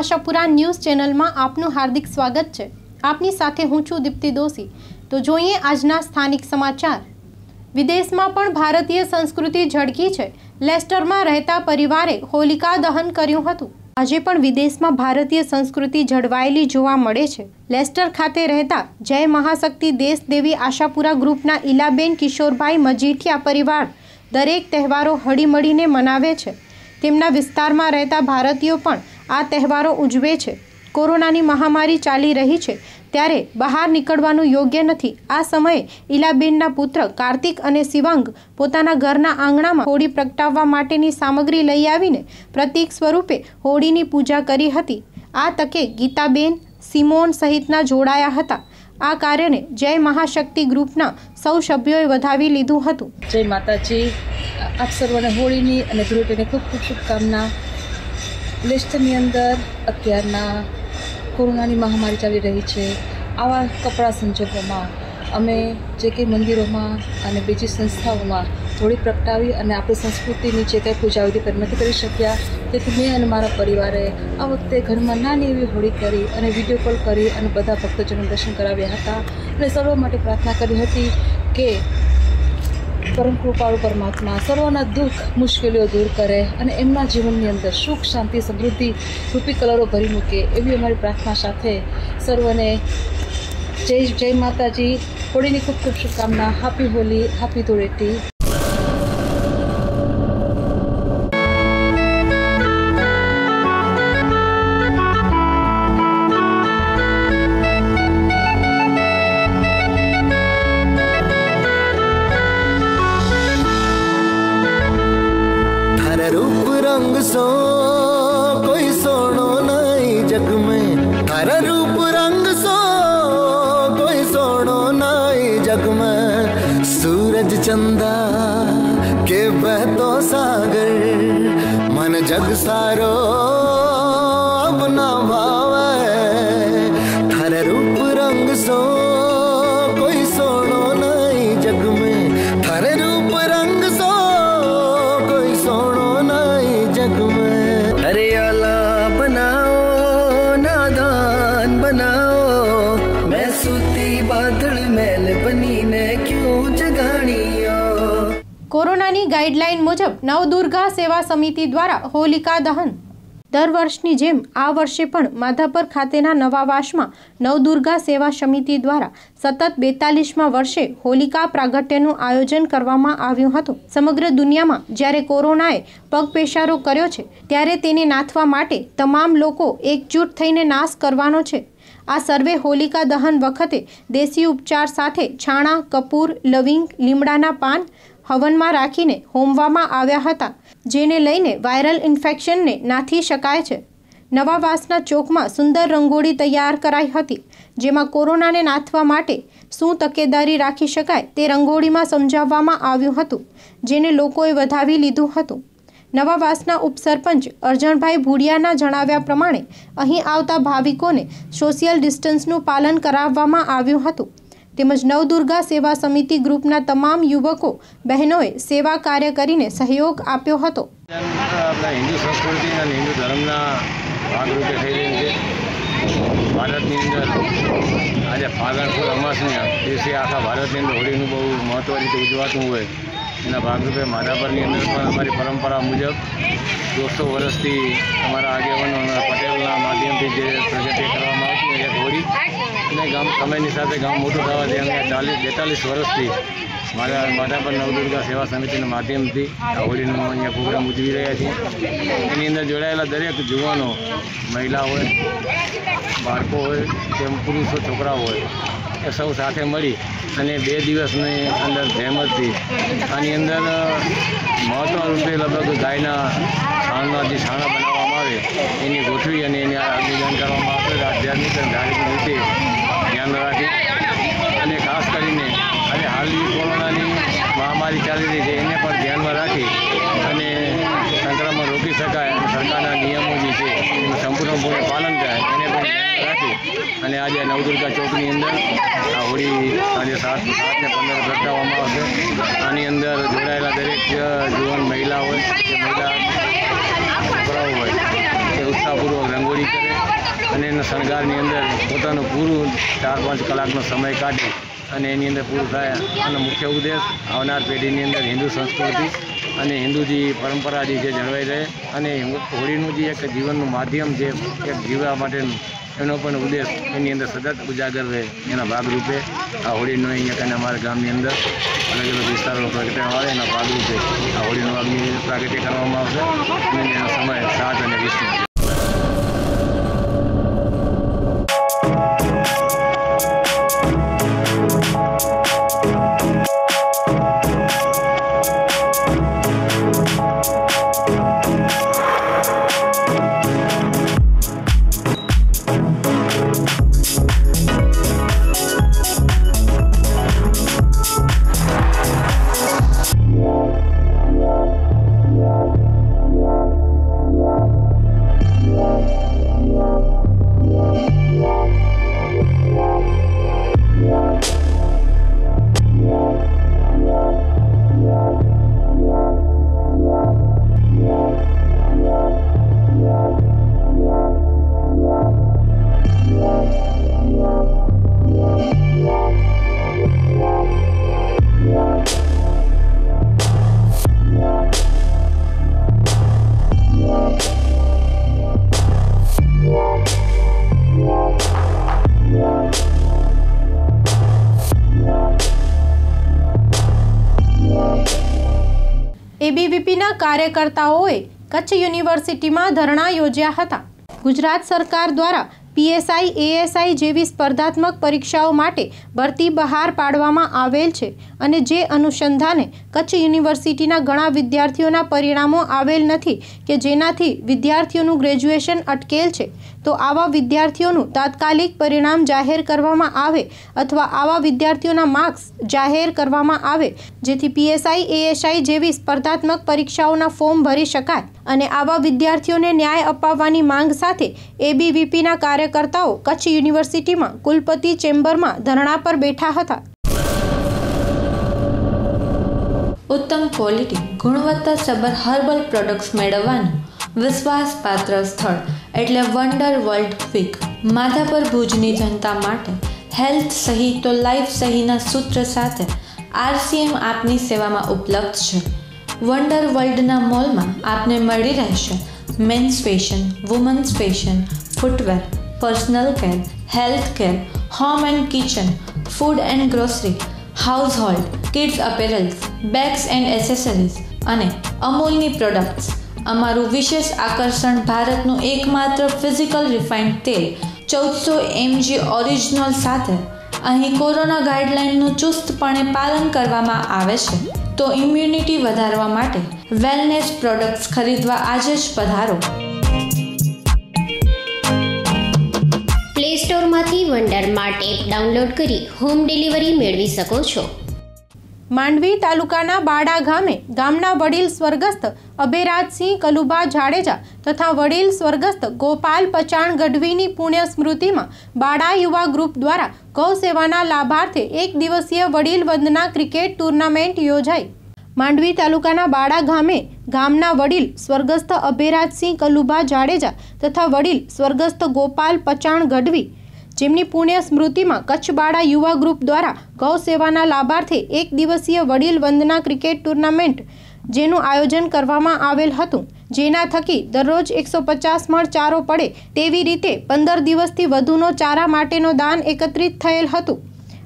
Ashapura news ચેનલમાં આપનું હાર્દિક સ્વાગત છે. આપની સાથે હું છું દીપ્તિ દોશી. તો જોઈએ આજના સ્થાનિક સમાચાર. વિદેશમાં પણ ભારતીય સંસ્કૃતિ ઝળકી છે. લેસ્ટરમાં રહેતા પરિવારે હોલિકા દહન કર્યું હતું. આજે પણ વિદેશમાં ભારતીય સંસ્કૃતિ જળવાયેલી જોવા મળે છે. લેસ્ટર ખાતે રહેતા જય મહાશક્તિ દેશ દેવી આશાપુરા ગ્રુપના ઈલાબેન કિશોરભાઈ મજીઠિયા પરિવાર દરેક તહેવારો હળીમળીને મનાવે છે. તેમના વિસ્તારમાં રહેતા ભારતીયો પણ આ તહેવારો ઉજવે છે. કોરોનાની મહામારી ચાલી રહી છે. ત્યારે બહાર નીકળવાનું યોગ્ય નથી. આ સમયે ઇલાબેનના પુત્ર કાર્તિક અને શિવાંગ પોતાના ઘરના આંગણામાં હોળી પ્રગટાવવા માટેની સામગ્રી લઈ આવીને પ્રતીક સ્વરૂપે હોળીની પૂજા કરી હતી. આ તકે ગીતાબેન, સિમોન સહિતના જોડાયા હતા. આ કાર્યને જય મહાશક્તિ ગ્રુપના સૌ સભ્યોએ વધાવી લીધું હતું. જય માતાજી. આપ સર્વને હોળીની અને ધૂળેટીની ખૂબ ખૂબ શુભકામના લેસ્ટરની અંદર અત્યારના કોરોનાની મહામારી ચાલી રહી છે. આવા કપડાં સંજોગોમાં અમે જે કંઈ મંદિરોમાં અને બીજી સંસ્થાઓમાં હોળી પ્રગટાવી અને આપણી સંસ્કૃતિની જે કંઈ પૂજા વિધિ કરી નથી કરી શક્યા, તેથી મેં અને મારા પરિવારે આ વખતે ઘરમાં નાની એવી હોળી કરી અને વીડિયો કોલ કરી અને બધા ભક્તજનો દર્શન કરાવ્યા હતા. અને સર્વ માટે પ્રાર્થના કરી હતી કે પરમ કૃપાળુ પરમાત્મા સર્વના દુઃખ, મુશ્કેલીઓ દૂર કરે અને એમના જીવનની અંદર સુખ, શાંતિ, સમૃદ્ધિ રૂપી કલરો ભરી મૂકે એવી અમારી પ્રાર્થના સાથે સર્વને જય જય માતાજી. હોળીની ખૂબ ખૂબ શુભકામના. હાપી હોલી હાપી ધૂળેટી sai સેવા સમિતિ દ્વારા હોલિકા દહન. દર વર્ષની જેમ આ વર્ષે પણ માધાપર ખાતેના નવાવાસમાં નવદુર્ગા સેવા સમિતિ દ્વારા સતત બેતાલીસમાં વર્ષે હોલિકા પ્રાગટ્યનું આયોજન કરવામાં આવ્યું હતું. સમગ્ર દુનિયામાં જ્યારે કોરોનાએ પગપેશારો કર્યો છે, ત્યારે તેને નાથવા માટે તમામ લોકો એકજૂટ થઈને નાશ કરવાનો છે. આ સર્વે હોલિકા દહન વખતે દેશી ઉપચાર સાથે છાણા, કપૂર, લવિંગ, લીમડાના પાન હવનમાં રાખીને હોમવામાં આવ્યા હતા. જેને લઈને વાયરલ ઇન્ફેક્શનને નાથી શકાય છે. નવા વાસના ચોકમાં સુંદર રંગોળી તૈયાર કરાઈ હતી, જેમાં કોરોનાને નાથવા માટે શું તકેદારી રાખી શકાય તે રંગોળીમાં સમજાવવામાં આવ્યું હતું, જેને લોકોએ વધાવી લીધું હતું. નવાવાસના ઉપસરપંચ અર્જણભાઈ ભૂડિયાના જણાવ્યા પ્રમાણે, અહીં આવતા ભાવિકોને સોશિયલ ડિસ્ટન્સનું પાલન કરાવવામાં આવ્યું હતું તેમજ નવદુર્ગા સેવા સમિતિ ગ્રુપના તમામ યુવકો, બહેનોએ સેવા કાર્ય કરીને સહયોગ આપ્યો હતો. હિન્દુ સંસ્કૃતિ અને હિન્દુ ધર્મના ભાગરૂપે થઈ રહ્યું છે. ભારતની અંદર આજે ફાગણપુર અમાસના દિવસે આખા ભારતની અંદર હોળીનું બહુ મહત્ત્વ રીતે ઉજવાતું હોય. એના ભાગરૂપે માધાપરની અંદર પણ અમારી પરંપરા મુજબ દોઢસો વર્ષથી અમારા આગેવાનો પટેલના માધ્યમથી જે પ્રગતિ કરવામાં અને ગામ સમયની સાથે ગામ મોટું થવાથી અમે ચાલીસ, બેતાલીસ વર્ષથી મારા માધાપર નવદુર્ગા સેવા સમિતિના માધ્યમથી આ હોળીનો અહીંયા પ્રોગ્રામ ઉજવી રહ્યા છીએ. એની અંદર જોડાયેલા દરેક યુવાનો મહિલા હોય, બાળકો હોય, તેમ પુરુષો, છોકરાઓ હોય, એ સૌ સાથે મળી અને બે દિવસની અંદર જહેમતથી આની અંદર મહત્વ રૂપે લગભગ ગાયના છાણના જે છાણા આવે, એની ગોઠવી અને એની અભિયાન કરવામાં આવે આધ્યાત્મિક અને ધાર્મિક રીતે ધ્યાન રાખી. અને ખાસ કરીને આજે હાલની કોરોનાની મહામારી ચાલી રહી છે, એને પણ ધ્યાનમાં રાખી અને સંક્રમણ રોકી શકાય અને સરકારના નિયમો જે છે, એનું સંપૂર્ણપણે પાલન થાય, એને પણ ધ્યાનમાં રાખી. અને આજે નવદુર્ગા ચોકની અંદર આ હોળી સાંજે સાત, સાતને પંદર પ્રગટાવવામાં આવશે. આની અંદર જોડાયેલા દરેક જુવાન મહિલા હોય કે મહિલા છોકરાઓ હોય ઉત્સાહપૂર્વક રંગોળી કરે અને એના શણગારની અંદર પોતાનું પૂરું ચાર પાંચ કલાકનો સમય કાઢી અને એની અંદર પૂરું થાય. આનો મુખ્ય ઉદ્દેશ આવનાર પેઢીની અંદર હિન્દુ સંસ્કૃતિ અને હિન્દુ જે પરંપરા જે જળવાઈ રહે. અને હોળીનું જે એક જીવનનું માધ્યમ છે એક જીવવા માટેનું એનો પણ ઉદ્દેશ એની અંદર સતત ઉજાગર રહે. એના ભાગરૂપે આ હોળીનો અહીંયા કને અમારા ગામની અંદર અલગ અલગ વિસ્તારોમાં પ્રગટાવવામાં આવે, એના ભાગરૂપે આ હોળીનું અગ્નિ પ્રાગટ્ય કરવામાં આવશે. અને એનો સમય સાત અને વીસનો. કાર્યકર્તાઓએ કચ્છ યુનિવર્સિટીમાં ધરણા યોજ્યા હતા. ગુજરાત સરકાર દ્વારા પીએસઆઈ, એએસઆઈ જેવી સ્પર્ધાત્મક પરીક્ષાઓ માટે ભરતી બહાર પાડવામાં આવેલ છે. અને જે અનુસંધાને કચ્છ યુનિવર્સિટીના ઘણા વિદ્યાર્થીઓના પરિણામો આવેલ નથી કે જેનાથી વિદ્યાર્થીઓનું ગ્રેજ્યુએશન અટકેલ છે, તો આવા વિદ્યાર્થીઓનું તાત્કાલિક પરિણામ જાહેર કરવામાં આવે અથવા આવા વિદ્યાર્થીઓના માર્ક્સ જાહેર કરવામાં આવે, જેથી પીએસઆઈ, એએસઆઈ જેવી સ્પર્ધાત્મક પરીક્ષાઓના ફોર્મ ભરી શકાય અને આવા વિદ્યાર્થીઓને ન્યાય અપાવવાની માંગ સાથે એબીવીપીના કાર્યકર્તાઓ કચ્છ યુનિવર્સિટીમાં કુલપતિ ચેમ્બરમાં ધરણા પર બેઠા હતા. ઉત્તમ ક્વોલિટી ગુણવત્તાસભર હર્બલ પ્રોડક્ટ્સ મેળવવાનું વિશ્વાસપાત્ર સ્થળ એટલે વન્ડર વર્લ્ડ વીક માધાપર ભુજની જનતા માટે હેલ્થ સહી તો લાઈફ સહીના સૂત્ર સાથે આરસીએમ આપની સેવામાં ઉપલબ્ધ છે. વન્ડર વર્લ્ડના મોલમાં આપને મળી રહેશે men's fashion women's fashion footwear personal care health care home and kitchen food and grocery household kids apparels bags and accessories અને અમૂલની પ્રોડક્ટ્સ અમારું વિશેષ આકર્ષણ ભારતનું એકમાત્ર ફિઝિકલ રિફાઇન્ડ તેલ, ચૌદસો એમજી ઓરિજિનલ સાથે. અહીં કોરોના ગાઈડલાઇનનું ચુસ્તપણે પાલન કરવામાં આવે છે. તો ઇમ્યુનિટી વધારવા માટે વેલનેસ પ્રોડક્ટ્સ ખરીદવા આજે જ પધારો. સ્ટોરમાંથી વન્ડર માર્ટ એપ ડાઉનલોડ કરી હોમ ડિલિવરી મેળવી શકો છો. માંડવી તાલુકાના બાડા ગામે ગામના વડીલ સ્વર્ગસ્થ અભેરાજસિંહ કલુબા જાડેજા તથા વડીલ સ્વર્ગસ્થ ગોપાલ પચાણ ગઢવીની પુણ્ય સ્મૃતિમાં બાડા યુવા ગ્રુપ દ્વારા ગૌ સેવાના લાભાર્થે એક દિવસીય વડીલ વંદના ક્રિકેટ ટુર્નામેન્ટ યોજાઈ. માંડવી તાલુકાના બાડા ગામે ગામના વડીલ સ્વર્ગસ્થ અભેરાજસિંહ કલુબા જાડેજા તથા વડીલ સ્વર્ગસ્થ ગોપાલ પચાણ ગઢવી જેમની પુણ્ય સ્મૃતિમાં કચ્છબાળા યુવા ગ્રુપ દ્વારા ગૌ સેવાના લાભાર્થે એક દિવસીય વડીલ વંદના ક્રિકેટ ટુર્નામેન્ટ જેનું આયોજન કરવામાં આવેલ હતું. જેના થકી દરરોજ એકસો પચાસ મણ ચારો પડે તેવી રીતે પંદર દિવસથી વધુનો ચારા માટેનો દાન એકત્રિત થયેલ હતું.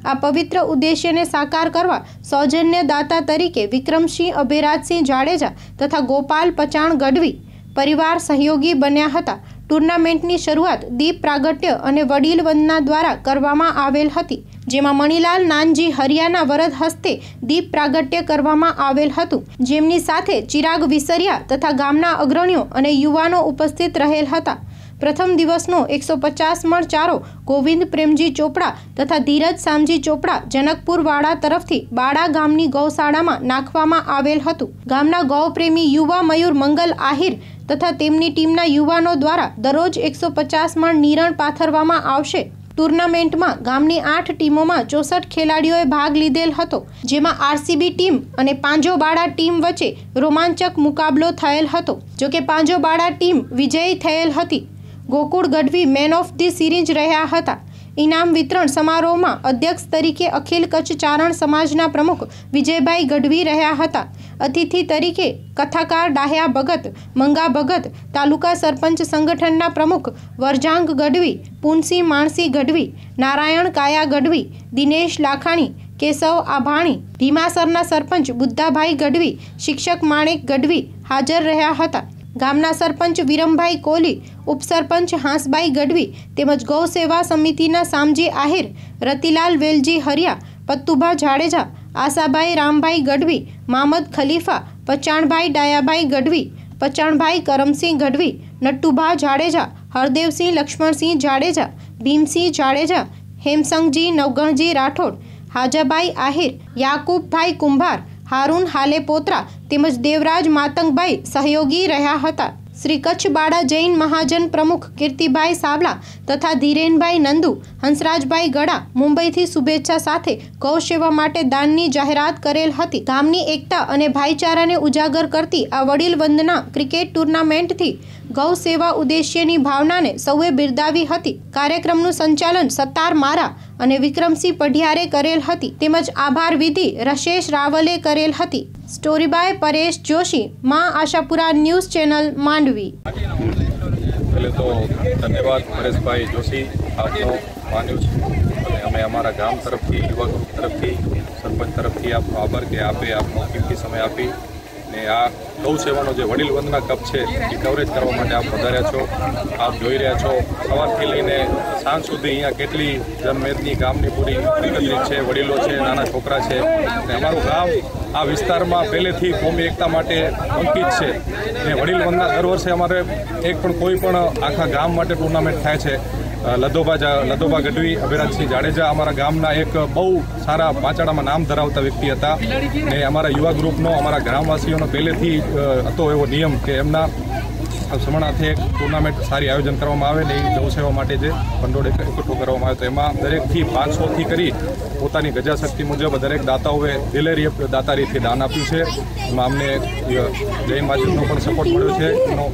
આ પવિત્ર ઉદ્દેશ્યને સાકાર કરવા સૌજન્ય દાતા તરીકે વિક્રમસિંહ અભિરાજસિંહ જાડેજા તથા ગોપાલ પચાણ ગઢવી પરિવાર સહયોગી બન્યા હતા. ટુર્નામેન્ટની શરૂઆત દીપ પ્રાગટ્ય અને વડીલ વંદના દ્વારા કરવામાં આવેલ હતી, જેમાં મણિલાલ નાનજી હરિયાના વરદ હસ્તે દીપ પ્રાગટ્ય કરવામાં આવેલ હતું. જેમની સાથે ચિરાગ વિસરિયા તથા ગામના અગ્રણીઓ અને યુવાનો ઉપસ્થિત રહેલ હતા. પ્રથમ દિવસનો એકસો પચાસ મણ ચારો ગોવિંદ પ્રેમજી ચોપડા તથા ધીરજ સામજી ચોપડા જનકપુરવાડા તરફથી બાળા ગામની ગૌશાળામાં નાખવામાં આવેલ હતું. ગામના ગૌપ્રેમી યુવા મયુર મંગલ આહિર તથા તેમની ટીમના યુવાનો દ્વારા દરરોજ એકસો પચાસ મણ નિરણ પાથરવામાં આવશે. ટુર્નામેન્ટમાં ગામની આઠ ટીમોમાં ચોસઠ ખેલાડીઓએ ભાગ લીધેલ હતો, જેમાં આરસીબી ટીમ અને પાંજોબાડા ટીમ વચ્ચે રોમાંચક મુકાબલો થયેલ હતો. જોકે પાંજોબાડા ટીમ વિજયી થયેલ હતી. Gokul Gadhvi man of the series રહ્યા હતા. ઇનામ વિતરણ સમારોહમાં અધ્યક્ષ તરીકે અખિલ કચ્છ ચારણ સમાજના પ્રમુખ વિજયભાઈ ગઢવી રહ્યા હતા. અતિથિ તરીકે કથાકાર ડાહ્યા ભગત, મંગા ભગત, તાલુકા સરપંચ સંગઠનના પ્રમુખ વરજાંગ ગઢવી, પુનસી માણસી ગઢવી, નારાયણ કાયા ગઢવી, દિનેશ લાખાણી, કેશવ આભાણી, ભીમાસરના સરપંચ બુદ્ધાભાઈ ગઢવી, શિક્ષક માણેક ગઢવી હાજર રહ્યા હતા. ગામના સરપંચ વિરમભાઈ કોહલી ઉપસરપંચ હાંસબાઈ ગઢવી તેમજ ગૌ સેવા સમિતિના સામજી આહિર, રતિલાલ વેલજી હરિયા, પત્તુભા જાડેજા આશાભાઈ રામભાઈ ગઢવી, મામદ ખલીફા, પચાણભાઈ ડાયાભાઈ ગઢવી, પચાણભાઈ કરમસિંહ ગઢવી, નટ્ટુભા જાડેજા, હરદેવસિંહ લક્ષ્મણસિંહ જાડેજા, ભીમસિંહ જાડેજા, હેમસંગજી નવગણજી રાઠોડ હાજાભાઈ આહિર, યાકુબભાઈ કુંભાર હારૂન, હાલે પોત્રા તેમજ દેવરાજ, માતંગભાઈ સહયોગી રહ્યા હતા. શ્રી કચ્છ બાળા જૈન મહાજન પ્રમુખ કીર્તિભાઈ સાવલા તથા ધીરેનભાઈ નંદુ, હંસરાજભાઈ ગળા મુંબઈથી શુભેચ્છા સાથે ગૌ સેવા માટે દાનની જાહેરાત કરેલ હતી. ગામની એકતા અને ભાઈચારાને ઉજાગર કરતી આ વડીલ વંદના ક્રિકેટ ટુર્નામેન્ટથી ગૌ સેવા ઉદ્દેશ્યની ભાવનાને સૌએ બિરદાવી હતી. કાર્યક્રમનું સંચાલન સત્તાર મારા અને વિક્રમસિંહ પઢિયારે કરેલ હતી તેમજ આભાર વિધિ રશેશ રાવલે કરેલ હતી. સ્ટોરી બાય પરેશ જોશી, માં આશાપુરા ન્યૂઝ ચેનલ, માંડવી. પહેલે તો ધન્યવાદ પરેશભાઈ જોશી, આપનો માન્યું છે અને અમે અમારા ગામ તરફથી યુવા ગ્રુપ તરફથી, સરપંચ તરફથી આપનો આભાર કે આપે આપનો કિંમતી સમય આપી. ને આ ગૌ સેવાનો જે વડીલ વંદના કપ છે, એ કવરેજ કરવા માટે આપ વધાર્યા છો. આપ જોઈ રહ્યા છો, સવારથી લઈને સાંજ સુધી અહીંયા કેટલી જનમેદની ગામની પૂરી એકત્રિત છે, વડીલો છે, નાના છોકરા છે. ને અમારું ગામ આ વિસ્તારમાં પહેલેથી કોમી એકતા માટે અંકિત છે. ને વડીલ વંદના દર વર્ષે અમારે એક પણ કોઈ પણ આખા ગામ માટે ટુર્નામેન્ટ થાય છે. લદોબા લદોબા ગઢવી અભિરાજસિંહ જાડેજા અમારા ગામના એક બહુ સારા પાંચાડામાં નામ ધરાવતા વ્યક્તિ હતા. ને અમારા યુવા ગ્રુપનો, અમારા ગ્રામવાસીઓનો પહેલેથી હતો એવો નિયમ કે એમના સમણાર્થે એક ટુર્નામેન્ટ સારી આયોજન કરવામાં આવે ને એ જવસેવા માટે જે ભંડોળ એકઠું કરવામાં આવે તો એમાં દરેકથી પાંચસોથી કરી પોતાની ગજાશક્તિ મુજબ દરેક દાતાઓએ દિલેરી દાતારીથી દાન આપ્યું છે. એમાં અમને જૈન માધ્યમનો પણ સપોર્ટ મળ્યો છે. એનો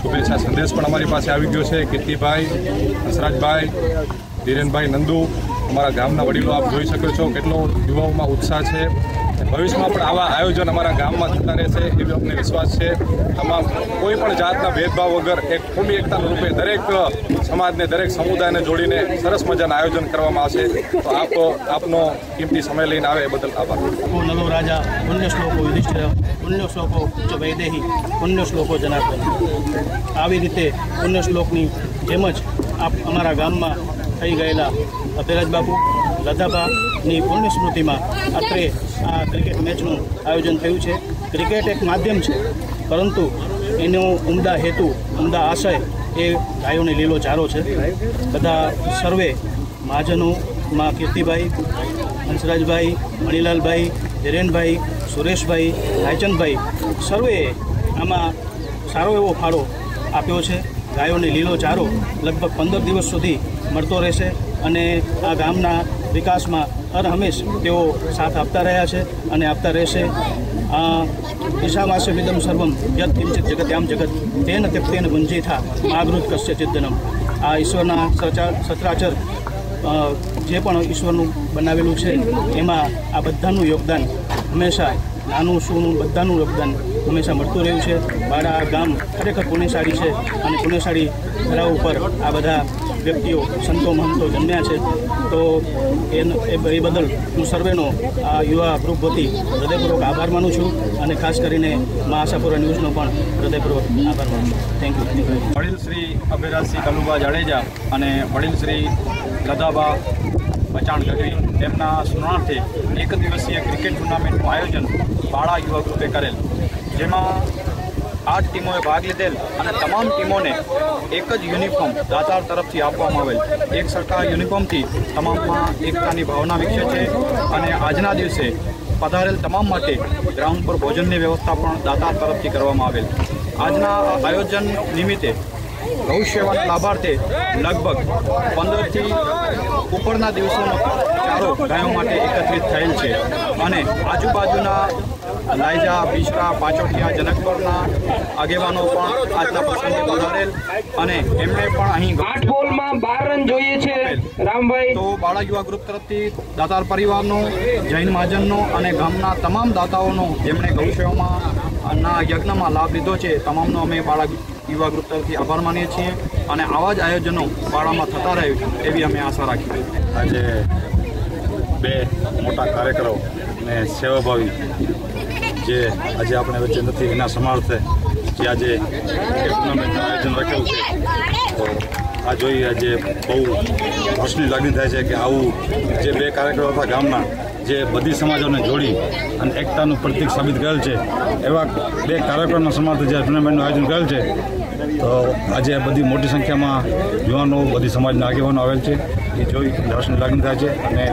શુભેચ્છા સંદેશ પણ અમારી પાસે આવી ગયો છે. કીર્તિભાઈ, હસરાજભાઈ, ધીરેનભાઈ, નંદુ, અમારા ગામના વડીલો આપ જોઈ શકો છો કેટલો યુવાઓમાં ઉત્સાહ છે. ભવિષ્યમાં પણ આવા આયોજન અમારા ગામમાં થતા રહેશે એવો અમને વિશ્વાસ છે. તમામ કોઈ પણ જાતના ભેદભાવ વગર એક કોમી એકતાના રૂપે દરેક સમાજને, દરેક સમુદાયને જોડીને સરસ મજાના આયોજન કરવામાં આવશે. તો આપ, આપનો કિંમતી સમય લઈને આવે એ બદલ આભાર. નલો રાજા, પુણ્ય શ્લોકો યુધિષ્ઠિર, પુણ્ય શ્લોકો ઉચ્ચ વૈદેહી, પુણ્ય શ્લોકો જનાર્દન. આવી રીતે પુણ્ય શ્લોકની જેમ જ આપ અમારા ગામમાં થઈ ગયેલા અભિરાજ બાપુ લધાબાની પૂર્ણ સ્મૃતિમાં અત્રે આ ક્રિકેટ મેચનું આયોજન થયું છે. ક્રિકેટ એક માધ્યમ છે, પરંતુ એનો ઉમદા હેતુ, ઉમદા આશય એ ગાયોને લીલો ચારો છે. બધા સર્વે મહાજનો માં કીર્તિભાઈ, હંસરાજભાઈ, મણિલાલભાઈ, ધીરેનભાઈ, સુરેશભાઈ, રાયચંદભાઈ, સર્વે આમાં સારો એવો ફાળો આપ્યો છે. ગાયોને લીલો ચારો લગભગ પંદર દિવસ સુધી મળતો રહેશે અને આ ગામના વિકાસમાં હર હંમેશ તેઓ સાથ આપતા રહ્યા છે અને આપતા રહેશે. ઈશાવાસ્ય વિદમ સર્વમ યદ કિંચિત જગત્યામ જગત તેન તેન ગુંજીથા માગૃત કશ્ય ચિદ્દનમ. આ ઈશ્વરના સચા, સચરાચર જે પણ ઈશ્વરનું બનાવેલું છે, એમાં આ બધાનું યોગદાન હંમેશા નાનું, સૂનું બધાનું યોગદાન હંમેશા મળતું રહ્યું છે. મારા ગામ ખરેખર પુણ્યશાળી છે અને પુણ્યશાળી ધરા ઉપર આ બધા વ્યક્તિઓ, સંતો, મહંતો જન્મ્યા છે. તો એ બદલ હું સર્વેનો આ યુવા ગ્રુપ વતી હૃદયપૂર્વક આભાર માનું છું અને ખાસ કરીને મા આશાપુરા ન્યૂઝનો પણ હૃદયપૂર્વક આભાર માનું છું. થેન્ક યુ વડીલ શ્રી અભિરાજસિંહ કલુબા જાડેજા અને વડીલ શ્રી લદાબા બચાણ ગઢવી તેમના સ્મરણાર્થે એક દિવસીય ક્રિકેટ ટુર્નામેન્ટનું આયોજન બાળા યુવા ગ્રુપે કરેલ, જેમાં આઠ ટીમોએ ભાગ લીધેલ અને તમામ ટીમોને એક જ યુનિફોર્મ દાતાર તરફથી આપવામાં આવેલ. એક સરખા યુનિફોર્મથી તમામમાં એકતાની ભાવના વિકસે છે અને આજના દિવસે પધારેલ તમામ માટે ગ્રાઉન્ડ પર ભોજનની વ્યવસ્થા પણ દાતાર તરફથી કરવામાં આવેલ. આજના આયોજન નિમિત્તે ગૌ સેવાના લાભાર્થે લગભગ પંદરથી ઉપરના દિવસોનો ચારો ગાયો માટે એકત્રિત થયેલ છે અને આજુબાજુના લાયજા બિસ્ટા પાછોટિયા જનકપુરના આગેવાનો પણ આજના પ્રસંગે પધારેલ અને એમણે પણ અહીં આઠ બોલમાં બાર રન જોઈએ છે રામભાઈ. તો બાળા યુવા ગ્રુપ તરફથી દાતાર પરિવારનો જૈન મહાજનનો અને ગામના તમામ દાતાઓનો જેમણે ગૌસેવામાં ના યજ્ઞમાં લાભ લીધો છે તમામનો અમે બાળા યુવા ગ્રુપ તરફથી આભાર માનીએ છીએ અને આવા જ આયોજનો બાળામાં થતા રહે એવી અમે આશા રાખી આજે બે મોટા કાર્યકરો અને સેવાભાવી જે આજે આપણે વચ્ચે નથી, એના સમાર્થે કે આજે ટુર્નામેન્ટનું આયોજન રાખેલું છે. તો આ જોઈ આજે બહુ હર્ષની લાગણી થાય છે કે આવું જે બે કાર્યક્રમો હતા ગામના, જે બધી સમાજોને જોડી અને એકતાનું પ્રતીક સાબિત કરેલ છે, એવા બે કાર્યક્રમના સમાર્થે જે ટુર્નામેન્ટનું આયોજન કરેલ છે, તો આજે બધી મોટી સંખ્યામાં યુવાનો, બધી સમાજના આગેવાનો આવેલ છે. એ જોઈ હર્ષની લાગણી થાય છે અને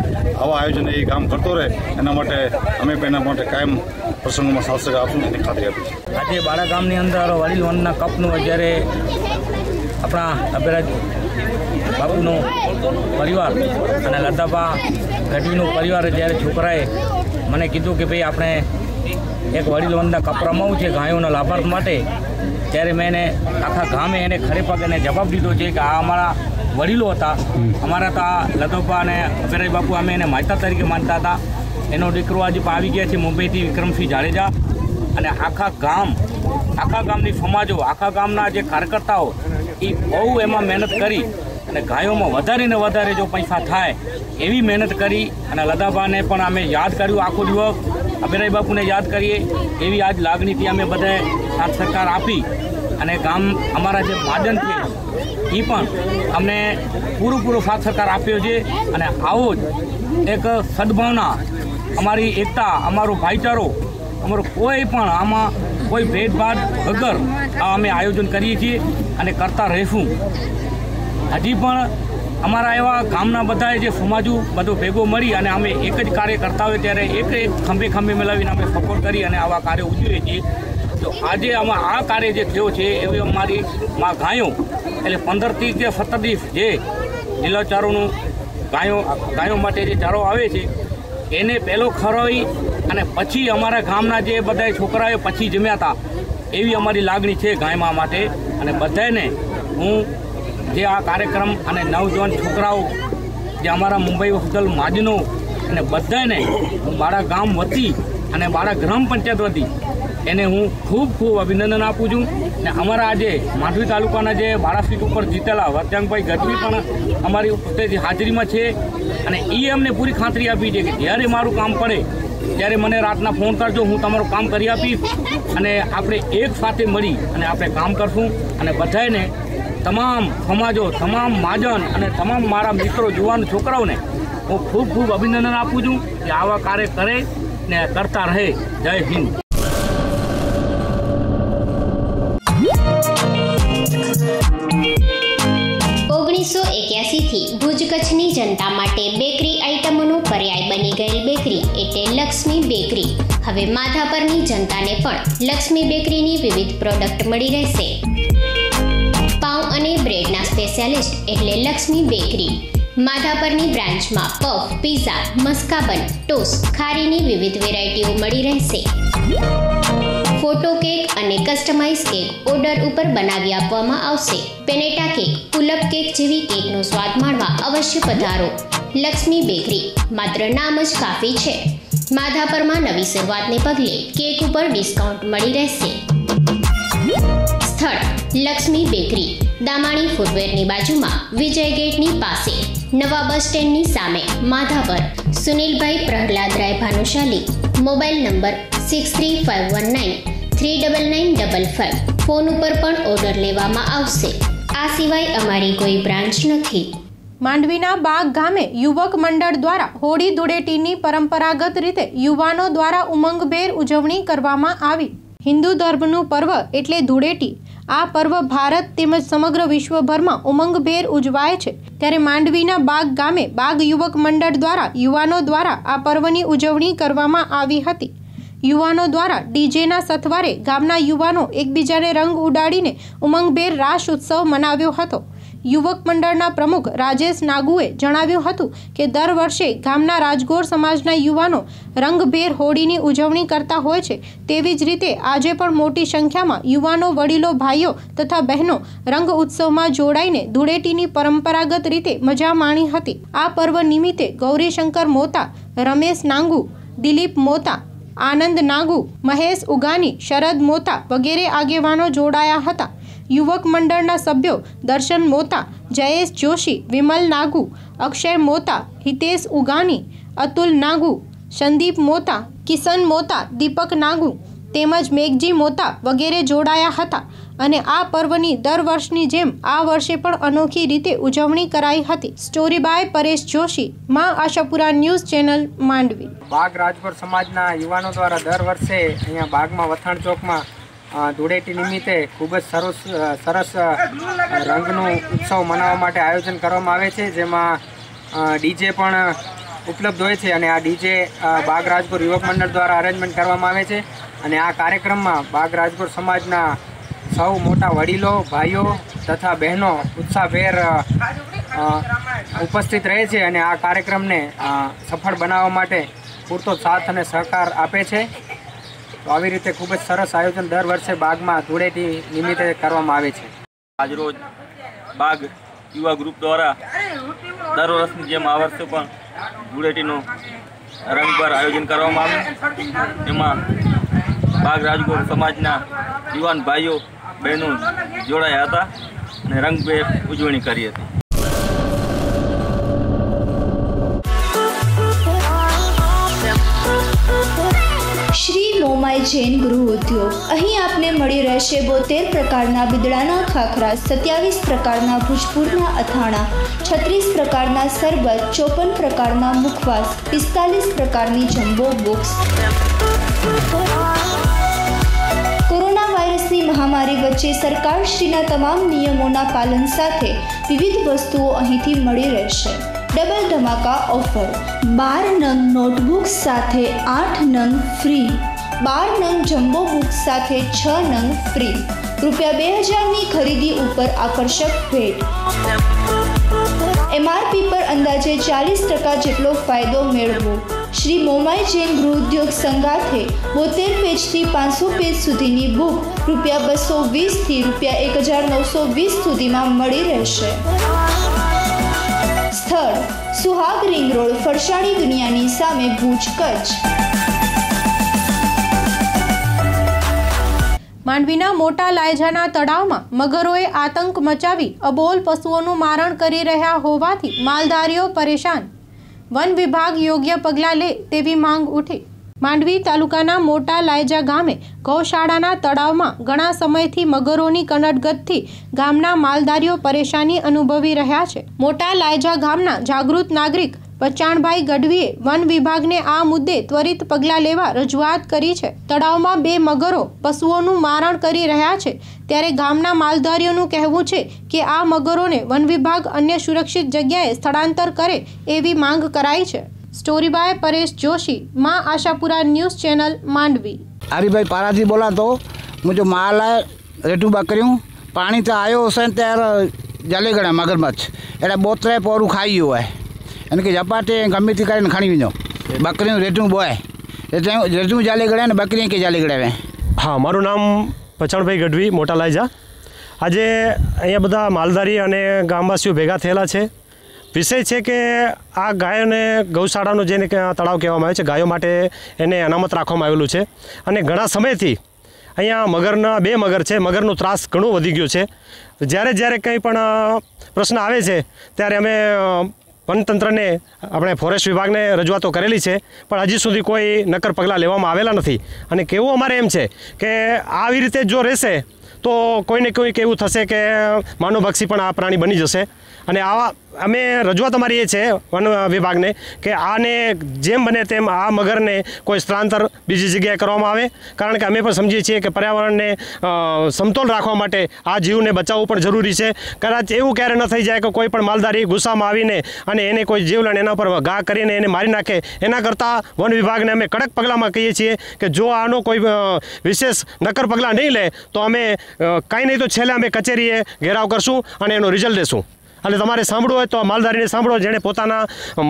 આવા આયોજન એ કામ કરતો રહે, એના માટે અમે પણ એના માટે કાયમ પ્રસંગોમાં સાથ સહકાર આપશું એની ખાતરી આપી છે આજે બાળા ગામની અંદર વડીલ વનના કપનું જ્યારે આપણા અભિરાજ બાપુનો પરિવાર અને લતાબા ગઢવીનો પરિવાર જ્યારે છોકરાએ મને કીધું કે ભાઈ આપણે એક વડીલ વનના કપ રમાવું છે ગાયોના લાભાર્થ માટે ત્યારે મેં એને આખા ગામે એને ખરેખર એને જવાબ દીધો છે કે આ અમારા વડીલો હતા. અમારા તા લતોપા અને અભિરાજ બાપુ અમે એને માતા તરીકે માનતા હતા. એનો દીકરો આજે આવી ગયા છે મુંબઈથી વિક્રમસિંહ જાડેજા. અને આખા ગામ, આખા ગામની સમાજો, આખા ગામના જે કાર્યકર્તાઓ, એ બહુ એમાં મહેનત કરી અને ગાયોમાં વધારે ને વધારે જો પૈસા થાય, એવી મહેનત કરી અને લદાભાને પણ અમે યાદ કર્યું આખો દિવસ. અભિરાય બાપુને યાદ કરીએ, એવી આજ લાગણીથી અમે બધાએ સાથ સરકાર આપી અને ગામ અમારા જે માદન છે, એ પણ અમને પૂરો પૂરો સાથ સરકાર આપ્યો છે. અને આવો જ એક સદભાવના અમારી એકતા, અમારો ભાઈચારો, અમારો કોઈ પણ આમાં કોઈ ભેદભાવ વગર આ અમે આયોજન કરીએ છીએ અને કરતા રહીશું. હજી પણ અમારા એવા ગામના બધાએ જે સમાજુ બધો ભેગો મળી અને અમે એક જ કાર્ય કરતા હોય ત્યારે એક એક ખંભે ખંભે મિલાવીને અમે સપોર્ટ કરી અને આવા કાર્ય ઉજવીએ છીએ. તો આજે આમાં આ કાર્ય જે થયો છે, એવી અમારી માં ગાયો, એટલે પંદરથી કે સત્તર દિવસ જે લીલા ચારોનું ગાયો ગાયો માટે જે ચારો આવે છે એને પહેલો ખરોઈ અને પછી અમારા ગામના જે બધા છોકરાઓ પછી જમ્યા હતા એવી અમારી લાગણી છે ગાયમાં માટે. અને બધાને હું જે આ કાર્યક્રમ અને નવજવાન છોકરાઓ જે અમારા મુંબઈ હોસ્પિટલ માજનો, અને બધાને હું મારા ગામ વતી અને મારા ગ્રામ પંચાયત વતી એને હું ખૂબ ખૂબ અભિનંદન આપું છું. ને અમારા આજે માંડવી તાલુકાના જે બારા સીટ ઉપર જીતેલા વરજાંગભાઈ ગઢવી પણ અમારી ઉપસ્થિત હાજરીમાં છે. અને એ અમને પૂરી ખાતરી આપી છે કે જ્યારે મારું કામ પડે, ત્યારે મને રાતના ફોન કરજો, હું તમારું કામ કરી આપીશ. અને આપણે એક સાથે મળી અને આપણે કામ કરશું. અને બધાને તમામ સમાજો, તમામ મહાજન અને તમામ મારા મિત્રો, જુવાન, છોકરાઓને હું ખૂબ ખૂબ અભિનંદન આપું છું કે આવા કાર્ય કરે ને કરતા રહે. જય હિન્દ. હવે માધાપરની જનતાને પણ લક્ષ્મી બેકરીની વિવિધ પ્રોડક્ટ મળી રહેશે. પાઉં અને બ્રેડના સ્પેશિયાલિસ્ટ એટલે લક્ષ્મી બેકરી. માધાપરની બ્રાન્ચમાં પફ પીઝા મસ્કાબન ટોસ્ટ ખારીની વિવિધ વેરાયટીઓ મળી રહેશે. ફોટો કેક અને કસ્ટમાઇઝ કેક ઓર્ડર ઉપર બનાવી આપવામાં આવશે. પેનેટા કેક પુલપ કેક જેવી કેકનો સ્વાદ માણવા અવશ્ય પધારો. લક્ષ્મી બેકરી, માત્ર નામ જ કાફી છે. માધાપરમાં નવી શરૂઆતને પગલે કેક ઉપર ડિસ્કાઉન્ટ મળી રહેશે. સ્થળ, લક્ષ્મી બેકરી, દામાણી ફૂટવેરની બાજુમાં વિજય ગેટની પાસે, નવા બસ સ્ટેન્ડની સામે Madhapar, Sunilbhai Prahladrai Bhanushali, mobile number six three five one nine three double nine double five phone ઉપર પણ ઓર્ડર લેવામાં આવશે. આ સિવાય અમારી કોઈ બ્રાન્ચ નથી. માંડવીના બાગ ગામે યુવક મંડળ દ્વારા હોળી ધૂળેટીની પરંપરાગત રીતે યુવાનો દ્વારા ઉમંગભેર ઉજવણી કરવામાં આવી. હિન્દુ ધર્મનું પર્વ એટલે ધૂળેટી. આ પર્વ ભારત તેમજ સમગ્ર વિશ્વભરમાં ઉમંગભેર ઉજવાય છે. ત્યારે માંડવીના બાગ ગામે બાગ યુવક મંડળ દ્વારા યુવાનો દ્વારા આ પર્વની ઉજવણી કરવામાં આવી હતી. યુવાનો દ્વારા ડીજેના સથવારે ગામના યુવાનો એકબીજાને રંગ ઉડાડીને ઉમંગભેર રાસ ઉત્સવ મનાવ્યો હતો. યુવક મંડળના પ્રમુખ રાજેશ નાગુએ જણાવ્યું હતું કે દર વર્ષે ગામના રાજગોર સમાજના યુવાનો રંગભેર હોળીની ઉજવણી કરતા હોય છે. તેવી જ રીતે આજે પણ મોટી સંખ્યામાં યુવાનો, વડીલો, ભાઈઓ તથા બહેનો રંગ ઉત્સવમાં જોડાઈને ધૂળેટીની પરંપરાગત રીતે મજા માણી હતી. આ પર્વ નિમિત્તે ગૌરીશંકર મોતા, રમેશ નાંગુ, દિલીપ મોતા, આનંદ નાગુ, મહેશ ઉગાની, શરદ મોતા વગેરે આગેવાનો જોડાયા હતા. યુવક મંડળના સભ્યો દર્શન મોતા, જયેશ જોશી, વિમલ નાગુ, અક્ષય મોતા, હિતેશ ઉગાની, અતુલ નાગુ, સંદીપ મોતા, કિશન મોતા, દીપક નાગુ, તેમજ મેઘજી મોતા વગેરે જોડાયા હતા અને આ પર્વની દર વર્ષની જેમ આ વર્ષે પણ અનોખી રીતે ઉજવણી કરાઈ હતી. Story by Paresh Joshi, Maa Ashapura news channel, Mandvi. Bag Rajpur સમાજના યુવાનો દ્વારા દર વર્ષે અહીંયા બાગમાં વથાણ ચોકમાં ધૂળેટી નિમિત્તે ખૂબ જ સરસ સરસ રંગનું ઉત્સવ મનાવવા માટે આયોજન કરવામાં આવે છે, જેમાં ડીજે પણ ઉપલબ્ધ હોય છે અને આ ડીજે બાગ રાજપુર યુવક મંડળ દ્વારા અરેન્જમેન્ટ કરવામાં આવે છે. અને આ કાર્યક્રમમાં બાગ રાજપુર સમાજના સૌ મોટા વડીલો, ભાઈઓ તથા બહેનો ઉત્સાહભેર ઉપસ્થિત રહે છે અને આ કાર્યક્રમને સફળ બનાવવા માટે પૂરતો સાથ અને સહકાર આપે છે. તો આવી રીતે ખૂબ જ સરસ આયોજન દર વર્ષે બાગમાં ધૂળેટી નિમિત્તે કરવામાં આવે છે. આજરોજ બાગ યુવા ગ્રુપ દ્વારા દર વર્ષની જેમ આ વર્ષે પણ ધૂળેટીનું રંગભર આયોજન કરવામાં આવ્યું. એમાં બાગ રાજગોર સમાજના યુવાન ભાઈઓ, બહેનો જોડાયા હતા અને રંગભેર ઉજવણી કરી હતી. મોમાઈ જૈન ગૃહ ઉદ્યોગ અહીં આપને મળી રહેશે બોતેર પ્રકારના બિદડાના ખાખરા, સત્યાવીસ પ્રકારના ભૂજપુરના અથાણા, છત્રીસ પ્રકારના સરબત, ચોપન પ્રકારના મુખવાસ, પિસ્તાલીસ પ્રકારની જમ્બો બુક્સ. કોરોના વાયરસની મહામારી વચ્ચે સરકારશ્રીના તમામ નિયમોના પાલન સાથે વિવિધ વસ્તુઓ અહીંથી મળી રહેશે. Double ધમાકા offer. બાર નંગ નોટબુક સાથે આઠ નંગ ફ્રી. બાર નંગ જમ્બો બુક સાથે છ નંગ ફ્રી. રૂપિયા બે હજારની ખરીદી ઉપર આકર્ષક ભેટ. એમઆરપી પર અંદાજે ચાલીસ ટકા જેટલો ફાયદો મેળવો. શ્રી મોમાઈ જૈન ગૃહ ઉદ્યોગ સંગાથે બોતેર પેજથી પાંચસો પેજ સુધીની બુક રૂપિયા બસો વીસથી રૂપિયા એક હજાર નવસો વીસ સુધીમાં મળી રહેશે. સ્થળ. સુહાગ રિંગ રોડ, ફરસાણી દુનિયાની સામે ભુજ કચ્છ. માંડવીના મોટા લાયજાના તળાવમાં મગરોએ આતંક મચાવી અબોલ પશુઓનું મારણ કરી રહ્યા હોવાથી માલધારીઓ પરેશાન. વન વિભાગ યોગ્ય પગલાં લે તેવી માંગ ઉઠી. માંડવી તાલુકાના મોટા લાયજા ગામે ગૌશાળાના તળાવમાં ઘણા સમયથી મગરોની કનડગતથી ગામના માલધારીઓ પરેશાની અનુભવી રહ્યા છે. મોટા લાયજા ગામના જાગૃત નાગરિક વચાણભાઈ ગઢવીએ વન વિભાગને આ મુદ્દે ત્વરિત પગલાં લેવા રજૂઆત કરી છે. તળાવમાં બે મગરો પશુઓનું મારણ કરી રહ્યા છે. ત્યારે ગામના માલધારીઓનું કહેવું છે કે આ મગરોને વન વિભાગ અન્ય સુરક્ષિત જગ્યાએ સ્થળાંતર કરે એવી માંગ કરાઈ છે. સ્ટોરી બાય પરેશ જોશી, માં આશાપુરા ન્યૂઝ ચેનલ, માંડવી. હરીભાઈ પારાથી બોલાતો. મુજો માલ રેટું બકર્યું પાણી તો આવ્યો હશે ત્યારે જલેગડા મગરમચ્છ. એટલે બોતરે પોરું ખાઈ ગયું હોય. એને ઝપાટે ગમે તે કરીને ખણી વિનો બકરીનું રેટું બોય. રેટું રેટું જાલે ગળ્યા ને બકરી કે જાલી ગળાવે હા, મારું નામ પછાણભાઈ ગઢવી, મોટા લાયજા. આજે અહીંયા બધા માલધારી અને ગામવાસીઓ ભેગા થયેલા છે. વિષય છે કે આ ગાયોને ગૌશાળાનો જેને તળાવ કહેવામાં આવે છે, ગાયો માટે એને અનામત રાખવામાં આવેલું છે. અને ઘણા સમયથી અહીંયા મગરના બે મગર છે, મગરનો ત્રાસ ઘણો વધી ગયો છે. જ્યારે જ્યારે કંઈ પણ પ્રશ્ન આવે છે, ત્યારે અમે વનતંત્રને આપણે ફોરેસ્ટ વિભાગને રજૂઆતો કરેલી છે, પણ હજી સુધી કોઈ નક્કર પગલાં લેવામાં આવેલા નથી. અને કેવું અમારે એમ છે કે આવી રીતે જો રહેશે, તો કોઈને કોઈક એવું થશે કે માનવભક્ષી પણ આ પ્રાણી બની જશે. અને આવા અમે રજૂઆત અમારી એ છે, વન વિભાગને, કે આને જેમ બને તેમ આ મગરને કોઈ સ્થળાંતર બીજી જગ્યાએ કરવામાં આવે. કારણ કે અમે પણ સમજીએ છીએ કે પર્યાવરણને સમતોલ રાખવા માટે આ જીવને બચાવવું પણ જરૂરી છે. કદાચ એવું ક્યારે ન થઈ જાય કે કોઈ પણ માલધારી ગુસ્સામાં આવીને અને એને કોઈ જીવલેણ એના પર ઘા કરીને એને મારી નાખે. એના કરતાં વન વિભાગને અમે કડક પગલાંમાં કહીએ છીએ કે જો આનો કોઈ વિશેષ નક્કર પગલાં નહીં લે, તો અમે કાંઈ નહીં તો છેલ્લે અમે કચેરીએ ઘેરાવ કરશું અને એનો રિઝલ્ટ દેશું. અને તમારે સાંભળવું હોય તો માલધારીને સાંભળો જેણે પોતાના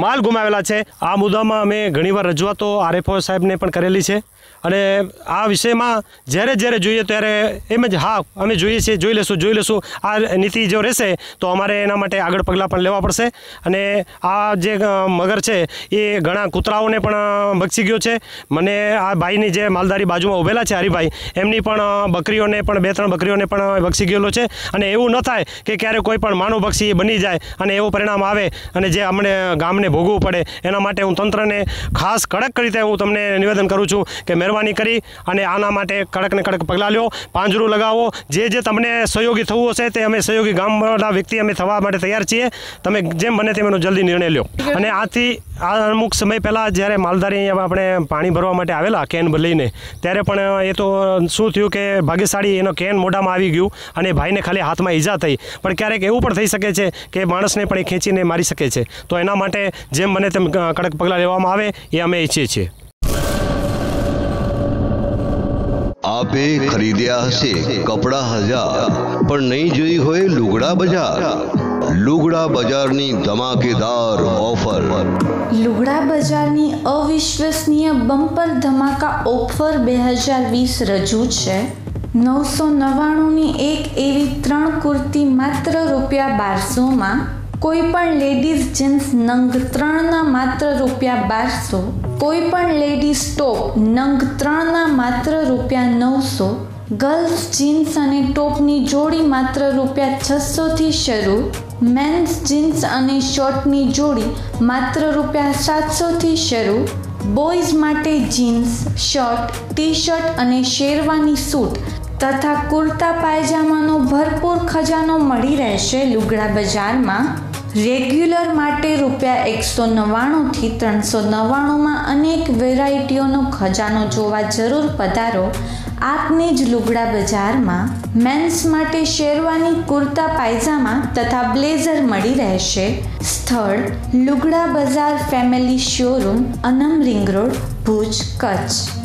માલ ગુમાવેલા છે. આ મુદ્દામાં અમે ઘણીવાર રજૂઆતો આરએફઓ સાહેબને પણ કરેલી છે. અને આ વિષયમાં જ્યારે જ્યારે જોઈએ ત્યારે એમ જ, હા, અમે જોઈએ છીએ, જોઈ લેશું જોઈ લેશું. આ નીતિ જો રહેશે, તો અમારે એના માટે આગળ પગલાં પણ લેવા પડશે. અને આ જે મગર છે, એ ઘણા કૂતરાઓને પણ ભક્ષી ગયો છે. મને આ ભાઈની જે માલધારી બાજુમાં ઊભેલા છે હરિભાઈ, એમની પણ બકરીઓને પણ, બે ત્રણ બકરીઓને પણ ભક્ષી ગયેલો છે. અને એવું ન થાય કે ક્યારે કોઈ પણ માનવ ભક્ષી બની જાય અને એવું પરિણામ આવે અને જે અમને ગામને ભોગવવું પડે. એના માટે હું તંત્રને ખાસ કડક રીતે હું તમને નિવેદન કરું છું કે મહેરબાની કરી અને આના માટે કડક ને કડક પગલાં લ્યો. પાંજરું લગાવો. જે જે તમને સહયોગી થવું હશે તે અમે સહયોગી ગામના વ્યક્તિ અમે થવા માટે તૈયાર છીએ. તમે જેમ બને તેમ એનો જલ્દી નિર્ણય લ્યો. અને આથી આ અમુક સમય પહેલાં જ્યારે માલધારી આપણે પાણી ભરવા માટે આવેલા કેન લઈને, ત્યારે પણ એ તો શું થયું કે ભાગ્યશાળી એનો કેન મોઢામાં આવી ગયું અને ભાઈને ખાલી હાથમાં ઈજા થઈ. પણ ક્યારેક એવું પણ થઈ શકે છે કે માણસને પણ એ ખેંચીને મારી શકે છે. તો એના માટે જેમ બને તેમ કડક પગલાં લેવામાં આવે, એ અમે ઈચ્છીએ છીએ. આપે ખરીદ્યા હશે, કપડા હજાર, પણ નહીં જોઈ હોય લુગડા બજાર. લુગડા બજારની ધમાકેદાર ઓફર. લુગડા બજારની અવિશ્વસનીય બમ્પર ધમાકા ઓફર બે હજાર વીસ રજૂ છે. નવસો નવ્વાણુંની એક એવી ત્રણ કુર્તી માત્ર રૂપિયા બારસોમાં. કોઈ પણ લેડીઝ જીન્સ નંગ ત્રણના માત્ર રૂપિયા બારસો. કોઈ પણ લેડીઝ ટોપ નંગ ત્રણના માત્ર રૂપિયા નવસો, ગર્લ્સ જીન્સ અને ટોપની જોડી માત્ર રૂપિયા છસોથી શરૂ, મેન્સ જીન્સ અને શર્ટની જોડી માત્ર રૂપિયા સાતસોથી શરૂ, બોયઝ માટે જીન્સ, શર્ટ ટી શર્ટ અને શેરવાની સૂટ તથા કુર્તા પાયજામાનો ભરપૂર ખજાનો મળી રહેશે લુગડા બજારમાં. રેગ્યુલર માટે રૂપિયા એકસો નવ્વાણુંથી ત્રણસો નવ્વાણુંમાં અનેક વેરાયટીઓનો ખજાનો જોવા જરૂર પધારો. આપને જ લુગડા બજારમાં મેન્સ માટે શેરવાની કુર્તા પાયજામા તથા બ્લેઝર મળી રહેશે. સ્થળ, લુગડા બજાર family showroom, Anam ring road, Bhuj, Kutch.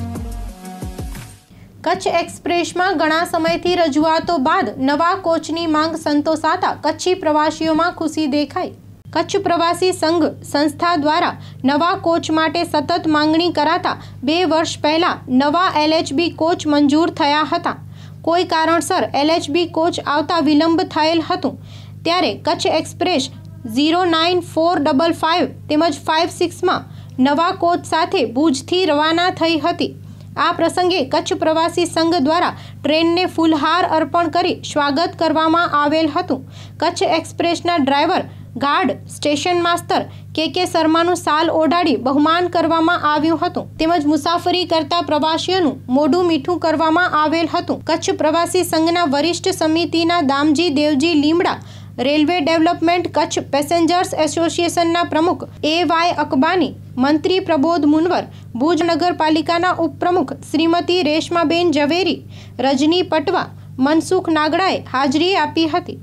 Kutch એક્સપ્રેસમાં ઘણા સમયથી રજૂઆતો બાદ નવા કોચની માંગ સંતોષાતા કચ્છી પ્રવાસીઓમાં ખુશી દેખાઈ. કચ્છ પ્રવાસી સંઘ સંસ્થા દ્વારા નવા કોચ માટે સતત માંગણી કરાતા બે વર્ષ પહેલા નવા એલએચબી કોચ મંજૂર થયા હતા. કોઈ કારણસર એલએચબી કોચ આવતા વિલંબ થયેલ હતું. ત્યારે Kutch express zero nine four double five તેમજ ફાઇવ સિક્સમાં નવા કોચ સાથે ભુજથી રવાના થઈ હતી. આ પ્રસંગે કચ્છ પ્રવાસી સંઘ દ્વારા ટ્રેનને ફૂલહાર અર્પણ કરી સ્વાગત કરવામાં આવેલ હતું. કચ્છ એક્સપ્રેસના ડ્રાઈવર ગાર્ડ સ્ટેશન માસ્તર કે કે શર્માનું સાલ ઓઢાડી બહુમાન કરવામાં આવ્યું હતું. તેમજ મુસાફરી કરતા પ્રવાસીઓનું મોઢું મીઠું કરવામાં આવેલ હતું. કચ્છ પ્રવાસી સંઘના વરિષ્ઠ સમિતિના દામજી દેવજી લીમડા રેલવે ડેવલપમેન્ટ કચ્છ પેસેન્જર્સ એસોસિએશનના પ્રમુખ એ વાય અકબાની, મંત્રી પ્રબોધ મુનવર, ભુજ નગરપાલિકાના ઉપપ્રમુખ શ્રીમતી રેશમાબેન ઝવેરી, રજની પટવા, મનસુખ નાગડાએ હાજરી આપી હતી.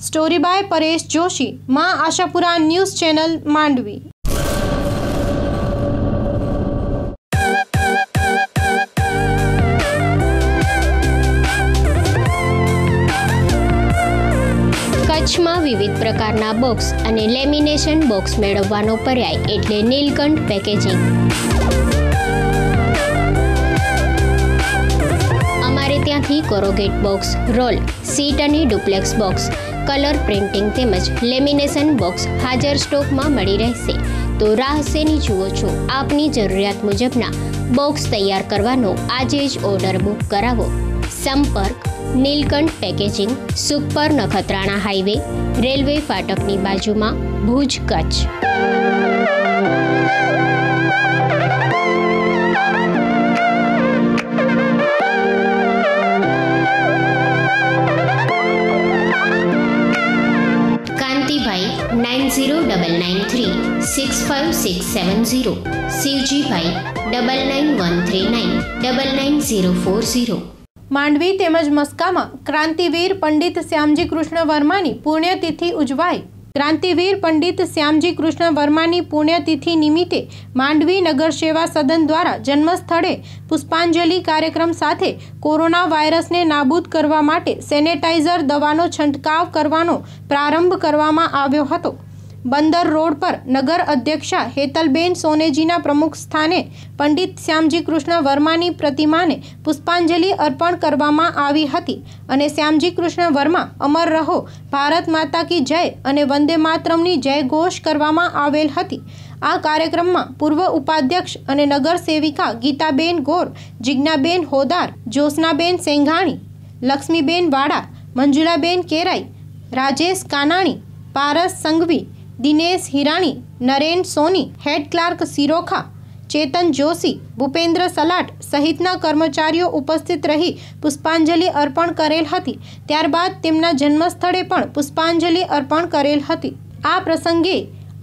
સ્ટોરી બાય પરેશ જોશી, માં આશાપુરા ન્યૂઝ ચેનલ માંડવી. કચ્છમાં વિવિધ પ્રકારના બોક્સ અને લેમિનેશન બોક્સ મેળવવાનો પર્યાય એટલે નીલકંઠ પેકેજિંગ અમારે ત્યાંથી કોરોગેટ બોક્સ રોલ સીટ અને ડુપ્લેક્સ બોક્સ કલર પ્રિન્ટિંગ તેમજ લેમિનેશન બોક્સ હાજર સ્ટોકમાં મળી રહેશે. તો રાહ શેની જુઓ છો, આપની જરૂરિયાત મુજબના બોક્સ તૈયાર કરવાનો આજે જ ઓર્ડર બુક કરાવો. સંપર્ક Nilkanth packaging, Sukhpar Nakhatrana highway, railway ફાટકની બાજુમાં Bhuj Kutch. Kantibhai nine zero double nine three six five six seven zero, Shivjibhai double nine one three nine double nine zero four zero. Mandvi તેમજ મસ્કામાં ક્રાંતિવીર પંડિત શ્યામજી કૃષ્ણ વર્માની પુણ્યતિથિ ઉજવાઈ. ક્રાંતિવીર પંડિત શ્યામજી કૃષ્ણ વર્માની પુણ્યતિથિ નિમિત્તે માંડવી નગર સેવા સદન દ્વારા જન્મસ્થળે પુષ્પાંજલિ કાર્યક્રમ સાથે કોરોના વાયરસને નાબૂદ કરવા માટે સેનેટાઇઝર દવાનો છંટકાવ કરવાનો પ્રારંભ કરવામાં આવ્યો હતો. બંદર રોડ પર નગર અધ્યક્ષા હેતલબેન સોનેજીના પ્રમુખ સ્થાને પંડિત શ્યામજી કૃષ્ણ વર્માની પ્રતિમાને પુષ્પાંજલિ અર્પણ કરવામાં આવી હતી અને શ્યામજી કૃષ્ણ વર્મા અમર રહો, ભારત માતા કી જય અને વંદે માતરમની જય ઘોષ કરવામાં આવેલ હતી. આ કાર્યક્રમમાં પૂર્વ ઉપાધ્યક્ષ અને નગર સેવિકા ગીતાબેન ગોર, જિજ્ઞાબેન હોદાર, જ્યોત્સનાબેન સેંઘાણી, લક્ષ્મીબેન વાડા, મંજુલાબેન કેરાઈ, રાજેશ કાનાણી, પારસ સંઘવી દિનેશ હિરાણી, નરેન સોની, હેડ ક્લાર્ક સિરોખા, ચેતન જોશી, ભૂપેન્દ્ર સલાટ સહિતના કર્મચારીઓ ઉપસ્થિત રહી પુષ્પાંજલિ અર્પણ કરેલ હતી. ત્યારબાદ તેમના જન્મસ્થળે પણ પુષ્પાંજલિ અર્પણ કરેલ હતી. આ પ્રસંગે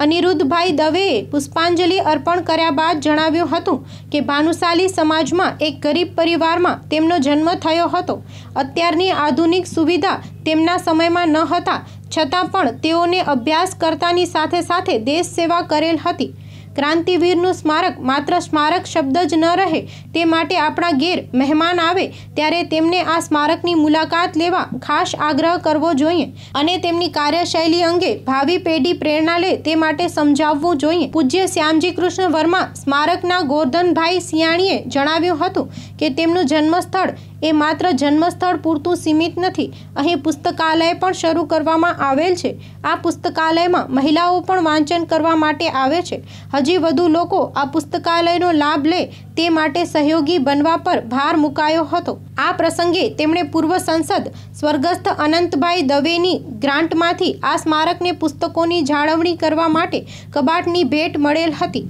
અનિરુદ્ધભાઈ દવેએ પુષ્પાંજલિ અર્પણ કર્યા બાદ જણાવ્યું હતું કે, ભાનુશાલી સમાજમાં એક ગરીબ પરિવારમાં તેમનો જન્મ થયો હતો. અત્યારની આધુનિક સુવિધા તેમના સમયમાં ન હતા. છતાં પણ તેઓને અભ્યાસ કરતાની સાથે સાથે દેશ સેવા કરેલ હતી. ક્રાંતિવીરનું સ્મારક માત્ર સ્મારક શબ્દ જ ન રહે, તે માટે આપણા ઘેર મહેમાન આવે ત્યારે તેમને આ સ્મારકની મુલાકાત લેવા ખાસ આગ્રહ કરવો જોઈએ અને તેમની કાર્યશૈલી અંગે ભાવિ પેઢી પ્રેરણા લે તે માટે સમજાવવું જોઈએ. પૂજ્ય શ્યામજી કૃષ્ણ વર્મા સ્મારકના ગોરધનભાઈ સિયાણીએ જણાવ્યું હતું કે તેમનું જન્મસ્થળ એ માત્ર જન્મસ્થળ પૂરતું સીમિત નથી, અહીં પુસ્તકાલય પણ શરૂ કરવામાં આવેલ છે. આ પુસ્તકાલયમાં મહિલાઓ પણ વાંચન કરવા માટે આવે છે. હજી વધુ લોકો આ પુસ્તકાલયનો લાભ લે તે માટે સહયોગી બનવા પર ભાર મુકાયો હતો. આ પ્રસંગે તેમણે પૂર્વ સંસદ સ્વર્ગસ્થ અનંતભાઈ દવેની ગ્રાન્ટમાંથી આ સ્મારકને પુસ્તકોની જાળવણી કરવા માટે કબાટની ભેટ મળેલ હતી.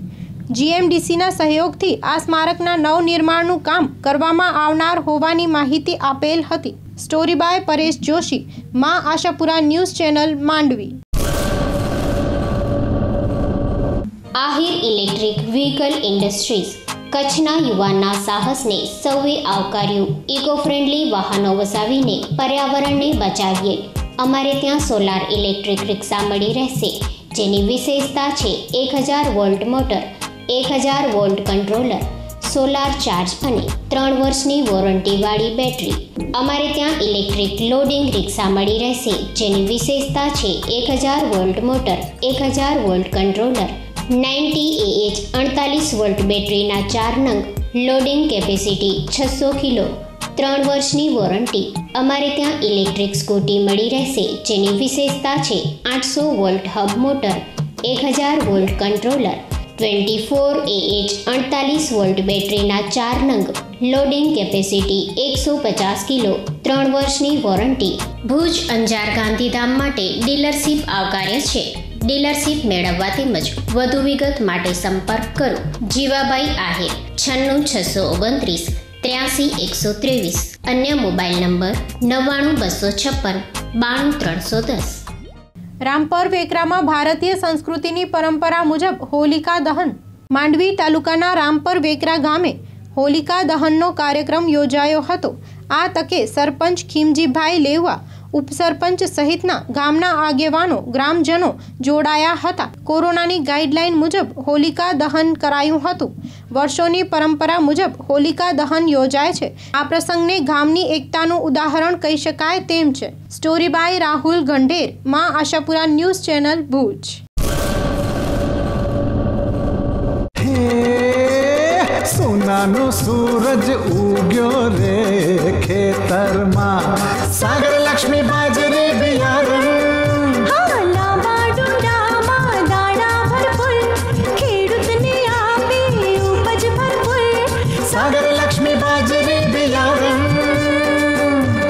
જીએમડીસીના સહયોગથી આ સ્મારકના નવનિર્માણનું કામ કરવામાં આવનાર હોવાની માહિતી આપેલ હતી. Story by Paresh Joshi, Maa Ashapura news channel, Mandvi. Ahir electric vehicle industries. કચ્છના યુવાનના સાહસને સૌએ આવકાર્યું. ઇકો ફ્રેન્ડલી વાહનો વસાવીને પર્યાવરણને બચાવીએ. અમારે ત્યાં સોલાર ઇલેક્ટ્રિક રિક્ષા મળી રહેશે, જેની વિશેષતા છે એક હજાર વોલ્ટ મોટર, એક હજાર વોલ્ટ કંટ્રોલર, સોલાર ચાર્જ અને ત્રણ વર્ષની વોરંટીવાળી બેટરી. અમારે ત્યાં ઇલેક્ટ્રિક લોડિંગ રિક્ષા મળી રહેશે, જેની વિશેષતા છે એક હજાર વોલ્ટ મોટર, એક હજાર વોલ્ટ કંટ્રોલર નાઇન્ટી એએચ અડતાલીસ વોલ્ટ બેટરીના ચાર નંગ લોડિંગ કેપેસિટી છસો કિલો, ત્રણ વર્ષની વોરંટી. અમારે ત્યાં ઇલેક્ટ્રિક સ્કૂટી મળી રહેશે, જેની વિશેષતા છે આઠસો વોલ્ટ હબ મોટર, એક હજાર volt controller, twenty four AH અડતાલીસ વોલ્ટ બેટરીના ચાર નંગ લોડિંગ કેપેસિટી, એકસો પચાસ કિલો, ત્રણ વર્ષની વોરંટી. ભુજ અંજાર ગાંધીધામ માટે ડીલરશીપ આવકાર્ય છે. ડીલરશીપ મેળવવા તેમજ વધુ વિગત માટે સંપર્ક કરો. જીવાભાઈ આહિર, છન્નું છસો ઓગણત્રીસ, ત્ર્યાસી એકસો ત્રેવીસ. અન્ય મોબાઈલ નંબર નવ્વાણું બસો છપ્પન, બાણું ત્રણસો દસ. રામપર વેકરામાં ભારતીય સંસ્કૃતિની પરંપરા મુજબ હોલિકા દહન. માંડવી તાલુકાના રામપર વેકરા ગામે હોલિકા દહનનો કાર્યક્રમ યોજાયો હતો. આ તકે સરપંચ ખીમજીભાઈ લેવા ઉપસરપંચ સહિતના ગામના આગેવાનો, ગ્રામજનો જોડાયા હતા. કોરોનાની ગાઈડલાઈન મુજબ હોલિકા દહન કરાયું હતું. વર્ષોની પરંપરા મુજબ હોલિકા દહન યોજાય છે. આ પ્રસંગને ગામની એકતાનું ઉદાહરણ કહી શકાય તેમ છે. સ્ટોરી બાય રાહુલ ગંઢેર, માં આશાપુરા ન્યૂઝ ચેનલ, ભુજ. સોનાનો સૂરજ ઉગ્યો રે ખેતરમાં. સાગર લક્ષ્મી બાજરી બિયારણ સાગર લક્ષ્મી બાજરી બિયારણ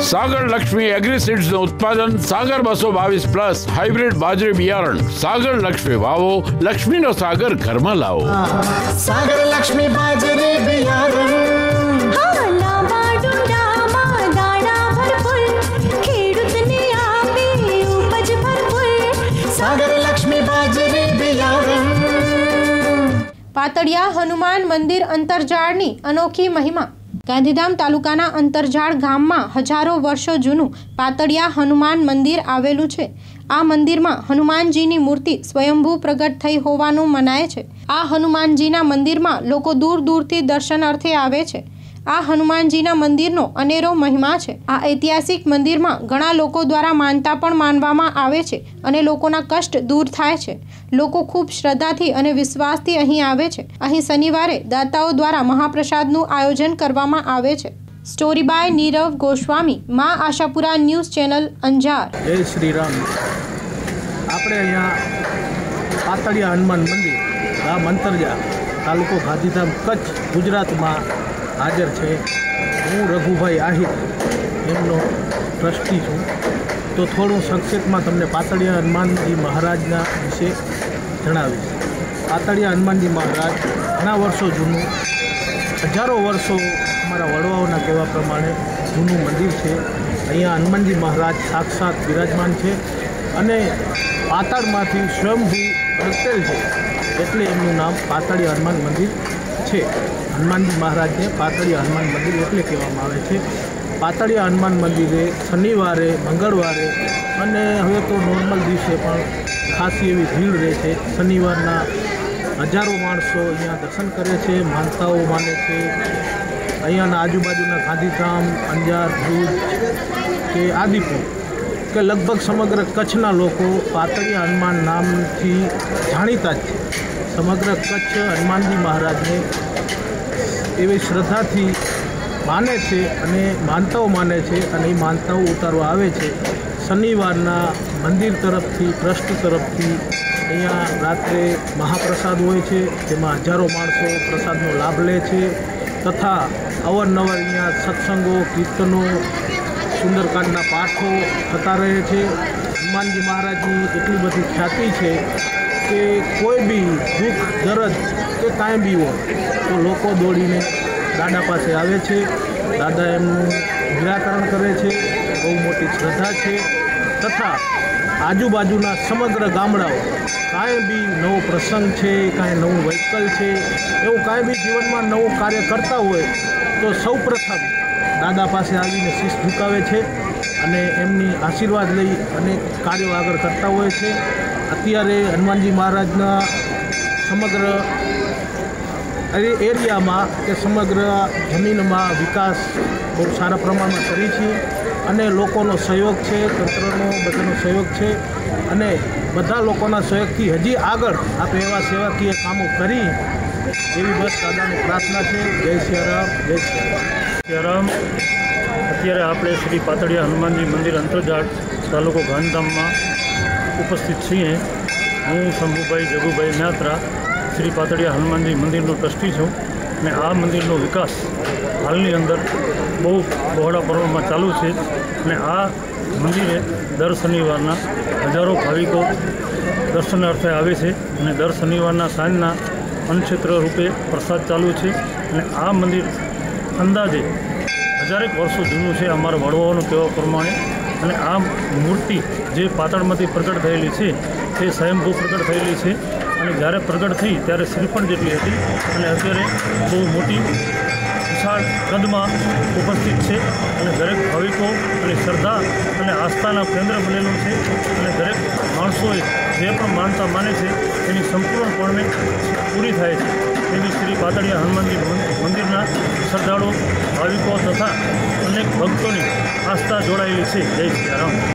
સાગર લક્ષ્મી એગ્રીસીડ્સનું ઉત્પાદન સાગર બસો બાવીસ પ્લસ હાઇબ્રિડ બાજરી બિયારણ સાગર લક્ષ્મી વાવો લક્ષ્મીનો સાગર ઘરમાં લાવો સાગર લક્ષ્મી બાજરી બિયારણ પાતળિયા હનુમાન મંદિર અંતરજાળની અનોખી મહિમા. ગાંધીધામ તાલુકાના અંતરજાળ ગામમાં હજારો વર્ષો જૂનું પાતળિયા હનુમાન મંદિર આવેલું છે. આ મંદિરમાં હનુમાનજીની મૂર્તિ સ્વયંભૂ પ્રગટ થઈ હોવાનું મનાય છે. આ હનુમાનજીના મંદિરમાં લોકો દૂર દૂરથી દર્શનાર્થે આવે છે. આ હનુમાનજીના મંદિરનો અનેરો મહિમા છે. આ ઐતિહાસિક મંદિરમાં ઘણા લોકો દ્વારા માનતા પણ માનવામાં આવે છે અને લોકોના કષ્ટ દૂર થાય છે. લોકો ખૂબ શ્રદ્ધાથી અને વિશ્વાસથી અહીં આવે છે. અહીં શનિવારે દાતાઓ દ્વારા મહાપ્રસાદનું આયોજન કરવામાં આવે છે. સ્ટોરી બાય નીરવ ગોસ્વામી, મા આશાપુરા ન્યૂઝ ચેનલ, અંજાર. જય શ્રી રામ આપણે અહીંયા પાતળિયા હનુમાન મંદિર ગામ અંતરજા, તાલુકો ગાંધીધામ, કચ્છ, ગુજરાતમાં હાજર છે. હું રઘુભાઈ આહિર, એમનો ટ્રસ્ટી છું. તો થોડું સંક્ષેપમાં તમને પાતળિયા હનુમાનજી મહારાજના વિશે જણાવીશ. પાતળિયા હનુમાનજી મહારાજ ઘણા વર્ષો જૂનું, હજારો વર્ષો અમારા વડવાઓના કહેવા પ્રમાણે જૂનું મંદિર છે. અહીંયા હનુમાનજી મહારાજ સાક્ષાત બિરાજમાન છે અને પાતાળમાંથી સ્વયંભૂ પ્રગટેલ છે. એટલે એમનું નામ પાતાળી હનુમાન મંદિર છે. હનુમાનજી મહારાજને પાતળીયા હનુમાન મંદિર એટલે કહેવામાં આવે છે. પાતળીયા હનુમાન મંદિરે શનિવારે, મંગળવારે અને હવે તો નોર્મલ દિવસે પણ ખાસી એવી ભીડ રહે છે. શનિવારના હજારો માણસો અહીંયા દર્શન કરે છે, માનતાઓ માને છે. અહીંયાના આજુબાજુના ગાંધીધામ, અંજાર, ભુજ કે આદિપુર કે લગભગ સમગ્ર કચ્છના લોકો પાતળીયા હનુમાન નામથી જાણીતા જ છે. સમગ્ર કચ્છ હનુમાનજી મહારાજને એવી શ્રદ્ધાથી માને છે અને માનતાઓ માને છે અને એ માનતાઓ ઉતારવા આવે છે. શનિવારના મંદિર તરફથી, ટ્રસ્ટ તરફથી અહીંયા રાત્રે મહાપ્રસાદ હોય છે, જેમાં હજારો માણસો પ્રસાદનો લાભ લે છે તથા અવારનવાર અહીંયા સત્સંગો, કીર્તનો, સુંદરકાંડના પાઠો થતા રહે છે. હનુમાનજી મહારાજની એટલી બધી ખ્યાતિ છે કે કોઈ બી દુઃખ, દરદ કે કાંઈ બી હોય તો લોકો દોડીને દાદા પાસે આવે છે. દાદા એમનું નિરાકરણ કરે છે. બહુ મોટી શ્રદ્ધા છે. તથા આજુબાજુના સમગ્ર ગામડાઓ કાંઈ બી નવો પ્રસંગ છે, કાંઈ નવું વ્હીકલ છે, એવું કાંઈ બી જીવનમાં નવું કાર્ય કરતા હોય તો સૌ પ્રથમ દાદા પાસે આવીને શીશ ઝુકાવે છે અને એમની આશીર્વાદ લઈ અને કાર્યો આગળ કરતા હોય છે. અત્યારે હનુમાનજી મહારાજના સમગ્ર એ- એરિયામાં કે સમગ્ર જમીનમાં વિકાસ બહુ સારા પ્રમાણમાં કરી છે અને લોકોનો સહયોગ છે, તંત્રનો બધાનો સહયોગ છે અને બધા લોકોના સહયોગથી હજી આગળ આપણે એવા સેવાકીય કામો કરી એવી બસ દાદાની પ્રાર્થના છે. જય સિયારામ જય સિયારામ અત્યારે આપણે શ્રી પાતળિયા હનુમાનજી મંદિર અંતરજાળ તાલુકો ગાંધીધામમાં ઉપસ્થિત છીએ. હું શંભુભાઈ જગુભાઈ મ્યાત્રા શ્રી પાતળિયા હનુમાનજી મંદિરનો ટ્રસ્ટી છું અને આ મંદિરનો વિકાસ હાલની અંદર બહુ બહોળા પ્રમાણમાં ચાલુ છે અને આ મંદિરે દર શનિવારના હજારો ભાવિકો દર્શનાર્થે આવે છે અને દર શનિવારના સાંજના અન્નક્ષેત્ર રૂપે પ્રસાદ ચાલુ છે અને આ મંદિર અંદાજે હજારેક વર્ષો જૂનું છે અમારા વડવાઓનું કહેવા પ્રમાણે અને આ મૂર્તિ જે પાતળમાંથી પ્રગટ થયેલી છે તે સ્વયંભૂ પ્રગટ થયેલી છે અને જ્યારે પ્રગટ થઈ ત્યારે શ્રીફળ જેટલી હતી અને અત્યારે બહુ મોટી વિશાળ કદમાં ઉપસ્થિત છે અને દરેક ભાવિકો અને શ્રદ્ધા અને આસ્થાના કેન્દ્ર બનેલું છે અને દરેક માણસોએ જે પણ માનતા માને છે તેની સંપૂર્ણપણે પૂરી થાય છે. તેવી શ્રી પાતળિયા હનુમાનજી મંદિરના શ્રદ્ધાળુઓ ભાવિકો તથા અનેક ભક્તોની આસ્થા જોડાયેલી છે. જય શ્રી બચાવ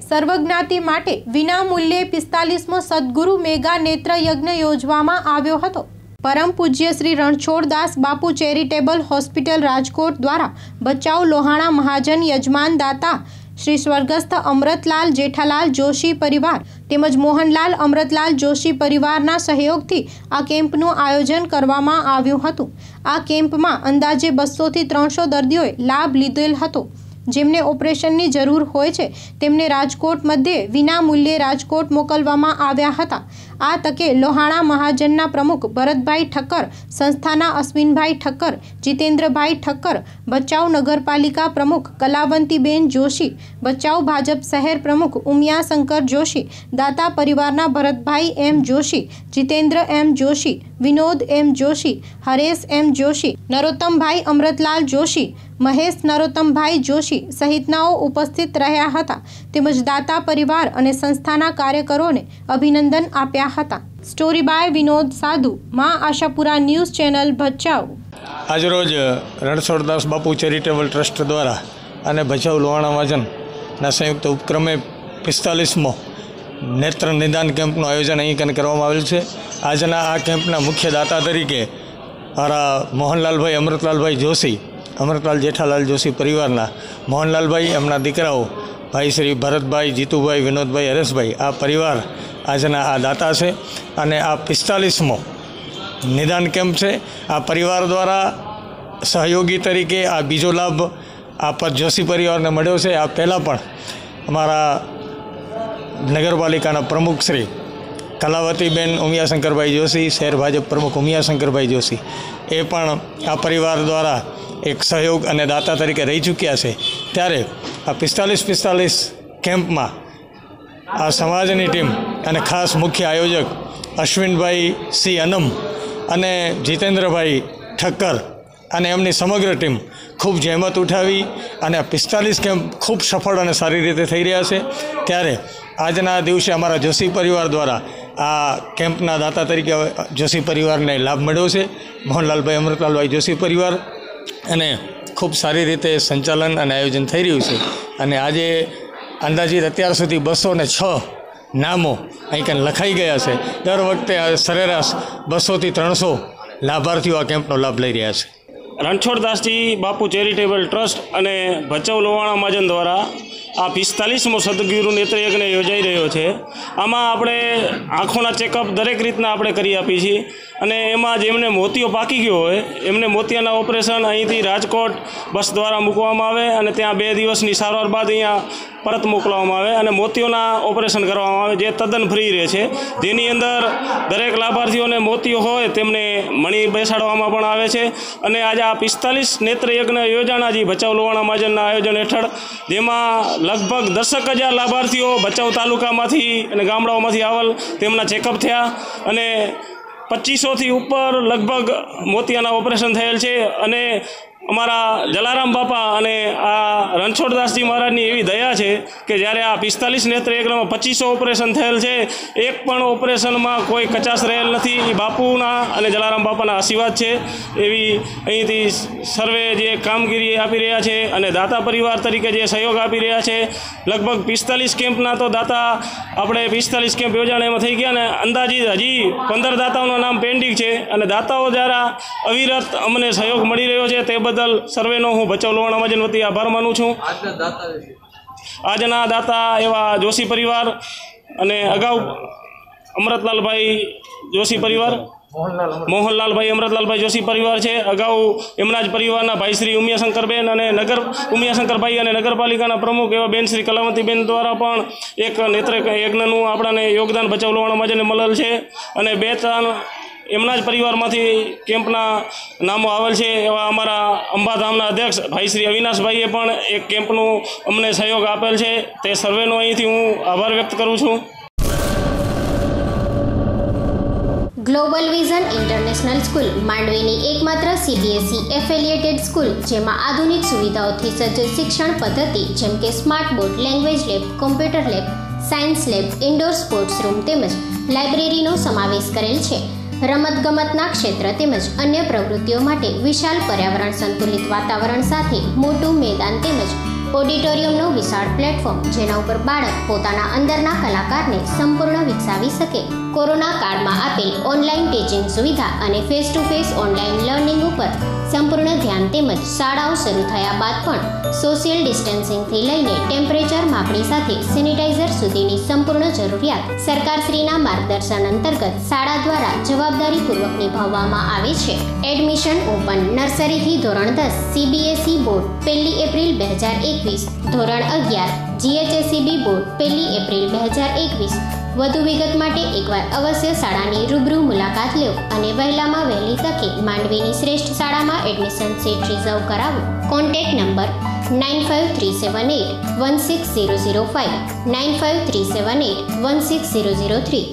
સર્વજ્ઞાતિ માટે વિનામૂલ્યે પિસ્તાલીસમો સદગુરુ મેગા નેત્ર યજ્ઞ યોજવામાં આવ્યો હતો. પરમ પૂજ્ય શ્રી રણછોડદાસ બાપુ ચેરિટેબલ હોસ્પિટલ રાજકોટ દ્વારા બચાવ લોહાણા મહાજન યજમાન દાતા શ્રી સ્વર્ગસ્થ અમૃતલાલ જેઠાલાલ જોશી પરિવાર તેમજ મોહનલાલ અમૃતલાલ જોશી પરિવારના સહયોગથી આ કેમ્પનું આયોજન કરવામાં આવ્યું હતું. આ કેમ્પમાં અંદાજે બસોથી ત્રણસો દર્દીઓએ લાભ લીધેલ હતો. જેમને ઓપરેશનની જરૂર હોય છે, તેમને રાજકોટ મધ્યે વિનામૂલ્યે રાજકોટ મોકલવામાં આવ્યા હતા. આ તકે લોહાણા મહાજનના પ્રમુખ ભરતભાઈ ઠક્કર, સંસ્થાના અશ્વિનભાઈ ઠક્કર, જીતેન્દ્રભાઈ ઠક્કર, બચાવ નગરપાલિકા પ્રમુખ કલાવંતીબેન જોશી, બચાવ ભાજપ શહેર પ્રમુખ ઉમિયાશંકર જોશી, દાતા પરિવારના ભરતભાઈ એમ જોશી, જીતેન્દ્ર એમ જોશી, વિનોદ એમ જોશી, હરેશ એમ જોશી, નરોત્તમભાઈ અમૃતલાલ જોશી મહેશ નરોત્તમભાઈ જોશી સહિતનાઓ ઉપસ્થિત રહ્યા હતા. તેમજ દાતા પરિવાર અને સંસ્થાના કાર્યકરોને અભિનંદન આપ્યા હતા. સ્ટોરી બાય વિનોદ સાધુ, માં આશાપુરા ન્યૂઝ ચેનલ ભચાઉ. આજરોજ રણછોડદાસ બાપુ ચેરિટેબલ ટ્રસ્ટ દ્વારા અને ભચાઉ લોહાણા વાજનના સંયુક્ત ઉપક્રમે પિસ્તાલીસમો નેત્ર નિદાન કેમ્પનું આયોજન અહીં કરવામાં આવેલ છે. આજના આ કેમ્પના મુખ્ય દાતા તરીકે મારા મોહનલાલભાઈ, અમૃતલાલભાઈ જોશી અમૃતલાલ જેઠાલાલ જોશી પરિવારના મોહનલાલભાઈ, એમના દીકરાઓ, ભાઈ શ્રી ભરતભાઈ, જીતુભાઈ, વિનોદભાઈ, હરેશભાઈ, આ પરિવાર આજના આ દાતા છે અને આ પિસ્તાલીસમો નિદાન કેમ્પ છે. આ પરિવાર દ્વારા સહયોગી તરીકે આ બીજો લાભ આ જોશી પરિવારને મળ્યો છે. આ પહેલાં પણ અમારા નગરપાલિકાના પ્રમુખ શ્રી કલાવતીબેન ઉમિયાશંકરભાઈ જોશી, શહેર ભાજપ પ્રમુખ ઉમિયાશંકરભાઈ જોશી. એ પણ આ પરિવાર દ્વારા એક સહયોગ અને દાતા તરીકે રહી ચૂક્યા છે. ત્યારે આ પિસ્તાલીસ પિસ્તાલીસ કેમ્પમાં આ સમાજની ટીમ અને ખાસ મુખ્ય આયોજક અશ્વિનભાઈ સી અનમ અને જીતેન્દ્રભાઈ ઠક્કર અને એમની સમગ્ર ટીમ ખૂબ જહેમત ઉઠાવી અને આ પિસ્તાલીસ કેમ્પ ખૂબ સફળ અને સારી રીતે થઈ રહ્યા છે. ત્યારે આજના દિવસે અમારા જોશી પરિવાર દ્વારા આ કેમ્પના દાતા તરીકે જોશી પરિવારને લાભ મળ્યો છે. મોહનલાલભાઈ અમૃતલાલભાઈ, જોશી પરિવાર અને ખૂબ સારી રીતે સંચાલન અને આયોજન થઈ રહ્યું છે. અને આજે અંદાજિત અત્યાર સુધી બસો ને છ નામો અહીં લખાઈ ગયા છે. દર વખતે સરેરાશ બસોથી ત્રણસો લાભાર્થીઓ આ કેમ્પનો લાભ લઈ રહ્યા છે. રણછોડદાસજી બાપુ ચેરિટેબલ ટ્રસ્ટ અને ભચાઉ લોવાણા મહાજન દ્વારા આ પિસ્તાલીસમો સદગુરુ નેત્રયજ્ઞ યોજાઈ રહ્યો છે. આમાં આપણે આંખોના ચેકઅપ દરેક રીતના આપણે કરી આપીએ છીએ. અને એમાં જેમને મોતિયો પાકી ગયો હોય, એમને મોતિયાના ઓપરેશન અહીંથી રાજકોટ બસ દ્વારા મૂકવામાં આવે અને ત્યાં બે દિવસની સારવાર બાદ અહીંયા પરત મોકલવામાં આવે અને મોતીઓના ઓપરેશન કરવામાં આવે, જે તદ્દન ફ્રી રહે છે. જેની અંદર દરેક લાભાર્થીઓને મોતીઓ હોય, તેમને મણી બેસાડવામાં પણ આવે છે. અને આજે આ પિસ્તાલીસ નેત્રયજ્ઞ યોજાણાજી ભચાઉ લોવાણા મહાજનના આયોજન હેઠળ, જેમાં લગભગ દસક હજાર લાભાર્થીઓ ભચાઉ તાલુકામાંથી અને ગામડાઓમાંથી આવેલ તેમના ચેકઅપ થયા. અને પચીસોથી ઉપર લગભગ મોતિયાના ઓપરેશન થયેલ છે અને અમારા જલારામ બાપા અને આ રણછોડદાસજી મહારાજની એવી દયા છે કે જ્યારે આ પિસ્તાલીસ નેત્ર એકરમાં પચીસો ઓપરેશન થયેલ છે, એક પણ ઓપરેશનમાં કોઈ કચાશ રહેલ નથી. એ બાપુના અને જલારામ બાપાના આશીર્વાદ છે. એવી અહીંથી સર્વે જે કામગીરી આપી રહ્યા છે અને દાતા પરિવાર તરીકે જે સહયોગ આપી રહ્યા છે. લગભગ પિસ્તાલીસ કેમ્પના તો દાતા આપણે પિસ્તાલીસ કેમ્પ યોજાણ એમાં થઈ ગયા ને અંદાજિત હજી પંદર દાતાઓના નામ પેન્ડિંગ છે. અને દાતાઓ દ્વારા અવિરત અમને સહયોગ મળી રહ્યો છે. તે બદલ સર્વેનો હું બચાવ લોવાણા મહાજન વતી આભાર માનું છું. આજના દાતા એવા જોશી પરિવાર અને અગાઉ અમરતલાલભાઈ જોશી પરિવાર મોહનલાલભાઈ અમરતલાલભાઈ જોશી પરિવાર છે. અગાઉ એમના જ પરિવારના ભાઈ શ્રી ઉમિયાશંકરબેન અને નગર ઉમિયાશંકરભાઈ અને નગરપાલિકાના પ્રમુખ એવા બેન શ્રી કલાવતીબેન દ્વારા પણ એક નેત્ર યજ્ઞનું આપણાને યોગદાન બચાવ લોવાણા મહાજને મળેલ છે. અને બે ત્રણ એમના જ પરિવારમાંથી કેમ્પના નામો આવેલ છે એવા અમારા અંબાધામના અધ્યક્ષ ભાઈ શ્રી અવિનાશભાઈએ પણ એક કેમ્પનું અમને સહયોગ આપેલ છે. તે સર્વેનો અહીંથી હું આભાર વ્યક્ત કરું છું. ગ્લોબલ વિઝન ઇન્ટરનેશનલ સ્કૂલ, માંડવીની એકમાત્ર સીબીએસઈ એફિલિયેટેડ સ્કૂલ, જેમાં આધુનિક સુવિધાઓથી સજ્જ શિક્ષણ પદ્ધતિ, જેમ કે smart board, language lab, computer lab, science lab, indoor sports room તેમજ લાઇબ્રેરીનો સમાવેશ કરેલ છે. રમતગમતના ક્ષેત્ર તેમજ અન્ય પ્રવૃત્તિઓ માટે વિશાળ પર્યાવરણ સંતુલિત વાતાવરણ સાથે મોટું મેદાન તેમજ ઓડિટોરિયમનો વિશાળ પ્લેટફોર્મ, જેના ઉપર બાળક પોતાના અંદરના કલાકારને સંપૂર્ણ વિકસાવી શકે. કોરોના કાળમાં આપેલ ઓનલાઈન ટીચિંગ સુવિધા અને face to face online learning ઉપર સંપૂર્ણ ધ્યાન તેમજ શાળાઓ શરૂ થયા બાદ પણ સોશિયલ ડિસ્ટન્સિંગથી લઈને ટેમ્પરેચર માપણી સાથે સેનિટાઈઝર સુધીની સંપૂર્ણ જરૂરિયાત સરકારશ્રીના માર્ગદર્શન અંતર્ગત શાળા દ્વારા જવાબદારીપૂર્વક નિભાવવામાં આવે છે. એડમિશન ઓપન નર્સરીથી ધોરણ દસ સીબીએસઈ બોર્ડ પહેલી એપ્રિલ બે હજાર એકવીસ. ધોરણ અગિયાર જીએચએસસીબી બોર્ડ પહેલી એપ્રિલ બે હજાર એકવીસ. વધુ વિગત માટે એકવાર અવશ્ય શાળાની રૂબરૂ મુલાકાત લો અને વહેલામાં વહેલી તકે માંડવીની શ્રેષ્ઠ શાળામાં એડમિશન સીટ રિઝર્વ કરાવો. Contact number nine five three seven eight one six zero zero five nine five three seven eight one six zero zero three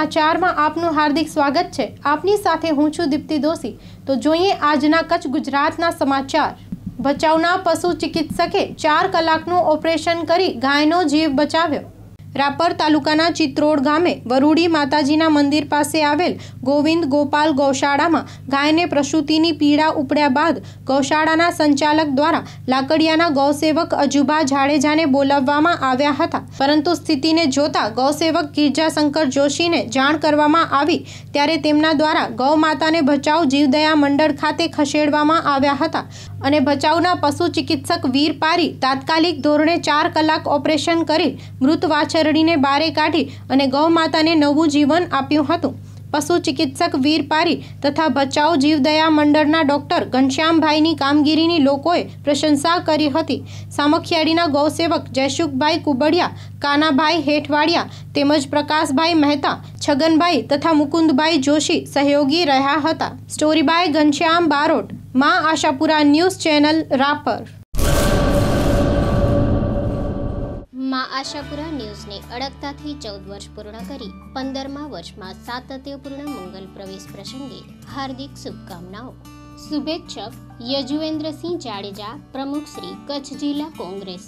સમાચારમાં આપનું હાર્દિક સ્વાગત છે. આપની સાથે હું છું દીપ્તિ દોશી. તો જોઈએ આજના કચ્છ ગુજરાતના સમાચાર. ભચાઉના પશુ ચિકિત્સકે ચાર કલાકનું ઓપરેશન કરી ગાયનો જીવ બચાવ્યો. રાપર તાલુકાના ચિત્રોડ ગામે વરુડી માતાજીના મંદિર પાસે આવેલ ગોવિંદ ગોપાલ ગૌશાળામાં ગાયને પ્રસૂતિની પીડા ઉપડ્યા બાદ ગૌશાળાના સંચાલક દ્વારા લાકડિયાના ગૌસેવક અજુબા જાડેજાને બોલાવવામાં આવ્યા હતા. પરંતુ સ્થિતિને જોતા ગૌસેવક ગિરજાશંકર જોશીને જાણ કરવામાં આવી ત્યારે તેમના દ્વારા ગૌ માતાને ભચાઉ જીવદયા મંડળ ખાતે ખસેડવામાં આવ્યા હતા અને ભચાઉના પશુ ચિકિત્સક વીર પારી તાત્કાલિક ધોરણે ચાર કલાક ઓપરેશન કરી મૃત વાછરડીને બારે કાઢી અને ગૌ માતાને નવું જીવન આપ્યું હતું. પશુ ચિકિત્સક વીર પારી તથા ભચાઉ જીવદયા મંડળના ડોક્ટર ઘનશ્યામભાઈની કામગીરીની લોકોએ પ્રશંસા કરી હતી. સામખિયાળીના ગૌસેવક જયસુખભાઈ કુબડિયા, કાનાભાઈ હેઠવાડિયા તેમજ પ્રકાશભાઈ મહેતા, છગનભાઈ તથા મુકુંદભાઈ જોશી સહયોગી રહ્યા હતા. સ્ટોરી બાય ઘનશ્યામ બારોટ, માં આશાપુરા ન્યૂઝ ચેનલ રાપર. માં આશાપુરા ન્યૂઝને અડગતાથી ચૌદ વર્ષ પૂર્ણ કરી પંદરમા વર્ષમાં સાતત્યપૂર્ણ મંગલ પ્રવેશ પ્રસંગે હાર્દિક શુભકામનાઓ શુભેચ્છક યજુવેન્દ્રસિંહ જાડેજા પ્રમુખ શ્રી કચ્છ જિલ્લા કોંગ્રેસ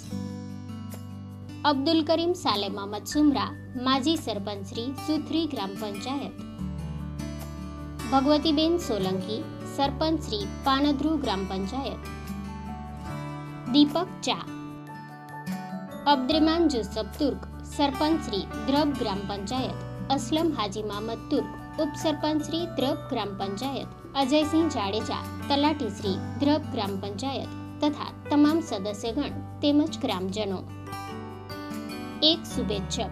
અબ્દુલ કરીમ સાલેમ અહમદ સુમરા માજી સરપંચ શ્રી સુથરી ગ્રામ પંચાયત ભગવતીબેન સોલંકી સરપંચ શ્રી પાનધ્રુ ગ્રામ પંચાયત દીપક ચા અબ્દ્રેમાન જુસબ તુર્ક, સરપંચ શ્રી દ્રબ ગ્રામ પંચાયત, અસલમ હાજી મામદ તુર્ક, ઉપસરપંચ શ્રી દ્રબ ગ્રામ પંચાયત, અજયસિંહ જાડેજા, તલાટી શ્રી દ્રબ ગ્રામ પંચાયત તથા તમામ સદસ્યગણ તેમજ ગ્રામજનો. એક શુભેચ્છક.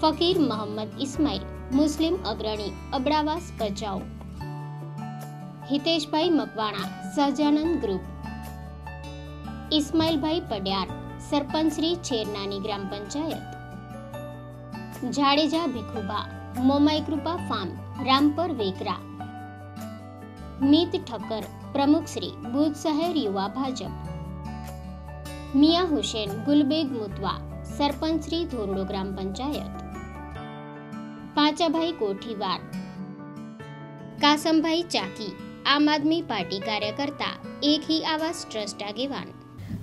ફકીર મોહમ્મદ ઇસ્માઇલ, મુસ્લિમ અગ્રણી, અબડાવાસ બચાવ હિતેશભાઈ મકવાણા, સહજાનંદ ગ્રુપ. ઇસ્માઇલભાઈ પડિયાર સરપંચ શ્રી છેરનાની ગ્રામ પંચાયત જાડેજા ભીખુબા મોમાઈ કૃપા ફાર્મ રામપર વેકરા મિત ઠક્કર પ્રમુખ શ્રી ભુજ શહેર યુવા ભાજપ મિયા હુસેન ગુલબેગ મુતવા સરપંચ શ્રી ધોરડો ગ્રામ પંચાયત પાંચાભાઈ કોઠીવાર કાસમભાઈ ચાકી આમ આદમી પાર્ટી કાર્યકર્તા એક હી આવાસ ટ્રસ્ટ આગેવાન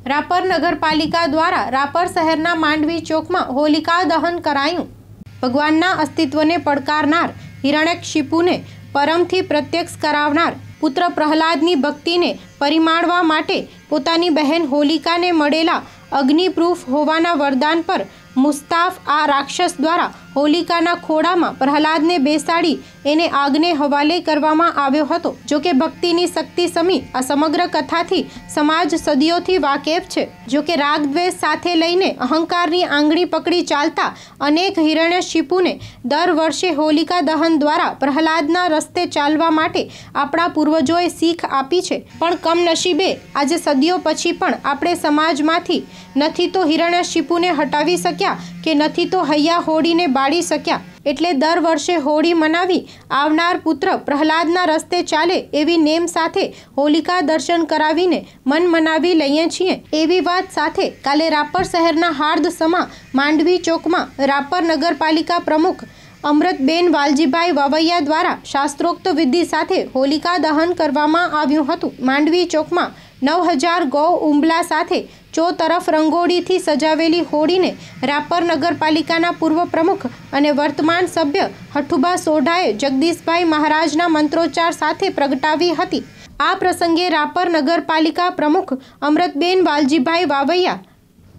રાપર નગરપાલિકા દ્વારા રાપર શહેરના માંડવી ચોકમાં હોલિકા દહન કરાયું. ભગવાનના અસ્તિત્વને પડકારનાર હિરણ્યકશિપુને પરમથી પ્રત્યક્ષ કરાવનાર પુત્ર પ્રહલાદની ભક્તિને પરિમાણવા માટે પોતાની બહેન હોલિકાને મળેલા અગ્નિપ્રૂફ હોવાના વરદાન પર મુસ્તાફ આ રાક્ષસ દ્વારા હોલિકાના ખોળામાં પ્રહલાદને બેસાડી એને આગને હવાલે કરવામાં આવ્યો હતો. જોકે ભક્તિની શક્તિ સમી આ સમગ્ર કથાથી સમાજ સદીઓથી વાકેફ છે. જોકે રાગ દ્વેષ સાથે લઈને અહંકારની આંગળી પકડી ચાલતા અનેક હિરણ્યશિપુને દર વર્ષે હોલિકા દહન દ્વારા પ્રહલાદના રસ્તે ચાલવા માટે આપણા પૂર્વજોએ શીખ આપી છે. પણ કમનસીબે આજે સદીઓ પછી પણ આપણે સમાજમાંથી નથી તો હિરણ્યશિપુને હટાવી શક્યા કે નથી તો હૈયા હોડીને બાળી શક્યા. એટલે દર વર્ષે હોળી મનાવી આવનાર પુત્ર પ્રહલાદના રસ્તે ચાલે એવી નેમ સાથે હોલિકા દર્શન કરાવીને મન મનાવી લઈએ છીએ. એવી વાત સાથે કાલે રાપર શહેરના હાર્દ સમા માંડવી ચોકમાં રાપર નગરપાલિકા પ્રમુખ અમૃતબેન વાલજીભાઈ વાવૈયા દ્વારા શાસ્ત્રોક્ત વિધિ સાથે હોલિકા દહન કરવામાં આવ્યું હતું. માંડવી ચોકમાં નવ હજાર ગૌ ઉંબલા સાથે ચો તરફ રંગોળીથી સજાવેલી હોળીને રાપર નગરપાલિકાના પૂર્વ પ્રમુખ અને વર્તમાન સભ્ય હઠુભા સોઢાએ જગદીશભાઈ મહારાજના મંત્રોચ્ચાર સાથે પ્રગટાવી હતી. આ પ્રસંગે રાપર નગરપાલિકા પ્રમુખ અમૃતબેન વાલજીભાઈ વાવૈયા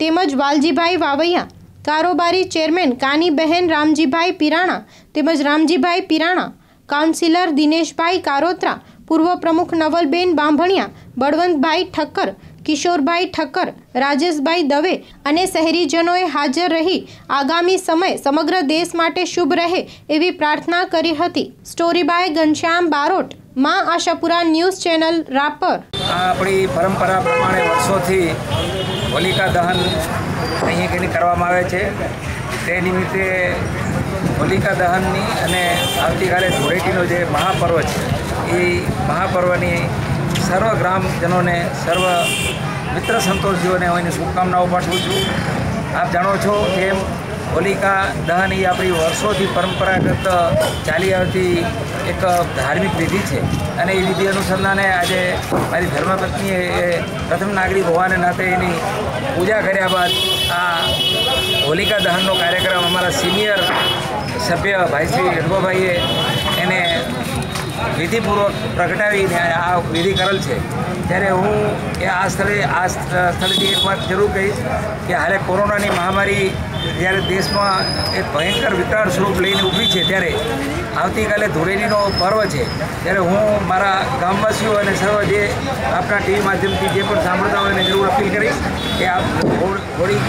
તેમજ વાલજીભાઈ વાવૈયા, કારોબારી ચેરમેન કાનીબહેન રામજીભાઈ પિરાણા તેમજ રામજીભાઈ પિરાણા, કાઉન્સિલર દિનેશભાઈ કારોત્રા, પૂર્વ પ્રમુખ નવલબેન બાંભણિયા, બળવંતભાઈ ઠક્કર કિશોરભાઈ ઠક્કર, રાજેશભાઈ દવે અને શહેરીજનોએ હાજર રહી આગામી સમય સમગ્ર દેશ માટે શુભ રહે એવી પ્રાર્થના કરી હતી. સ્ટોરી બાય ઘનશ્યામ બારોટ, માં આશાપુરા ન્યૂઝ ચેનલ, રાપર. આપણી પરંપરા પ્રમાણે વર્ષોથી હોલિકા દહન અહીં કંઈ કરવામાં આવે છે. તે નિમિત્તે હોલિકા દહનની અને આવતીકાલે ધૂળેટીનો જે મહાપર્વ છે, એ મહાપર્વની સર્વ ગ્રામજનોને, સર્વ મિત્ર સંતોષીઓને હું એની શુભકામનાઓ પાઠવું છું. આપ જાણો છો કે હોલિકા દહન એ આપણી વર્ષોથી પરંપરાગત ચાલી આવતી એક ધાર્મિક વિધિ છે. અને એ વિધિ અનુસંધાને આજે મારી ધર્મપત્નીએ એ પ્રથમ નાગરિક હોવાને નાતે એની પૂજા કર્યા બાદ આ હોલિકા દહનનો કાર્યક્રમ અમારા સિનિયર સભ્ય ભાઈ શ્રી રઘુભાઈએ એને વિધિપૂર્વક પ્રગટાવીને આ વિધિ કરેલ છે. ત્યારે હું એ આ સ્થળે આ સ્થળેથી એક વાત જરૂર કહીશ કે હાલે કોરોનાની મહામારી જ્યારે દેશમાં એક ભયંકર વિકરાળ સ્વરૂપ લઈને ઊભી છે, ત્યારે આવતીકાલે ધૂળેટીનો પર્વ છે. ત્યારે હું મારા ગામવાસીઓ અને સર્વ જે આપણા ટીવી માધ્યમથી જે પણ સાંભળતા હોય એને જરૂર અપીલ કરીશ કે આ હોળી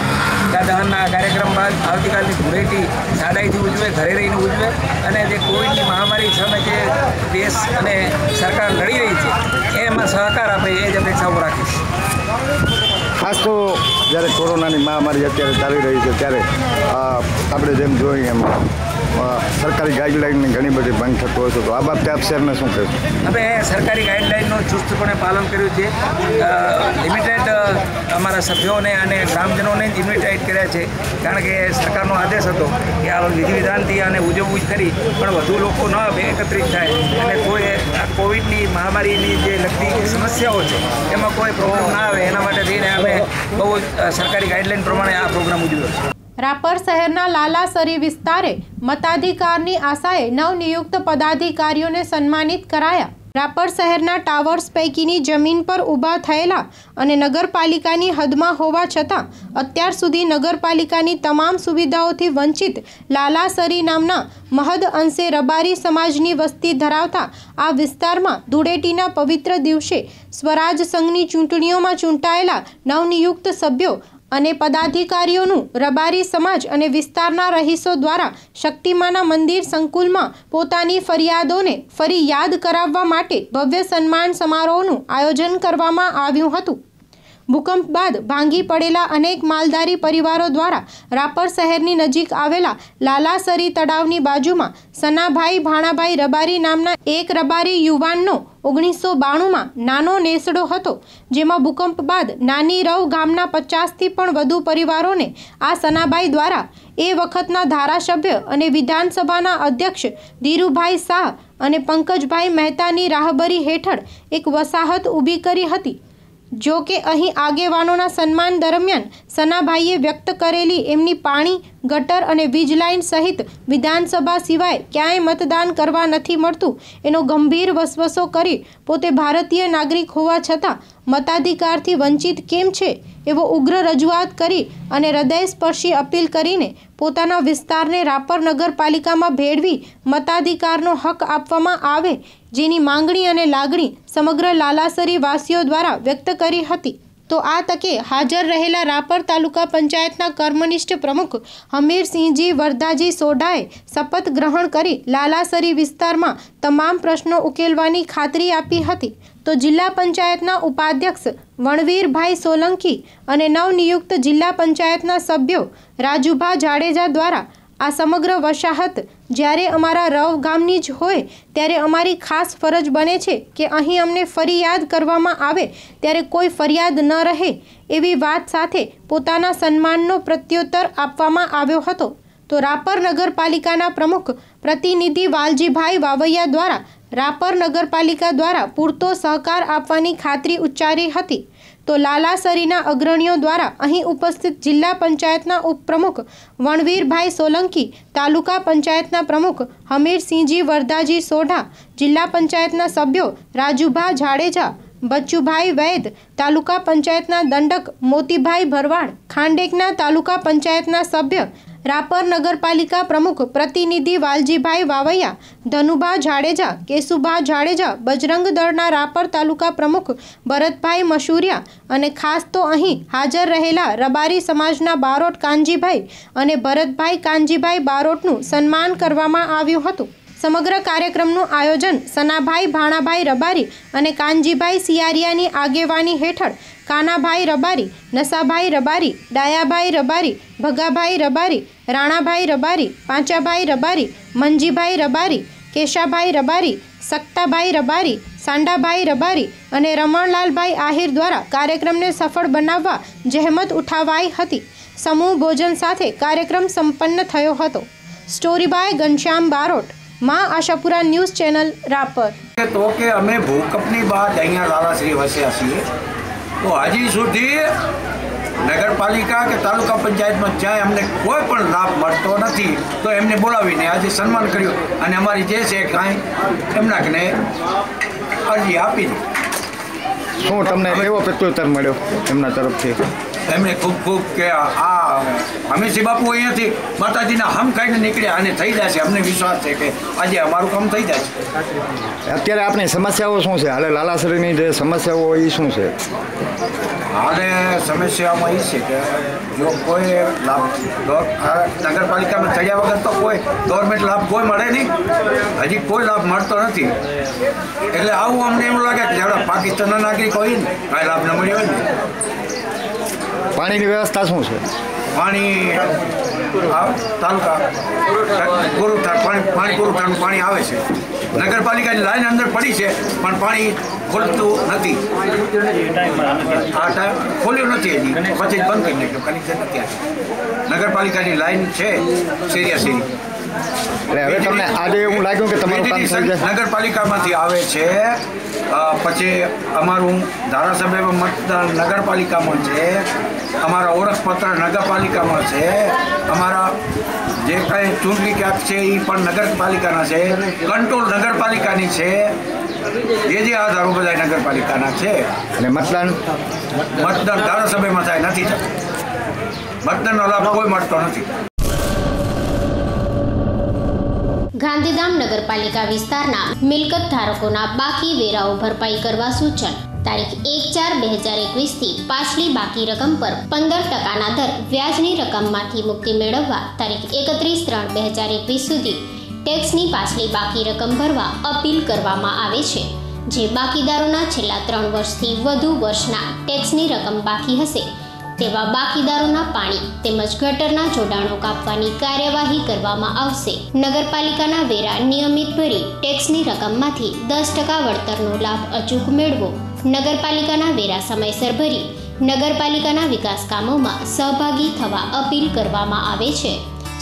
દહનના કાર્યક્રમ બાદ આવતીકાલની ધૂળેટી સાદાઈથી ઉજવે, ઘરે રહીને ઉજવે અને જે કોવિડની મહામારી સામે જે દેશ અને સરકાર લડી રહી છે, એમાં સહકાર આપે એ જ અપેક્ષાઓ રાખીશ. ખાસ તો જ્યારે કોરોનાની મહામારી અત્યારે ચાલી રહી છે, ત્યારે આપણે જેમ જોઈએ એમ. સરકારી ગાઈડલાઇનની ઘણી બધી ભંગ થતો હોય છે. તો આ બાબતે આપ શહેરને શું કહેશો? અમે સરકારી ગાઈડલાઇનનું ચુસ્તપણે પાલન કર્યું છે. લિમિટેડ અમારા સભ્યોને અને ગ્રામજનોને જ ઇન્વિટાઇટ કર્યા છે. કારણ કે સરકારનો આદેશ હતો કે આ વિધિ વિધાનથી આને ઉજવવું જ કરી પણ વધુ લોકો ન એકત્રિત થાય. અને કોઈ આ કોવિડની મહામારીની જે લગતી સમસ્યાઓ છે, એમાં કોઈ પ્રોબ્લેમ ના આવે, એના માટે થઈને અમે બહુ સરકારી ગાઈડલાઇન પ્રમાણે આ પ્રોગ્રામ ઉજવ્યો છે. રાપર શહેરના લાલાસરી વિસ્તારે મતાધિકારની આશાએ નવનિયુક્ત પદાધિકારીઓને સન્માનિત કરાયા. રાપર શહેરના ટાવર્સ પૈકીની જમીન પર ઊભા થયેલા અને નગરપાલિકાની હદમાં હોવા છતાં અત્યાર સુધી નગરપાલિકાની તમામ સુવિધાઓથી વંચિત લાલાસરી નામના મહદ અંશે રબારી સમાજની વસ્તી ધરાવતા આ વિસ્તારમાં ધૂળેટીના પવિત્ર દિવસે સ્વરાજ સંઘની ચૂંટણીઓમાં ચૂંટાયેલા નવનિયુક્ત સભ્યો અને પદાધિકારીઓનું રબારી સમાજ અને વિસ્તારના રહીશો દ્વારા શક્તિમાના મંદિર સંકુલમાં પોતાની ફરિયાદોને ફરી યાદ કરાવવા માટે ભવ્ય સન્માન સમારોહનું આયોજન કરવામાં આવ્યું હતું. ભૂકંપ બાદ ભાંગી પડેલા અનેક માલધારી પરિવારો દ્વારા રાપર શહેરની નજીક આવેલા લાલાસરી તળાવની બાજુમાં સનાભાઈ ભાણાભાઈ રબારી નામના એક રબારી યુવાનનો ઓગણીસો બાણુંમાં નાનો નેસડો હતો, જેમાં ભૂકંપ બાદ નાની રવ ગામના પચાસથી પણ વધુ પરિવારોને આ સનાભાઈ દ્વારા એ વખતના ધારાસભ્ય અને વિધાનસભાના અધ્યક્ષ ધીરુભાઈ શાહ અને પંકજભાઈ મહેતાની રાહબરી હેઠળ એક વસાહત ઊભી કરી હતી. જો કે અહીં આગેવાનોના સન્માન દરમિયાન સનાભાઈએ વ્યક્ત કરેલી એમની પાણી ગટર અને વીજ લાઇન સહિત વિધાનસભા સિવાય ક્યાંય મતદાન કરવા નથી મળતું. એનો ગંભીર વસવસો કરી પોતે ભારતીય નાગરિક હોવા છતાં મતાધિકારથી વંચિત કેમ છે એવો ઉગ્ર રજૂઆત કરી અને હૃદયસ્પર્શી અપીલ કરીને પોતાના વિસ્તારને રાપર નગરપાલિકામાં ભેળવી મતાધિકારનો હક આપવામાં આવે, જેની માંગણી અને લાગણી સમગ્ર લાલાસરી વાસીઓ દ્વારા વ્યક્ત કરી હતી. તો આ તકે હાજર રહેલા રાપર તાલુકા પંચાયતના કર્મનિષ્ઠ પ્રમુખ હમીરસિંહજી વરદાજી સોઢાએ શપથ ગ્રહણ કરી લાલાસરી વિસ્તારમાં તમામ પ્રશ્નો ઉકેલવાની ખાતરી આપી હતી. તો જિલ્લા પંચાયતના ઉપાધ્યક્ષ વણવીરભાઈ સોલંકી અને નવનિયુક્ત જિલ્લા પંચાયતના સભ્યો રાજુભા જાડેજા દ્વારા આ સમગ્ર વસાહત જ્યારે અમારા રવ ગામની જ હોય, ત્યારે અમારી ખાસ ફરજ બને છે કે અહીં અમને ફરિયાદ કરવામાં આવે, ત્યારે કોઈ ફરિયાદ ન રહે, એવી વાત સાથે પોતાના સન્માનનો પ્રત્યુત્તર આપવામાં આવ્યો હતો. તો રાપર નગરપાલિકાના પ્રમુખ પ્રતિનિધિ વાલજીભાઈ વાવૈયા દ્વારા રાપર નગરપાલિકા દ્વારા પૂરતો સહકાર આપવાની ખાતરી ઉચ્ચારી હતી. તો લાલાસરીના અગ્રણીઓ દ્વારા અહીં ઉપસ્થિત જિલ્લા પંચાયતના ઉપપ્રમુખ વણવીરભાઈ સોલંકી, તાલુકા પંચાયતના પ્રમુખ હમીરસિંહજી વરદાજી સોઢા, જિલ્લા પંચાયતના સભ્યો રાજુભા જાડેજા, બચ્ચુભાઈ વૈદ, તાલુકા પંચાયતના દંડક મોતીભાઈ ભરવાડ, ખાંડેકના તાલુકા પંચાયતના સભ્ય રાપર નગરપાલિકા પ્રમુખ પ્રતિનિધિ વાલજીભાઈ વાવૈયા, ધનુભા જાડેજા, કેશુભા જાડેજા, બજરંગ દળના રાપર તાલુકા પ્રમુખ ભરતભાઈ મશૂરિયા અને ખાસ તો અહીં હાજર રહેલા રબારી સમાજના બારોટ કાનજીભાઈ અને ભરતભાઈ કાનજીભાઈ બારોટનું સન્માન કરવામાં આવ્યું હતું. સમગ્ર કાર્યક્રમનું આયોજન સનાભાઈ, ભાણાભાઈ રબારી અને કાનજીભાઈ સિયારિયાની આગેવાની હેઠળ કાનાભાઈ રબારી, નસાભાઈ રબારી, ડાયાભાઈ રબારી, ભગાભાઈ રબારી, રાણાભાઈ રબારી, પાંચાભાઈ રબારી, મંજીભાઈ રબારી, કેશાભાઈ રબારી, સક્તાભાઈ રબારી, સાંડાભાઈ રબારી અને રમણલાલભાઈ આહિર દ્વારા કાર્યક્રમને સફળ બનાવવા જહેમત ઉઠાવાઈ હતી. સમૂહ ભોજન સાથે કાર્યક્રમ સંપન્ન થયો હતો. સ્ટોરી બાય ઘનશ્યામ બારોટ માં આશાપુરા ન્યૂઝ ચેનલ રાપર. તો કે અમે ભૂકંપની બાદ અહીંયા લાલાશ્રી વસ્યા છીએ. તો હજી સુધી નગરપાલિકા કે તાલુકા પંચાયતમાં જાય અમને કોઈ પણ લાભ મળતો નથી તો એમને બોલાવીને આજે સન્માન કર્યું અને અમારી જે છે કાંઈ એમના કને અરજી આપી શું તમને કેવો પ્રત્યુત્તર મળ્યો એમના તરફથી? એમણે ખૂબ ખૂબ કે આ હમીરસિંહ બાપુ અહીંયાથી માતાજીના હમ ખાઈને નીકળ્યા અને થઈ જશે અમને વિશ્વાસ છે કે આજે અમારું કામ થઈ જશે અત્યારે આપણી સમસ્યાઓ શું છે? હાલે લાલાશ્રીની જે સમસ્યાઓ એ શું છે? હાલે સમસ્યામાં એ છે કે જો કોઈ લાભ નગરપાલિકામાં ચડ્યા વગર તો કોઈ ગવર્મેન્ટ લાભ કોઈ મળે નહીં. હજી કોઈ લાભ મળતો નથી. એટલે આવું અમને એવું લાગે કે જ્યારે પાકિસ્તાનના નાગરિક હોય ને કાંઈ લાભ ન મળ્યો હોય ને. પાણીની વ્યવસ્થા શું છે? પાણી તાલુકા પૂરું પાણી પાણી પૂરું પાણી આવે છે. નગરપાલિકાની લાઈન અંદર પડી છે, પણ પાણી ખોલતું નથી. આ ટાઈમ ખોલ્યું નથી એની પછી બંધ કરી નાખ્યું. કનેક્શન નથી નગરપાલિકાની લાઈન છે, શેરિયા શેરી એટલે હવે તમને આજે એવું લાગ્યું કે તમારું નગરપાલિકામાંથી આવે છે. પછી અમારું ધારાસભ્યમાં મતદાન નગરપાલિકામાં છે. અમારા ઓળખપત્ર નગરપાલિકામાં છે. અમારા જે કાંઈ ચૂંટણી ક્યાંક છે એ પણ નગરપાલિકાના છે. કંટ્રોલ નગરપાલિકાની છે. જે જે આધારો બધા નગરપાલિકાના છે. અને મતદાન? મતદાન ધારાસભ્યમાં થાય નથી થતું. મતદાનનો લાભ કોઈ મળતો નથી. ગાંધીધામ નગરપાલિકા વિસ્તારના મિલકત ધારકોના બાકી વેરાઓ ભરપાઈ કરવા સૂચન. તારીખ એક ચાર બે હજાર એકવીસથી પાછલી બાકી રકમ પર પંદર ટકાના દર વ્યાજની રકમમાંથી મુક્તિ મેળવવા તારીખ એકત્રીસ ત્રણ બે હજાર એકવીસ સુધી ટેક્સની પાછલી બાકી રકમ ભરવા અપીલ કરવામાં આવે છે. જે બાકીદારોના છેલ્લા ત્રણ વર્ષથી વધુ વર્ષના ટેક્સની રકમ બાકી હશે. તેવા બાકીદારોના પાણી તેમજ ગટરના જોડાણો કાપવાની કાર્યવાહી કરવામાં આવશે. નગરપાલિકાના વેરા નિયમિત ભરી ટેક્સની રકમમાંથી દસ ટકા વળતરનો લાભ અચૂક મેળવો. નગરપાલિકાના વેરા સમયસર ભરી નગરપાલિકાના વિકાસ કામોમાં સહભાગી થવા અપીલ કરવામાં આવે છે.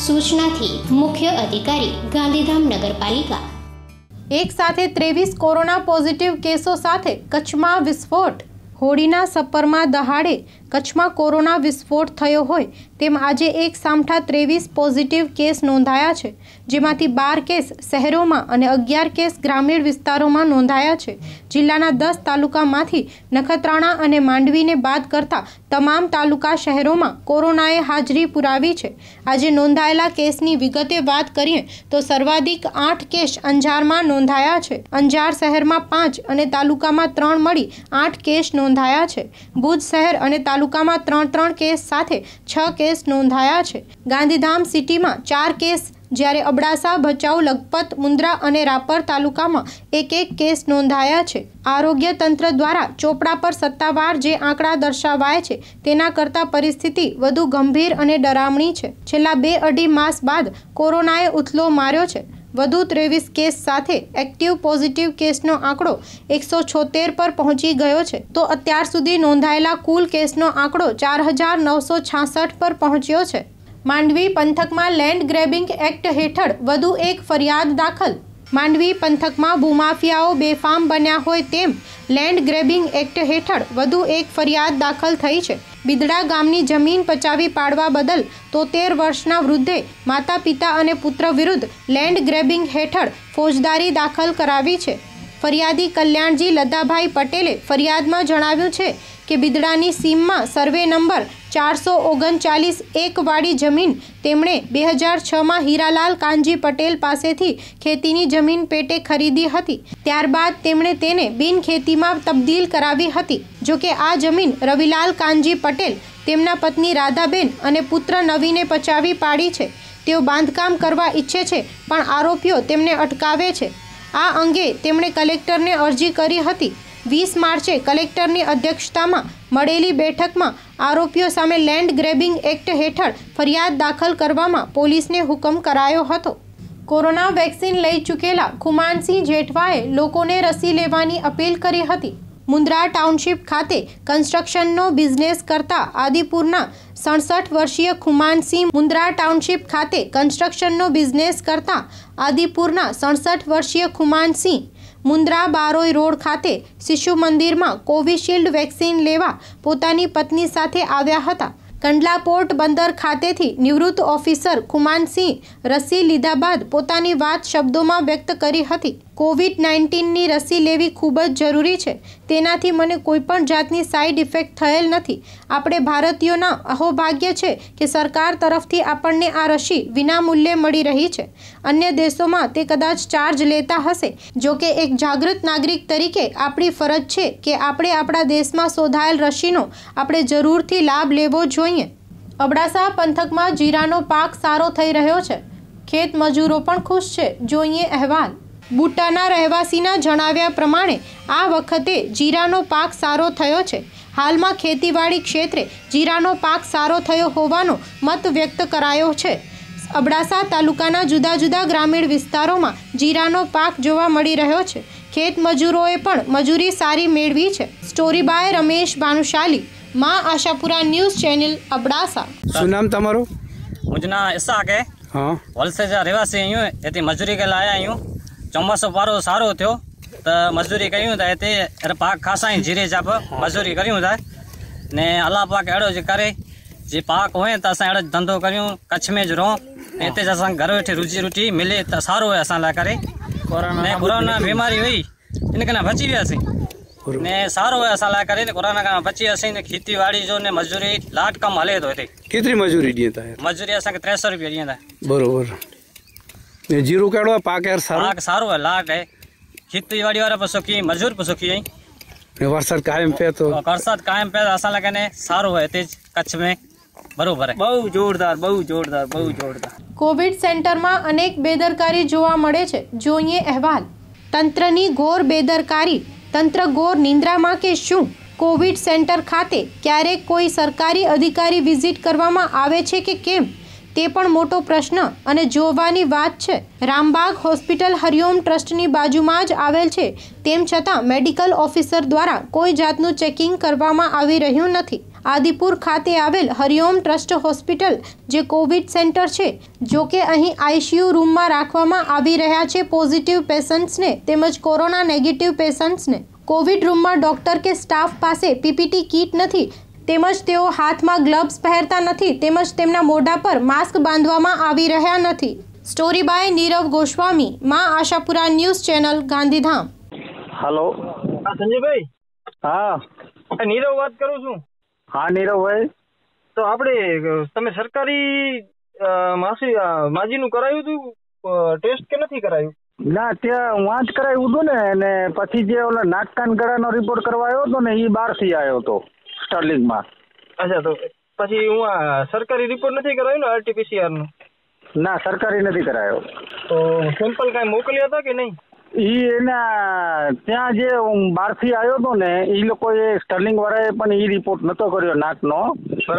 સૂચનાથી મુખ્ય અધિકારી ગાંધીધામ નગરપાલિકા. એક સાથે ત્રેવીસ કોરોના પોઝિટિવ કેસો સાથે કચ્છમાં વિસ્ફોટ. હોળીના સપરમાં દહાડે કચ્છમાં કોરોના વિસ્ફોટ થયો હોય તેમ આજે એક સામઠા ત્રેવીસ પોઝિટિવ કેસ નોંધાયા છે, જેમાંથી બાર કેસ શહેરોમાં અને અગિયાર કેસ ગ્રામીણ વિસ્તારોમાં નોંધાયા છે. જિલ્લાના દસ તાલુકામાંથી નખત્રાણા અને માંડવીને બાદ કરતા તમામ તાલુકા શહેરોમાં કોરોનાએ હાજરી પુરાવી છે. આજે નોંધાયેલા કેસની વિગતે વાત કરીએ તો સર્વાધિક આઠ કેસ અંજારમાં નોંધાયા છે. અંજાર શહેરમાં પાંચ અને તાલુકામાં ત્રણ મળી આઠ કેસ નોંધાયા છે. ભુજ શહેર અને તાલુકામાં ત્રણ ત્રણ કેસ સાથે છ કેસ નોંધાયા છે. ગાંધીધામ સિટીમાં ચાર કેસ, જ્યારે અબડાસા, ભચાઉ, લખપત, મુન્દ્રા અને રાપર તાલુકામાં એક એક કેસ નોંધાયા છે. આરોગ્ય તંત્ર દ્વારા ચોપડા પર સત્તાવાર જે આંકડા દર્શાવાય છે, તેના કરતાં પરિસ્થિતિ વધુ ગંભીર અને ડરામણી છે. છેલ્લા બે અઢી માસ બાદ કોરોનાએ ઉથલો માર્યો છે. વધુ ત્રેવીસ કેસ સાથે એક્ટિવ પોઝિટિવ કેસનો આંકડો એકસો છોતેર પર પહોંચી ગયો છે. તો અત્યાર સુધી નોંધાયેલા કુલ કેસનો આંકડો ચાર હજાર નવસો છાસઠ પર પહોંચ્યો છે. માંડવી પંથકમાં લેન્ડ ગ્રેબિંગ એક્ટ હેઠળ વધુ એક ફરિયાદ દાખલ માંડવી પંથકમાં ભૂમાફિયાઓ બેફામ બન્યા હોય તેમ લેન્ડ ગ્રેબિંગ એક્ટ હેઠળ વધુ એક ફરિયાદ દાખલ થઈ છે. બિદડા ગામની જમીન પચાવી પાડવા બદલ તોતેર વર્ષના વૃદ્ધે માતા પિતા અને પુત્ર વિરુદ્ધ લેન્ડ ગ્રેબિંગ હેઠળ ફોજદારી દાખલ કરાવી છે. ફરિયાદી કલ્યાણજી લદ્દાભાઈ પટેલે ફરિયાદમાં જણાવ્યું છે કે બિદડાની સીમમાં સર્વે નંબર ચારસો ઓગણચાલીસ એકવાળી જમીન તેમણે બે હજાર છમાં હીરાલાલ કાનજી પટેલ પાસેથી ખેતીની જમીન પેટે ખરીદી હતી. ત્યારબાદ તેમણે તેને બિનખેતીમાં તબદીલ કરાવી હતી. જો કે આ જમીન રવિલાલ કાનજી પટેલ, તેમના પત્ની રાધાબેન અને પુત્ર નવીને પચાવી પાડી છે. તેઓ બાંધકામ કરવા ઈચ્છે છે, પણ આરોપીઓ તેમને અટકાવે છે. આ અંગે તેમણે કલેક્ટરને અરજી કરી હતી. વીસ માર્ચે કલેક્ટરની અધ્યક્ષતામાં મળેલી બેઠકમાં આરોપીઓ સામે લેન્ડ ગ્રેબિંગ એક્ટ હેઠળ ફરિયાદ દાખલ કરવામાં પોલીસને હુકમ કરાયો હતો. કોરોના વેક્સિન લઈ ચૂકેલા ખુમાનસિંહ જેઠવાએ લોકોને રસી લેવાની અપીલ કરી હતી. મુન્દ્રા ટાઉનશીપ ખાતે કન્સ્ટ્રક્શનનો બિઝનેસ કરતા આદિપુરના સડસઠ વર્ષીય ખુમાનસિંહ મુન્દ્રા ટાઉનશીપ ખાતે કન્સ્ટ્રક્શનનો બિઝનેસ કરતા આદિપુરના સડસઠ વર્ષીય ખુમાનસિંહ મુન્દ્રા બારોઈ રોડ ખાતે શિશુ મંદિરમાં કોવિશિલ્ડ વેક્સિન લેવા પોતાની પત્ની સાથે આવ્યા હતા. કંડલા પોર્ટ બંદર ખાતેથી નિવૃત્ત ઓફિસર ખુમાનસિંહ રસી લીધા બાદ પોતાની વાત શબ્દોમાં વ્યક્ત કરી હતી. કોવિડ નાઇન્ટીનની રસી લેવી ખૂબ જ જરૂરી છે. તેનાથી મને કોઈપણ જાતની સાઇડ ઇફેક્ટ થયેલ નથી. આપણે ભારતીયોના અહોભાગ્ય છે કે સરકાર તરફથી આપણને આ રસી વિનામૂલ્યે મળી રહી છે. અન્ય દેશોમાં તે કદાચ ચાર્જ લેતા હશે. જો કે એક જાગૃત નાગરિક તરીકે આપણી ફરજ છે કે આપણે આપણા દેશમાં શોધાયેલ રસીનો આપણે જરૂરથી લાભ લેવો જોઈએ. અબડાસા પંથકમાં જીરાનો પાક સારો થઈ રહ્યો છે. ખેત મજૂરો પણ ખુશ છે. જોઈએ અહેવાલ. બુટ્ટાના રહેવાસીના જણાવ્યા પ્રમાણે, આ વખતે જીરાનો પાક સારો થયો છે. હાલમાં ખેતીવાડી ક્ષેત્રે જીરાનો પાક સારો થયો હોવાનો મત વ્યક્ત કરાયો છે. અબડાસા તાલુકાના જુદા જુદા ગ્રામીણ વિસ્તારોમાં જીરાનો પાક જોવા મળી રહ્યો છે. ખેત મજૂરોએ પણ મજૂરી સારી મેળવી છે. Story by Ramesh Bhanushali. માં આશાપુરા ન્યૂઝ ચેનલ અબડાસા શું નામ તમારું मुंहिंजो नाम इसाक है હા होलसेल जा રહેવાસી आहियूं हिते मज़ूरी कयल आया आहियूं ચોમાસો પારો સારો થયો त मज़ूरी कयूं था हिते पाक खासा ई जीरे जा बि मज़ूरी करियूं था ने अलाह पाक अहिड़ो जे करे जे पाक हुए त असां अहिड़ो धंधो करियूं कच्छ में ज रहूं ऐं हिते जा असां घर वेठे रोजी रोटी मिले त सारो आहे असां लाइ करे ने कोरोना बीमारी हुई इन करे बची वियासीं ને સારું હોય સાલા કરીને કોરોના કામ પછી અસી ને ખેતીવાડી જો ને મજૂરી લાટ કામ હાલે તો હતી કેટલી મજૂરી દીએ તા મજૂરી અસા કે 300 રૂપિયા દીએ તા બરોબર ને જીરું કાઢવા પાક યાર સારું પાક સારું હે લાટ હે ખેતીવાડી વાળા પસો કી મજૂર પસો કી ને વરસાદ કાયમ પે તો વરસાદ કાયમ પે અસા લગને સારું હે તે કચ્છ મે બરોબર બહુ જોરદાર બહુ જોરદાર બહુ જોરદાર કોવિડ સેન્ટરમાં અનેક બેદરકારી જોવા મળે છે જોઈએ અહેવાલ તંત્રની ઘોર બેદરકારી તંત્ર ગોર નિંદ્રામાં કે શું? કોવિડ સેન્ટર ખાતે ક્યારેક કોઈ સરકારી અધિકારી વિઝિટ કરવામાં આવે છે કે કેમ? તે પણ મોટો પ્રશ્ન અને જોવાની વાત છે. રામબાગ હોસ્પિટલ હરિઓમ ટ્રસ્ટની બાજુમાં જ આવેલ છે. તેમ છતાં મેડિકલ ઓફિસર દ્વારા કોઈ જાતનું ચેકિંગ કરવામાં આવી રહ્યું નથી. આદિપુર ખાતે આવેલ હરિઓમ ટ્રસ્ટ હોસ્પિટલ જે કોવિડ સેન્ટર છે જો કે અહીં આઈસીયુ રૂમમાં રાખવામાં આવી રહ્યા છે પોઝિટિવ પેશન્ટ્સને તેમજ કોરોના નેગેટિવ પેશન્ટ્સને. કોવિડ રૂમમાં ડોક્ટર કે સ્ટાફ પાસે પીપીટી કીટ નથી તેમજ તેઓ હાથમાં ગ્લવ્સ પહેરતા નથી તેમજ તેમના મોઢા પર માસ્ક બાંધવામાં આવી રહ્યા નથી. Story by Nirav Goswami Maa Ashapura news channel Gandhidham. Hello હા સંજયભાઈ? હા. આ નીરવ વાત કરું છું. હા નીરવભાઈ તો આપણે તમે સરકારી માસી માજીનું કરાયું હતું? ટેસ્ટ કે નથી કરાયું? ના ત્યાં વાંચ કરાવ્યું હતું ને અને પછી જે ઓલા નાકકાન ગળાનો રિપોર્ટ કરવા આવ્યો હતો ને એ બહારથી આવ્યો હતો સ્ટર્લિંગમાં. અચ્છા તો પછી હું આ સરકારી રિપોર્ટ નથી કરાયો ને આરટીપીસીઆરનું? ના સરકારી નથી કરાયો. તો સેમ્પલ કાંઈ મોકલ્યા હતા કે નહીં? ઈ એના ત્યાં જે હું બહારથી આવ્યો હતો ને એ લોકોએ સ્ટર્લિંગ વાળાએ પણ ઈ રિપોર્ટ નતો કર્યો નાકનો.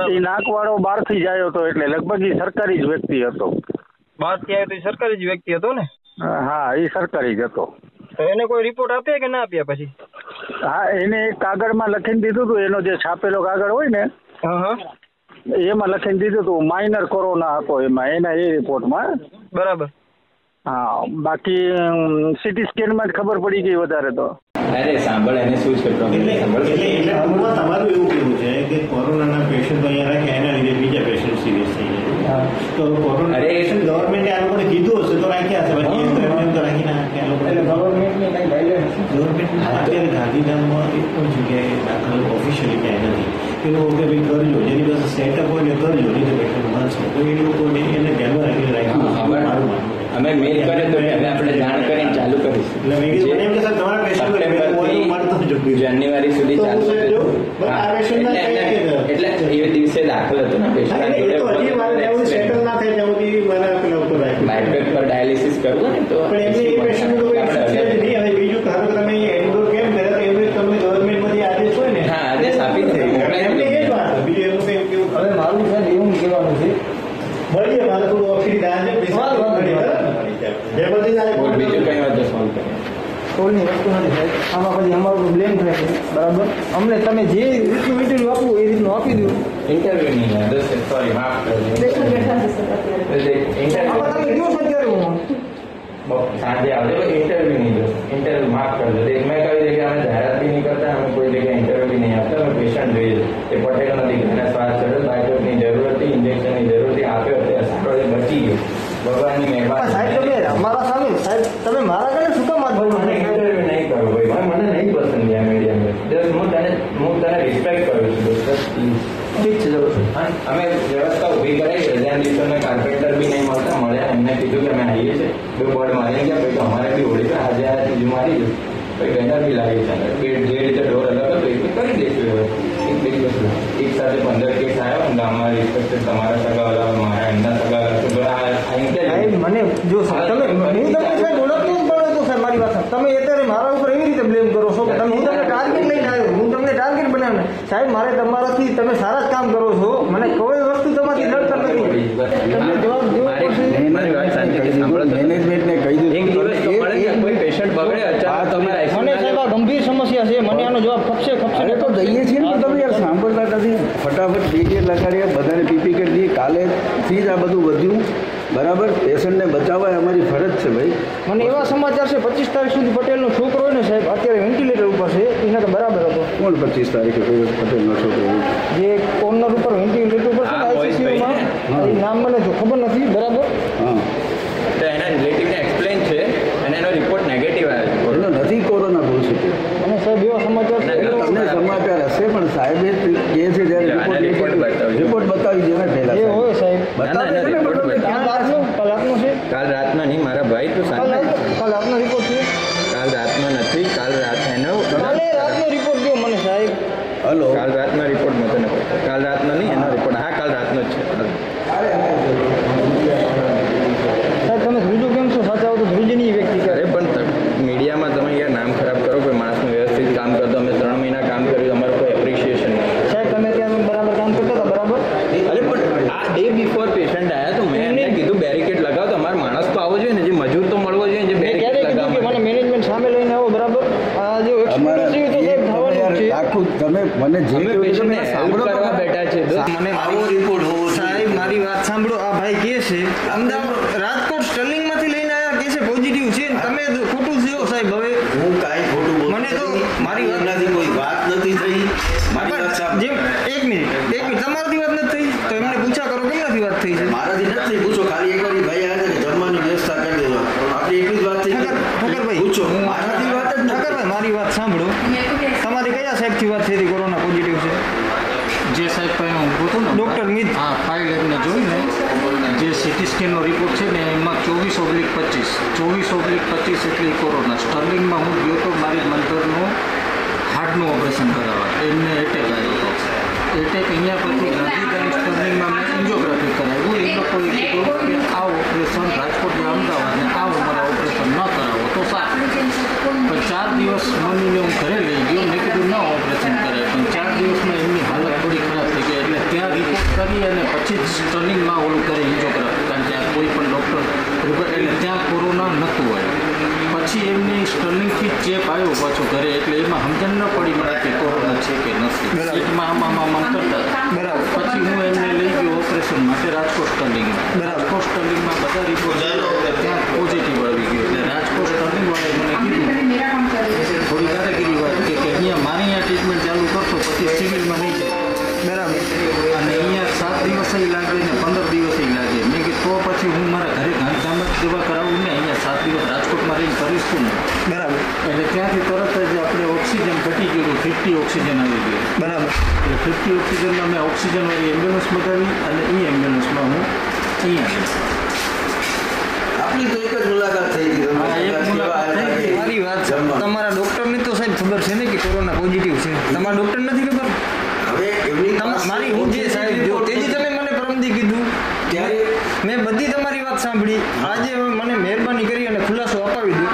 એ નાક વાળો બહારથી જ આવ્યો હતો એટલે લગભગ ઈ સરકારી જ વ્યક્તિ હતો. બહારથી આવ્યો તો સરકારી જ વ્યક્તિ હતો ને? હા એ સરકારી જ હતો. તો એને કોઈ રિપોર્ટ આપ્યા કે ના આપ્યા પછી? હા એને એક કાગળમાં લખીને દીધું હતું એનો જે છાપેલો કાગળ હોય ને એમાં લખીને દીધું હતું માઇનર કોરોના હતો એમાં એના એ રિપોર્ટમાં બરાબર. હા બાકી સીટી સ્કેનમાં જ ખબર પડી ગઈ વધારે તો. અરે સાંભળ એને શું છે એટલે એટલે ટૂંકમાં તમારું એવું કેવું છે કે કોરોનાના પેશન્ટ અહીંયા રાખ્યા એના લીધે બીજા પેશન્ટ સિરિયસ થઈ ગયા. તો કોરોના પેશન્ટ ગવર્મેન્ટે આ લોકોને કીધું હશે તો રાખ્યા હશે. બાકી એમ તો રાખી ના રાખ્યા લોકો ગવર્મેન્ટની કઈ ગાઈડલાઈન ગવર્મેન્ટ અત્યારે ગાંધીધામમાં એક પણ જગ્યાએ દાખલ ઓફિશિયલી ક્યાંય નથી. કે લોકો કે ભાઈ કરજો જેની પાસે સેટઅપ હોય ને કરજો નહીં તો પેશન્ટ મળશે તો એ લોકોને એને ધ્યાનમાં રાખીને રાખ્યું હા, હવે મારું અમે મેલ કરે તો એને આપણે જાણ કરીને ચાલુ કરીશું. જાન્યુઆરી મેં કીધું મને એમ કે સર તમારા પેશન્ટ સપ્ટેમ્બરથી મળતો જ જાન્યુઆરી સુધી તો ચાલુ હું જો, હા, આ પેશન્ટના એટલે એમને- એટલે એ દિવસે દાખલ હતો ને હા, એટલે એ તો હજી મારે ત્યાં સુધી સેટલ ના થાય ત્યાં સુધી મારા પેલા ઉપર રાખ્યું બાયોપેક પર ડાયાલિસિસ કરવું ને તો પણ એમને એ પેશન્ટનું તો કોઈ આપણે છે જ નહીં હવે બીજું ધારો કે તમે એન્ડોર કેમ કર્યા તો એમને તમને ગવર્મેન્ટમાંથી આદેશ હોય ને હા, આદેશ આપી જ થઈ. એટલે એમને એ જ વાત બીજું એમનું કંઈ કેવું હવે મારું છે ને એવું કહેવાનું છે મળીએ મારે થોડું ઓફિસ દાન છે પૈસા મળીએ બરાબર? બે બધી જાય બોલ, બીજું કઈ વાત સોલ્વ કરે કોલની વસ્તુ નથી સાહેબ આમાં પછી અમારું બ્લેમ થાય છે બરાબર અમને તમે જે રીતનું ઇન્ટરવ્યુ આપવું એ રીતનું આપી દો. ઇન્ટરવ્યુ નહીં દસ સોરી માફ કરજો. ઇન્ટરવ્યુ તમે કયો છો અત્યારે હું સાંજે આવજો ઇન્ટરવ્યુ નહીં દો ઇન્ટરવ્યુ માફ કરજો. દેખ મેં કહી દે કે અમે જાહેરાત બી નહીં કરતા અમે કોઈ જગ્યાએ ઇન્ટરવ્યુ બી નહીં આપતા. અમે પેશન્ટ જોઈએ છે એ પટેલ નથી એને શ્વાસ ચડ્યો બાયોટોકની જરૂર હતી ઇન્જેક્શનની જરૂર હતી આપ્યો અત્યારે સારો બચી ગયો. ભગવાનની મહેરબાની. સાહેબ તમે અમારા સામે સાહેબ તમે મારા ઘરે શું કામ હાથ મને ઇન્ટરવ્યુ નહીં કરો ભાઈ ભાઈ મને નહીં પસંદ આ મીડિયમ જસ્ટ હું તને હું તને રિસ્પેક્ટ કરું છું દોસ્ત ઠીક છે ચલો અને અમે વ્યવસ્થા ઊભી કરાવી રજાના દિવસોને કાર્પેન્ટર બી નહીં મળતા મળ્યા એમને કીધું કે અમે આવીએ છીએ બે બોર્ડ મારી ગયા ભાઈ તો અમારે બી ઓળી આજે આ ત્રીજું મારી દઉં પછી બેનર બી લાગી છે બે જે રીતે ડોર અલગ હતો એ બી કરી દઈશું વ્યવસ્થિત એક બી વસ્તુ એક સાથે પંદર કેસ આવ્યો ને અમારા રિસ્પેક્ટેડ તમારા સગા વાળા મારા એમના સગા વાળા તો આ આ interview- સાહેબ મને જો તમે હું તમને સાહેબ ઓળખતો જ પડે તો સાહેબ મારી વાત સાંભળો. તમે અત્યારે મારા ઉપર એવી રીતે બ્લેમ કરો છો કે તમે હું તમને ટાર્ગેટ લઈને આવ્યો હું તમને ટાર્ગેટ બનાવીને સાહેબ મારે તમારાથી તમે સારા જ કામ કરો છો મને કોઈ વસ્તુ તમારી નડતર નથી તમને જવાબ દેવો પડશે મારી વાત સાચી છે સાંભળો મેનેજમેન્ટને કહી દઉં એક દિવસ તો મળે ને કોઈ પેશન્ટ બગડે અચાનક તમારા મને સાહેબ આ ગંભીર સમસ્યા છે મને આનો જવાબ ખપશે ખપશે અરે તો દઈએ છીએ ને તમે યાર સાંભળતા નથી ફટાફટ ડીજે લગાડ્યા બધાને પીપી કરી દઈએ કાલેથી જ આ બધું વધ્યું બરાબર પેશન્ટને બચાવવા એ અમારી ફરજ છે ભાઈ મને એવા સમાચાર છે પચીસ તારીખ સુધી પટેલનો છોકરો હોય ને સાહેબ અત્યારે વેન્ટિલેટર ઉપર છે એના તો બરાબર હતો. કોણ પચીસ તારીખે પટેલનો છોકરો? જે કોર્નર ઉપર વેન્ટિલેટર ઉપર છે નામ મને તો ખબર નથી બરાબર પણ ચાર દિવસ મમ્મીને હું ઘરે લઈ ગયો. મેં કીધું ન ઓપરેશન કરે પણ ચાર દિવસમાં એમની હાલત થોડી ખરાબ થઈ ગઈ. એટલે ત્યાં રિપોર્ટ કરી અને પછી જ સ્ટર્લિંગમાં ઓલું કરે એન્જિયોગ્રાફી કારણ કે આ કોઈ પણ ડૉક્ટર રિપોર્ટ એટલે ત્યાં કોરોના નહોતું હોય. પછી એમની સ્ટર્નિંગથી ચેપ આવ્યો પાછો ઘરે. એટલે એમાં સમજણ ન પડી મને કે કોરોના છે કે નથી. સીટમાં આમ આમ કરતા બરાબર. પછી હું એમને લઈ ગયો ઓપરેશન માટે રાજકોટ સ્ટર્લિંગમાં રાજકોટ સ્ટર્નિંગમાં બધા રિપોર્ટ ત્યાં પોઝિટિવ આવી ગયો. મને કીધું થોડી દાદાગીરી વાત કે અહીંયા મારે અહીંયા ટ્રીટમેન્ટ ચાલુ કરશો પછી સિવિલમાં નહીં બરાબર. અને અહીંયા સાત દિવસ લાગે પંદર દિવસ લાગે મેં કે તો પછી હું મારા ઘરે ગાંધીધામ જ દવા કરાવું ને અહીંયા સાત દિવસ રાજકોટમાં રહીને કરીશું ને બરાબર એટલે ત્યાંથી તરત જ આપણે ઓક્સિજન ઘટી ગયું. ફિફ્ટી ઓક્સિજન આવી બરાબર એટલે ઓક્સિજનમાં મેં ઓક્સિજનવાળી એમ્બ્યુલન્સ મગાવી અને એ એમ્બ્યુલન્સમાં હું અહીંયા તો એક જ મુલાકાત થઈ કે મારી વાત છે. ડોક્ટર તમારા ડોક્ટરને તો સાહેબ ખબર છે ને કે કોરોના પોઝિટિવ છે. તમારા ડોક્ટર નથી ખબર? હવે એમની મારી હું જે સાહેબ જો તેજી તમે મને પરમદી કીધું. ત્યારે? મેં બધી તમારી વાત સાંભળી. આજે મને મહેરબાની કરી અને ખુલાસો અપાવી દો.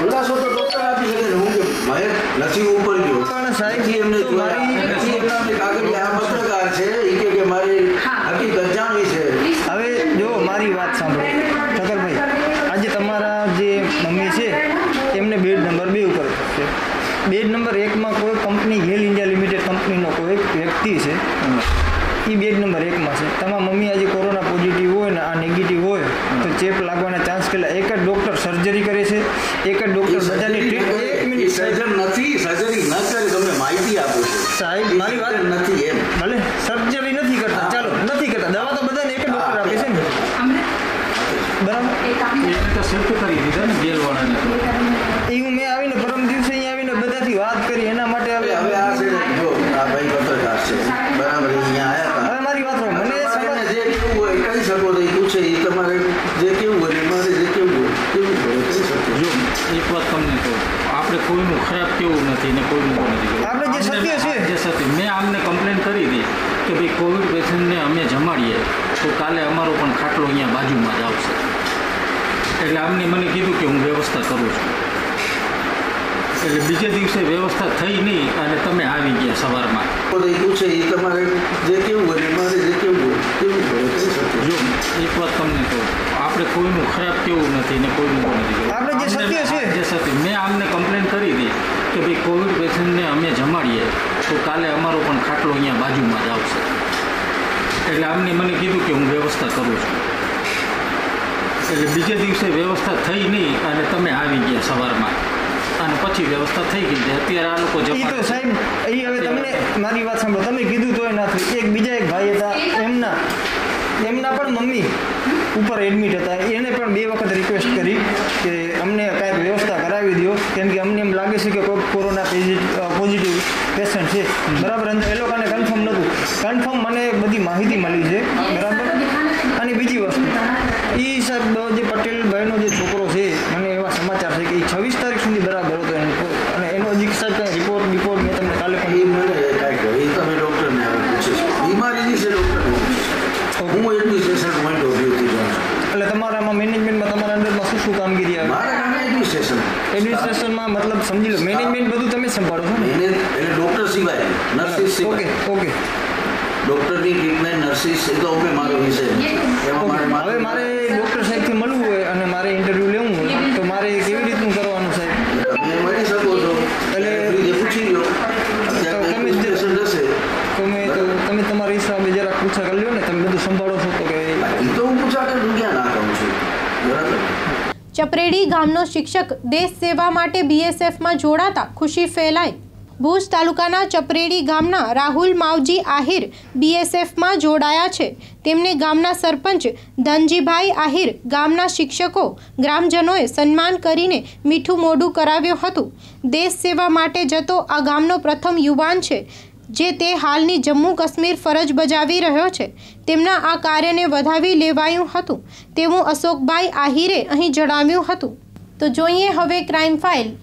ખુલાસો તો ડોક્ટર આપી શકે હું કે મારે નથી ઉપર ગયો. પણ સાહેબ એમને જોયા મારી- નથી એમના અમને કાગળ આ પત્રકાર છે એ કે કે મારી હકીકત જાણવી છે હવે જો મારી વાત સાંભળો ઠક્કરભાઈ આજે તમારા જે મમ્મી છે એમને બેડ નંબર બે ઉપર છે બેડ નંબર એકમાં કોઈ કંપની હેલ ઇન્ડિયા લિમિટેડ કંપનીનો કોઈ વ્યક્તિ છે એ બેડ નંબર એકમાં છે તમારા મમ્મી આજે કોરોના પોઝિટિવ હોય ને આ નેગેટિવ હોય તો ચેપ લાગવાના ચાન્સ કેટલા એક જ ડૉક્ટર સર્જરી કરે છે એક જ ડૉક્ટર બધાની ટ્રીટ એક મિનિટ સર્જન નથી સર્જરી ન કરે તમને માહિતી આપું છું સાહેબ મારી વાત નથી એમ ભલે સર્જરી નથી કરતા ચાલો નથી કરતા દવા તો બધાને એક જ ડૉક્ટર આપે છે ને બરાબર એટલે તો શિફ્ટ કરી દીધા ને જેલવાળાને તો એ હું મેં આવીને પરમ દિવસે અહીંયા આવીને બધાથી વાત કરી એના માટે હવે હવે આ છે જો આ ભાઈ પત્રકાર છે બરાબર એ અહીંયા આવ્યા હતા હવે મારી વાત સાંભળો. મને તમારે જે કેવું હોય કહી શકો તો એ પૂછે એ તમારે જે કેવું હોય મારે જે કેવું હોય કેવું હોય કહી શકો જો એક વાત તમને કહું આપણે કોઈનું ખરાબ કેવું નથી ને કોઈનું પણ નથી કેવું. આપણે જે આમને- સત્ય છે. જે સત્ય મેં આમને કમ્પ્લેન કરી હતી કે ભાઈ કોવિડ પેશન્ટને અમે જમાડીએ તો કાલે અમારો પણ ખાટલો અહીંયા બાજુમાં જ આવશે એટલે આમને મને કીધું કે હું વ્યવસ્થા કરું છું. એટલે બીજે દિવસે વ્યવસ્થા થઈ નહીં અને તમે આવી ગયા સવારમાં. એ પૂછે એ તમારે જે કેવું હોય મારે જે કેવું હોય કેવું હોય જો એક વાત તમને કહું આપણે કોઈનું ખરાબ કેવું નથી ને કોઈનું પણ નથી આપણે જે સત્ય છે. જે સત્ય મેં આમને કમ્પ્લેન કરી હતી કે ભાઈ કોવિડ પેશન્ટને અમે જમાડીએ તો કાલે અમારો પણ ખાટલો અહીંયા બાજુમાં જ આવશે. એટલે આમને મને કીધું કે હું વ્યવસ્થા કરું છું. એટલે બીજે દિવસે વ્યવસ્થા થઈ નહીં અને તમે આવી ગયા સવારમાં. અને પછી વ્યવસ્થા થઈ ગઈ છે અત્યારે આ લોકો જમા તો સાહેબ એ હવે તમને મારી વાત સાંભળો. તમે કીધું તો ના થયું. એક બીજા એક ભાઈ હતા એમના એમના પણ મમ્મી ઉપર એડમિટ હતા. એને પણ બે વખત રિક્વેસ્ટ કરી કે અમને કાંઈક વ્યવસ્થા કરાવી દો કેમ કે અમને એમ લાગે છે કે કોઈ કોરોના પોઝિટિવ પેશન્ટ છે. બરાબર? અને એ લોકોને કન્ફર્મ નહોતું કન્ફર્મ મને બધી માહિતી મળી છે. બરાબર? અને બીજી વસ્તુ એ સાહેબ જે પટેલ ભાઈનો જે છોકરો છે મને એવા સમાચાર છે કે એ છવ્વીસ તારીખ સુધી બરાબર હતો એનો અને એનો હજી સાહેબ કાંઈ રિપોર્ટ રિપોર્ટ મેં તમને કાલે એ મને કાંઈ કહે એ તમે ડૉક્ટરને હવે પૂછે છો બીમારી વિશે ડૉક્ટરને પૂછે હું એડમિનિસ્ટ્રેશન પોઈન્ટ ઓફ વ્યૂથી જાણું છું એટલે તમારામાં મેનેજમેન્ટમાં તમારા અંડરમાં શું શું કામગીરી આવે મારા કામે એડમિનિસ્ટ્રેશન એડમિનિસ્ટ્રેશનમાં મતલબ સમજી લો મેનેજમેન્ટ બધું તમે જ સંભાળો છો ને એને એટલે ડૉક્ટર સિવાય નર્સિસ ઓકે સિવાય ઓકે ડૉક્ટરની ટ્રીટમેન્ટ એ તો અમે મારો વિષય. એમાં હવે મારે ડૉક્ટર સાહેબથી મળવું હોય અને મારે ઇન્ટરવ્યૂ લેવું હોય તો મારે કેવી રીતનું કરવાનું સાહેબ? તમે મળી શકો છો. એટલે ફ્રીજે પૂછી લો તમે તમે તો તમે તમારા હિસાબે જરાક પૂછા કરી લો ને તમે બધું સંભાળો છો તો કે એ તો હું પૂછા કે ક્યાં ના કરું છું? બરાબર? ચપરેડી ગામનો શિક્ષક દેશ સેવા માટે બીએસએફમાં જોડાતા ખુશી ફેલાઈ ભુજ તાલુકાના ચપરેડી ગામના રાહુલ માવજી આહિર બીએસએફમાં જોડાયા છે. તેમને ગામના સરપંચ ધનજીભાઈ આહિર, ગામના શિક્ષકો, ગ્રામજનોએ સન્માન કરીને મીઠું મોઢું કરાવ્યું હતું. દેશ સેવા માટે જતો આ ગામનો પ્રથમ યુવાન છે, જે તે હાલની જમ્મુ કાશ્મીર ફરજ બજાવી રહ્યો છે. તેમના આ કાર્યને વધાવી લેવાયું હતું. તેવું અશોકભાઈ આહિરે અહીં જણાવ્યું હતું. તો જોઈએ હવે ક્રાઇમ ફાઇલ.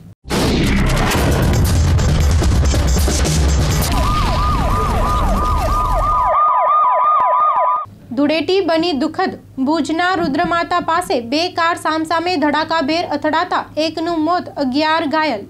ધૂળેટી બની દુઃખદ. ભુજના રુદ્રમાતા પાસે બે કાર સામસામે ધડાકાભેર અથડાતા. એકનું મોત અગિયાર ઘાયલ.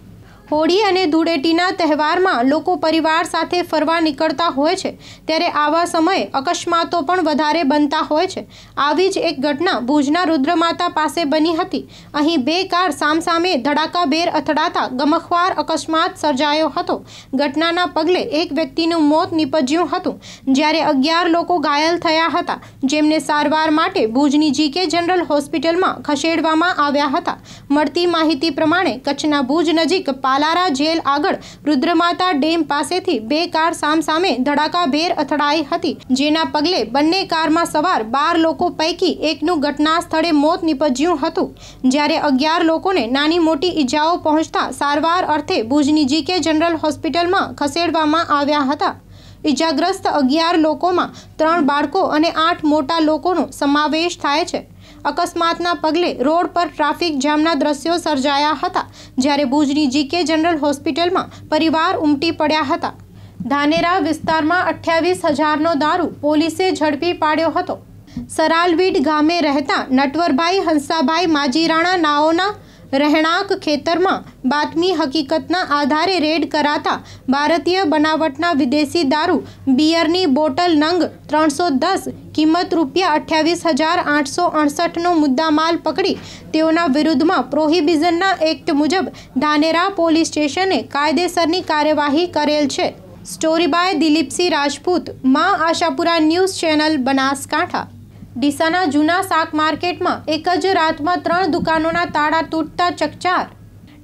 હોળી અને ધૂળેટીના તહેવારમાં લોકો પરિવાર સાથે ફરવા નીકળતા હોય છે. ત્યારે આવા સમયે અકસ્માતો પણ વધારે બનતા હોય છે. આવી જ એક ઘટના ભુજના રુદ્રમાતા પાસે બની હતી. અહીં બે કાર સામસામે ધડાકાભેર અથડાતા ગમખવાર અકસ્માત સર્જાયો હતો. ઘટનાના પગલે એક વ્યક્તિનું મોત નીપજ્યું હતું. જ્યારે અગિયાર લોકો ઘાયલ થયા હતા, જેમને સારવાર માટે ભુજની જીકે જનરલ હોસ્પિટલમાં ખસેડવામાં આવ્યા હતા. મળતી માહિતી પ્રમાણે કચ્છના ભુજ નજીક પાલારા જેલ આગળ રુદ્રમાતા ડેમ પાસેથી બે કાર સામસામે ધડાકાભેર અથડાઈ હતી, જેના પગલે બંને કારમાં સવાર બાર લોકો પૈકી એકનું ઘટના સ્થળે મોત નીપજ્યું હતું. જ્યારે અગિયાર લોકોને નાની મોટી ઈજાઓ પહોંચતા સારવાર અર્થે ભુજની જીકે જનરલ હોસ્પિટલમાં ખસેડવામાં આવ્યા હતા. ઈજાગ્રસ્ત અગિયાર લોકોમાં ત્રણ બાળકો અને આઠ મોટા લોકોનો સમાવેશ થાય છે. અકસ્માતના પગલે રોડ પર ટ્રાફિક જામના દ્રશ્યો સર્જાયા હતા, જ્યારે ભુજની જીકે જનરલ હોસ્પિટલમાં પરિવાર ઉમટી પડ્યા હતા. ધાનેરા વિસ્તારમાં અઠ્યાવીસ હજારનો દારૂ પોલીસે ઝડપી પાડ્યો હતો. સરાલવીડ ગામે રહેતા નટવરભાઈ હંસાભાઈ માજીરાણા નાઓના રહેણાંક ખેતરમાં બાતમી હકીકતના આધારે રેડ કરાતા ભારતીય બનાવટના વિદેશી દારૂ બિયરની બોટલ નંગ ત્રણસો દસ, કિંમત રૂપિયા અઠ્યાવીસ હજાર આઠસો અડસઠનો મુદ્દામાલ પકડી તેઓના વિરુદ્ધમાં પ્રોહિબિઝનના એક્ટ મુજબ ધાનેરા પોલીસ સ્ટેશને કાયદેસરની કાર્યવાહી કરેલ છે. સ્ટોરી બાય દિલીપસિંહ રાજપૂત, માં આશાપુરા ન્યૂઝ ચેનલ, બનાસકાંઠા. ડીસાના જૂના શાક માર્કેટમાં એક જ રાતમાં ત્રણ દુકાનોના તાળા તૂટતા ચકચાર.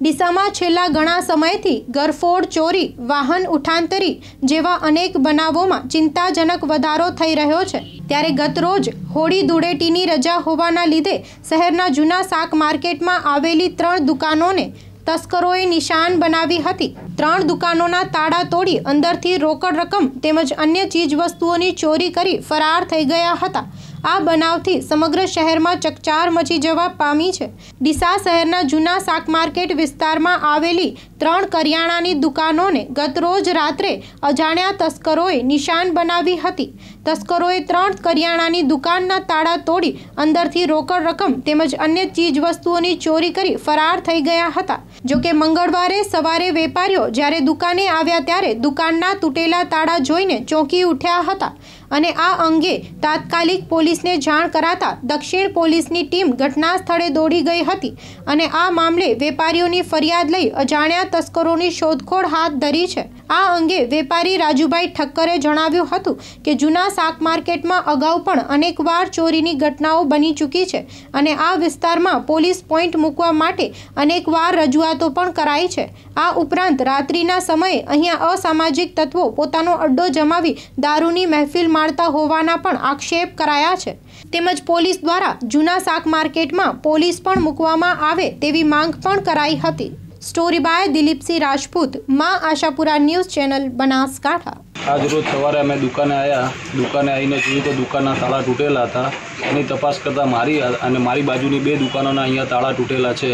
ડીસામાં છેલ્લા ઘણા સમયથી ગરફોડ ચોરી, વાહન ઉઠાંતરી જેવા અનેક બનાવોમાં ચિંતાજનક વધારો થઈ રહ્યો છે. ત્યારે ગતરોજ હોળી ધૂળેટીની રજા હોવાના લીધે શહેરના જૂના શાક માર્કેટમાં આવેલી ત્રણ દુકાનોને તસ્કરોએ નિશાન બનાવી હતી. ત્રણ દુકાનોના તાળા તોડી અંદરથી રોકડ રકમ તેમજ અન્ય ચીજવસ્તુઓની ચોરી કરી ફરાર થઈ ગયા હતા. આ બનાવથી સમગ્ર શહેરમાં ચકચાર મચી જવા પામી છે. ડીસા શહેરના જૂના શાક માર્કેટ વિસ્તારમાં આવેલી ત્રણ કરિયાણાની દુકાનોને ગતરોજ રાત્રે અજાણ્યા તસ્કરોએ નિશાન બનાવી હતી. તસ્કરોએ ત્રણ કરિયાણાની દુકાનના તાળા તોડી અંદરથી રોકડ રકમ તેમજ અન્ય ચીજવસ્તુઓની ચોરી કરી ફરાર થઈ ગયા હતા. જોકે મંગળવારે સવારે વેપારીઓ જ્યારે દુકાને આવ્યા ત્યારે દુકાનના તૂટેલા તાળા જોઈને ચોંકી ઉઠ્યા હતા. અને આ અંગે તાત્કાલિક પોલીસને જાણ કરાતા દક્ષિણ પોલીસની ટીમ ઘટના સ્થળે દોડી ગઈ હતી અને આ મામલે વેપારીઓની ફરિયાદ લઈ અજાણ્યા તસ્કરોની શોધખોળ હાથ ધરી છે. આ અંગે વેપારી રાજુભાઈ ઠક્કરે જણાવ્યું હતું કે જૂના શાક માર્કેટમાં અગાઉ પણ અનેકવાર ચોરીની ઘટનાઓ બની ચૂકી છે અને આ વિસ્તારમાં પોલીસ પોઈન્ટ મૂકવા માટે અનેકવાર રજૂઆતો પણ કરાઈ છે. આ ઉપરાંત રાત્રિના સમયે અહીંયા અસામાજિક તત્વો પોતાનો અડ્ડો જમાવી દારૂની મહેફિલ માણતા હોવાના પણ આક્ષેપ કરાયા છે. તેમજ પોલીસ દ્વારા જૂના શાક માર્કેટમાં પોલીસ પણ મૂકવામાં આવે તેવી માંગ પણ કરાઈ હતી. સ્ટોરી બાય દિલીપસિંહ રાજપૂત, માં આશાપુરા ન્યૂઝ ચેનલ, બનાસકાંઠા. આજ રોજ સવારે અમે દુકાને આવ્યા દુકાને આવીને જોયું તો દુકાનના તાળા તૂટેલા હતા. એની તપાસ કરતાં મારી અને મારી બાજુની બે દુકાનોના અહીંયા તાળા તૂટેલા છે.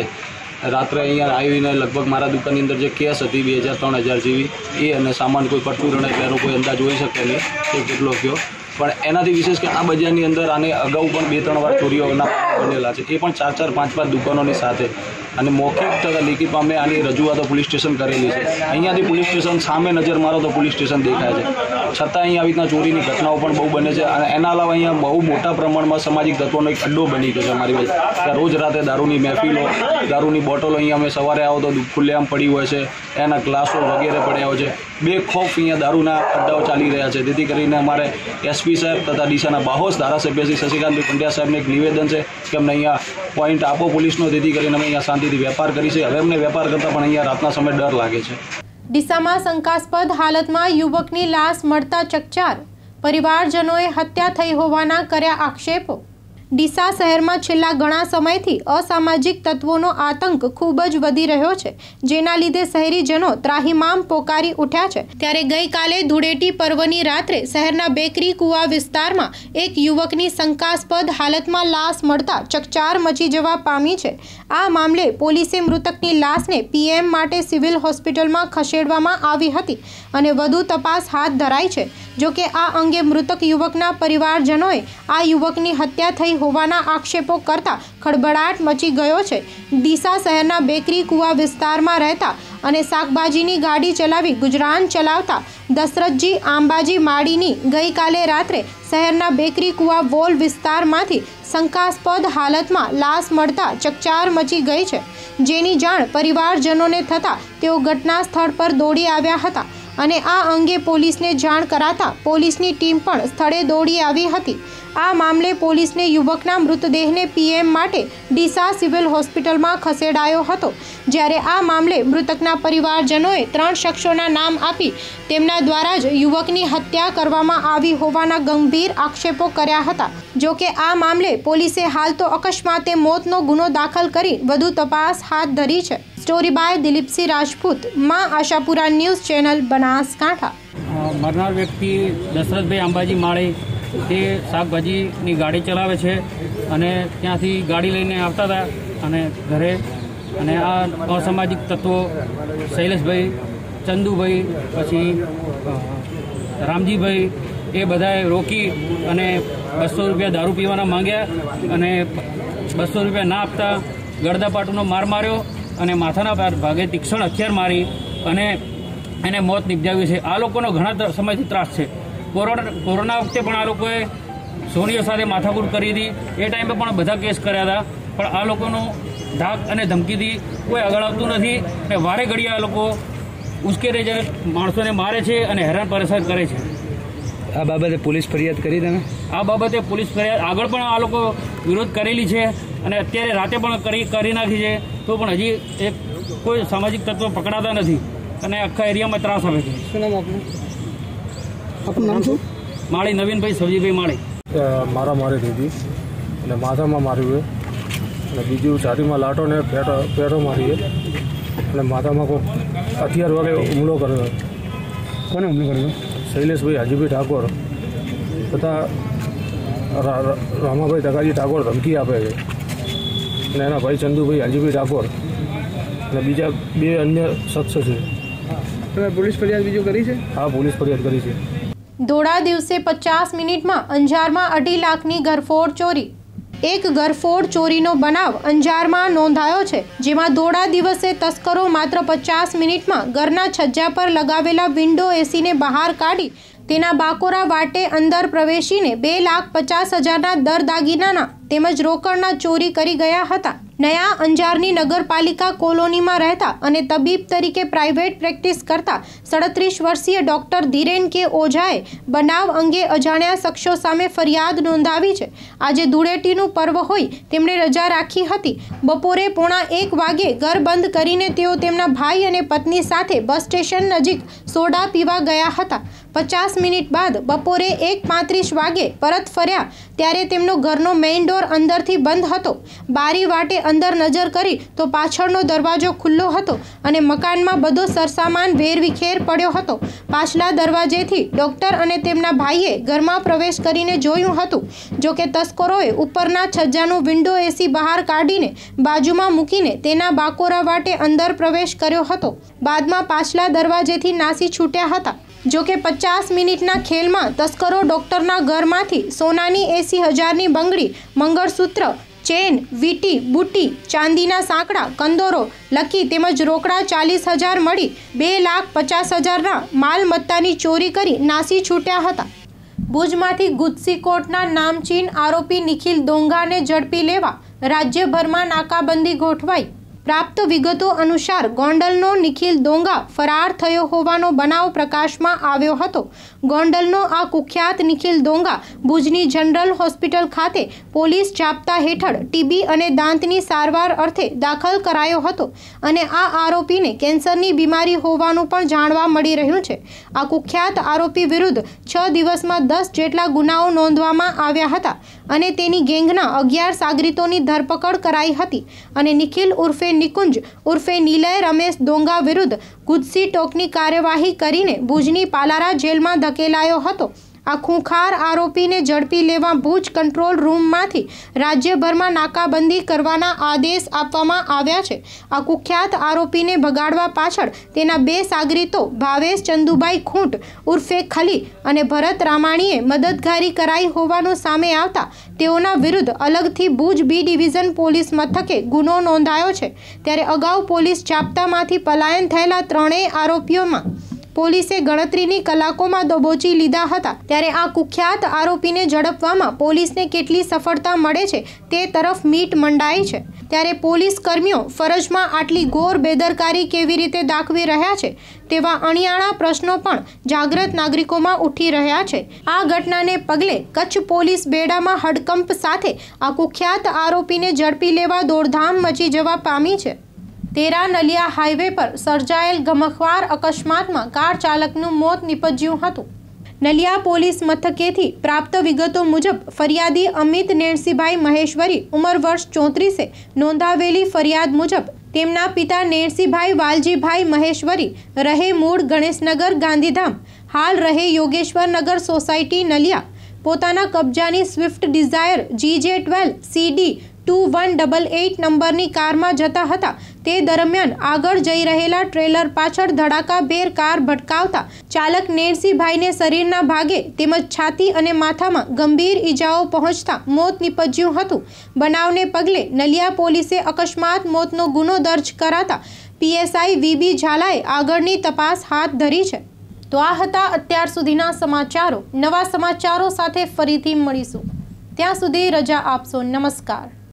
રાત્રે અહીંયા આવીને લગભગ મારા દુકાનની અંદર જે કેસ હતી બે હજાર ત્રણ હજાર જેવી, એ અને સામાન કોઈ પડતું રણે એટલે કોઈ અંદાજ હોઈ શકે નહીં, કે કેટલો ગયો. પણ એનાથી વિશેષ કે આ બજારની અંદર આને અગાઉ પણ બે ત્રણ વાર ચોરીઓના બનેલા છે. એ પણ ચાર ચાર પાંચ પાંચ દુકાનોની સાથે. અને મૌખિક લીકી પામે આની રજૂઆતો પોલીસ સ્ટેશન કરેલી છે. અહીંયાથી પોલીસ સ્ટેશન સામે નજર મારો તો પોલીસ સ્ટેશન દેખાય છે. છતાં અહીં આવી રીતના ચોરીની ઘટનાઓ પણ બહુ બને છે અને એના અલાવા અહીંયા બહુ મોટા પ્રમાણમાં સામાજિક તત્વોનો એક અડ્ડો બની ગયો છે અમારી પાસે રોજ રાતે દારૂની મહેફિલો, દારૂની બોટલો અહીંયા અમે સવારે આવો તો ખુલ્લેઆમ પડી હોય છે. એના ગ્લાસો વગેરે પડ્યા હોય છે. બે ખોફ અહીંયા દારૂના અડ્ડાઓ ચાલી રહ્યા છે. જેથી કરીને અમારે એસપી સાહેબ તથા ડીસાના બાહોશ ધારાસભ્ય શ્રી શશિકાંતભાઈ પંડ્યા સાહેબને એક નિવેદન છે કે અમને અહીંયા પોઈન્ટ આપો પોલીસનો, જેથી કરીને અમે અહીંયા શાંતિથી વેપાર કરી છે. હવે અમને વેપાર કરતાં પણ અહીંયા રાતના સમયે ડર લાગે છે. ડીસામાં શંકાસ્પદ હાલતમાં યુવકની લાશ મળતા ચકચાર. પરિવારજનોએ હત્યા થઈ હોવાના કર્યા આક્ષેપો. ડીસા શહેરમાં છેલ્લા ઘણા સમયથી અસામાજિક તત્વોનો આતંક ખૂબ જ વધી રહ્યો છે, જેના લીધે શહેરીજનો ત્રાહિમામ પોકારી ઉઠ્યા છે. ત્યારે ગઈકાલે ધૂળેટી પર્વની રાત્રે શહેરના બેકરી કુવા વિસ્તારમાં એક યુવકની શંકાસ્પદ હાલતમાં લાશ મળતા ચકચાર મચી જવા પામી છે. આ મામલે પોલીસે મૃતકની લાશને પીએમ માટે સિવિલ હોસ્પિટલમાં ખસેડવામાં આવી હતી અને વધુ તપાસ હાથ ધરાઈ છે. જોકે આ અંગે મૃતક યુવકના પરિવારજનોએ આ યુવકની હત્યા થઈ હોવાના આક્ષેપો કરતા ખળભળાટ મચી ગયો છે. ડીસા શહેરના બેકરી કુવા વિસ્તારમાં રહેતા અને શાકભાજીની ગાડી ચલાવી ગુજરાન ચલાવતા દશરથજી આંબાજી માળીની ગઈકાલે રાત્રે શહેરના બેકરી કુવા વોલ વિસ્તારમાંથી શંકાસ્પદ હાલતમાં લાશ મળતા ચકચાર મચી ગઈ છે. જેની જાણ પરિવારજનોને થતાં તેઓ ઘટના સ્થળ પર દોડી આવ્યા હતા અને આ અંગે પોલીસને જાણ કરાતા પોલીસની ટીમ પણ સ્થળે દોડી આવી હતી. આ મામલે પોલીસને યુવકના મૃતદેહને પીએમ માટે ડીસા સિવિલ હોસ્પિટલમાં ખસેડાયો હતો. જ્યારે આ મામલે મૃતકના પરિવારજનોએ ત્રણ શખ્સોના નામ આપી તેમના દ્વારા જ યુવકની હત્યા કરવામાં આવી હોવાના ગંભીર આક્ષેપો કર્યા હતા. જોકે આ મામલે પોલીસે હાલ તો અકસ્માતે મોતનો ગુનો દાખલ કરી વધુ તપાસ હાથ ધરી છે. Story by Dilipsinh Rajput, Maa Ashapura news channel, Banaskantha. મરનાર વ્યક્તિ દશરથભાઈ અંબાજી માળે તે શાકભાજીની ગાડી ચલાવે છે અને ત્યાંથી ગાડી લઈને આવતા હતા અને ઘરે. અને આ અસામાજિક તત્વો શૈલેષભાઈ, ચંદુભાઈ, પછી રામજીભાઈ, એ બધાએ રોકી અને બસો રૂપિયા દારૂ પીવાના માંગ્યા અને બસો રૂપિયા ના આપતા ગળદાપાટુનો માર માર્યો અને માથાના ભાગ- તીક્ષણ હથિયાર મારી અને એને મોત નિપજાવ્યું છે. આ લોકોનો ઘણા સમયથી ત્રાસ છે. કોરોના કોરોના વખતે પણ આ લોકોએ સોનીઓ સાથે માથાકૂટ કરી હતી. એ ટાઈમે પણ બધા કેસ કર્યા હતા. પણ આ લોકોનો ધાક અને ધમકીથી કોઈ આગળ આવતું નથી અને વારે ઘડીએ આ લોકો ઉશ્કેરે છે માણસોને મારે છે અને હેરાન પરેશાન કરે છે. આ બાબતે પોલીસ ફરિયાદ કરી તમે? આ બાબતે પોલીસ ફરિયાદ આગળ પણ આ લોકો વિરોધ કરેલી છે અને અત્યારે રાતે પણ કરી કરી નાખી છે. તો પણ હજી એક કોઈ સામાજિક તત્વો પકડાતા નથી અને આખા એરિયામાં ત્રાસ આવે છે. શું નામ આપનું? આપનું નામ શું? માળી નવીનભાઈ સવજીભાઈ માળી. મારા મારી દીધી અને માથામાં માર્યું છે. અને બીજું છાતીમાં લાટો ને પેટો પેટો મારીએ અને માથામાં કોઈ હથિયાર વગેરે હુમલો કર્યો કોને હુમલો કર્યો? શૈલેષભાઈ હાજીભાઈ ઠાકોર. તથા રામાભાઈ તકાજી ઠાકોર ધમકી આપે છે. અને એના ભાઈ ચંદુભાઈ હાજીભાઈ ઠાકોર. અને બીજા બે અન્ય શખ્સ છે. તમે પોલીસ ફરિયાદ બીજું કરી છે? હા પોલીસ ફરિયાદ કરી છે. દોડા દિવસે પચાસ મિનિટમાં અંજારમાં અઢી લાખની ઘરફોડ ચોરી. એક ઘરફોડ ચોરીનો બનાવ અંજારમાં નોંધાયો છે, જેમાં દોડા દિવસે તસ્કરો માત્ર પચાસ મિનિટમાં ઘરના છજ્જા પર લગાવેલા વિન્ડો એસીને બહાર કાઢી, તેના બાકોરા વાટે અંદર પ્રવેશીને બે લાખ પચાસ હજારના દર દાગીનાના તેમજ રોકડના ચોરી કરી ગયા હતા. નયા અંજારની નગરપાલિકા કોલોનીમાં રહેતા અને તબીબ તરીકે પ્રાઇવેટ પ્રેક્ટિસ કરતા સડત્રીસ વર્ષીય ડોક્ટર ધીરેન કે ઓઝાએ બનાવ અંગે અજાણ્યા શખ્સો સામે ફરિયાદ નોંધાવી છે. આજે ધૂળેટીનું પર્વ હોય તેમણે રજા રાખી હતી. બપોરે પોણા એક વાગે ઘર બંધ કરીને તેઓ તેમના ભાઈ અને પત્ની સાથે બસ સ્ટેશન નજીક સોડા પીવા ગયા હતા. પચાસ મિનિટ બાદ બપોરે એક પાંત્રીસ વાગે પરત ફર્યા ત્યારે તેમનો ઘરનો મેઇન ડોર અંદરથી બંધ હતો. બારી વાટે અંદર નજર કરી તો પાછળનો દરવાજો ખુલ્લો હતો અને મકાનમાં બધો સરસામાન વેરવિખેર પડ્યો હતો. પાછલા દરવાજેથી ડૉક્ટર અને તેમના ભાઈએ ઘરમાં પ્રવેશ કરીને જોયું હતું. જો કે તસ્કરોએ ઉપરના છજ્જાનું વિન્ડો એસી બહાર કાઢીને બાજુમાં મૂકીને તેના બાકોરા વાટે અંદર પ્રવેશ કર્યો હતો. બાદમાં પાછલા દરવાજેથી નાસી છૂટ્યા હતા. જો કે પચાસ મિનિટના ખેલમાં તસ્કરો ડોક્ટરના ઘરમાંથી સોનાની એસી હજારની બંગડી, મંગળસૂત્ર, ચેન, વીટી બુટી ચાંદીના સાંકડા, કંદોરો, લકી તેમજ રોકડા ચાલીસ હજાર મળી બે લાખ પચાસ હજારના માલમત્તાની ચોરી કરી નાસી છૂટ્યા હતા. ભુજમાંથી ગુજસીકોટના નામચીન આરોપી નિખિલ દોંગાને ઝડપી લેવા રાજ્યભરમાં નાકાબંધી ગોઠવાઈ. પ્રાપ્ત વિગતો અનુસાર ગોંડલનો નિખિલ દોંગા ફરાર થયો હોવાનો બનાવ પ્રકાશમાં આવ્યો હતો. ગોંડલનો આ કુખ્યાત નિખિલ દોંગા ભુજની જનરલ હોસ્પિટલ ખાતે પોલીસ જાપ્તા હેઠળ ટીબી અને દાંતની સારવાર અર્થે દાખલ કરાયો હતો અને આ આરોપીને કેન્સરની બીમારી હોવાનું પણ જાણવા મળી રહ્યું છે. આ કુખ્યાત આરોપી વિરુદ્ધ છ દિવસમાં દસ જેટલા ગુનાઓ નોંધવામાં આવ્યા હતા અને તેની ગેંગના અગિયાર સાગરીતોની ધરપકડ કરાઈ હતી અને નિખિલ ઉર્ફે નિકુંજ ઉર્ફે નિલય રમેશ દોંગા વિરુદ્ધ ગુજસી ટોકની કાર્યવાહી કરીને ભુજની પાલારા જેલમાં ધકેલાયો હતો. આ ખૂંખાર આરોપીને ઝડપી લેવા ભુજ કંટ્રોલ રૂમમાંથી રાજ્યભરમાં નાકાબંધી કરવાના આદેશ આપવામાં આવ્યા છે. આ કુખ્યાત આરોપીને ભગાડવા પાછળ તેના બે સાગરીતો ભાવેશ ચંદુભાઈ ખૂંટ, ઉર્ફે ખલી અને ભરત રામાણીએ મદદગારી કરાઈ હોવાનું સામે આવતા તેઓના વિરુદ્ધ અલગથી ભુજ બી ડિવિઝન પોલીસ મથકે ગુનો નોંધાયો છે. ત્યારે અગાઉ પોલીસ જાપ્તામાંથી પલાયન થયેલા ત્રણેય આરોપીઓમાં પોલીસે ગણતરીની કલાકોમાં દબોચી લીધા હતા. ત્યારે આ કુખ્યાત આરોપીને ઝડપવામાં પોલીસને કેટલી સફળતા મળે છે તે તરફ મીટ મંડાઈ છે. ત્યારે પોલીસ કર્મીઓ ફરજમાં આટલી ઘોર બેદરકારી કેવી રીતે દાખવી રહ્યા છે તેવા અણિયાળા પ્રશ્નો પણ જાગૃત નાગરિકોમાં ઉઠી રહ્યા છે. આ ઘટનાને પગલે કચ્છ પોલીસ બેડામાં હડકંપ સાથે આ કુખ્યાત આરોપીને ઝડપી લેવા દોડધામ મચી જવા પામી છે. તેરા નલિયા હાઈવે પર સર્જાયેલ ગમખવાર અકસ્માતમાં કાર ચાલકનું મોત નિપજ્યું હતું. નલિયા પોલીસ મથકેથી પ્રાપ્ત વિગતો મુજબ, ફરિયાદી અમિત નેણસીભાઈ મહેશ્વરી ઉંમર વર્ષ ચોત્રીસે નોંધાવેલી ફરિયાદ મુજબ, તેમના પિતા નેણસીભાઈ વાલજીભાઈ મહેશ્વરી રહે મૂળ ગણેશનગર ગાંધીધામ, હાલ રહે યોગેશ્વર નગર સોસાયટી નલિયા, પોતાના કબજાની Swift Dzire GJ twelve CD two one double eight નંબરની કારમાં જતા હતા. તે દરમિયાન આગળ જઈ રહેલા ટ્રેલર પાછળ ધડાકાભેર કાર ભટકાવતા ચાલક નેરસીભાઈને શરીરના ભાગે તેમજ છાતી અને માથામાં ગંભીર ઈજાઓ પહોંચતા મોત નીપજ્યું હતું. બનાવને પગલે નલિયા પોલીસે અકસ્માત મોતનો ગુનો દર્જ કરાતા પીએસઆઈ વીબી ઝાલાએ આગળની તપાસ હાથ ધરી છે. તો આ હતા અત્યાર સુધીના સમાચારો. નવા સમાચારો સાથે ફરીથી મળીશું. ત્યાં સુધી રજા આપશો. નમસ્કાર.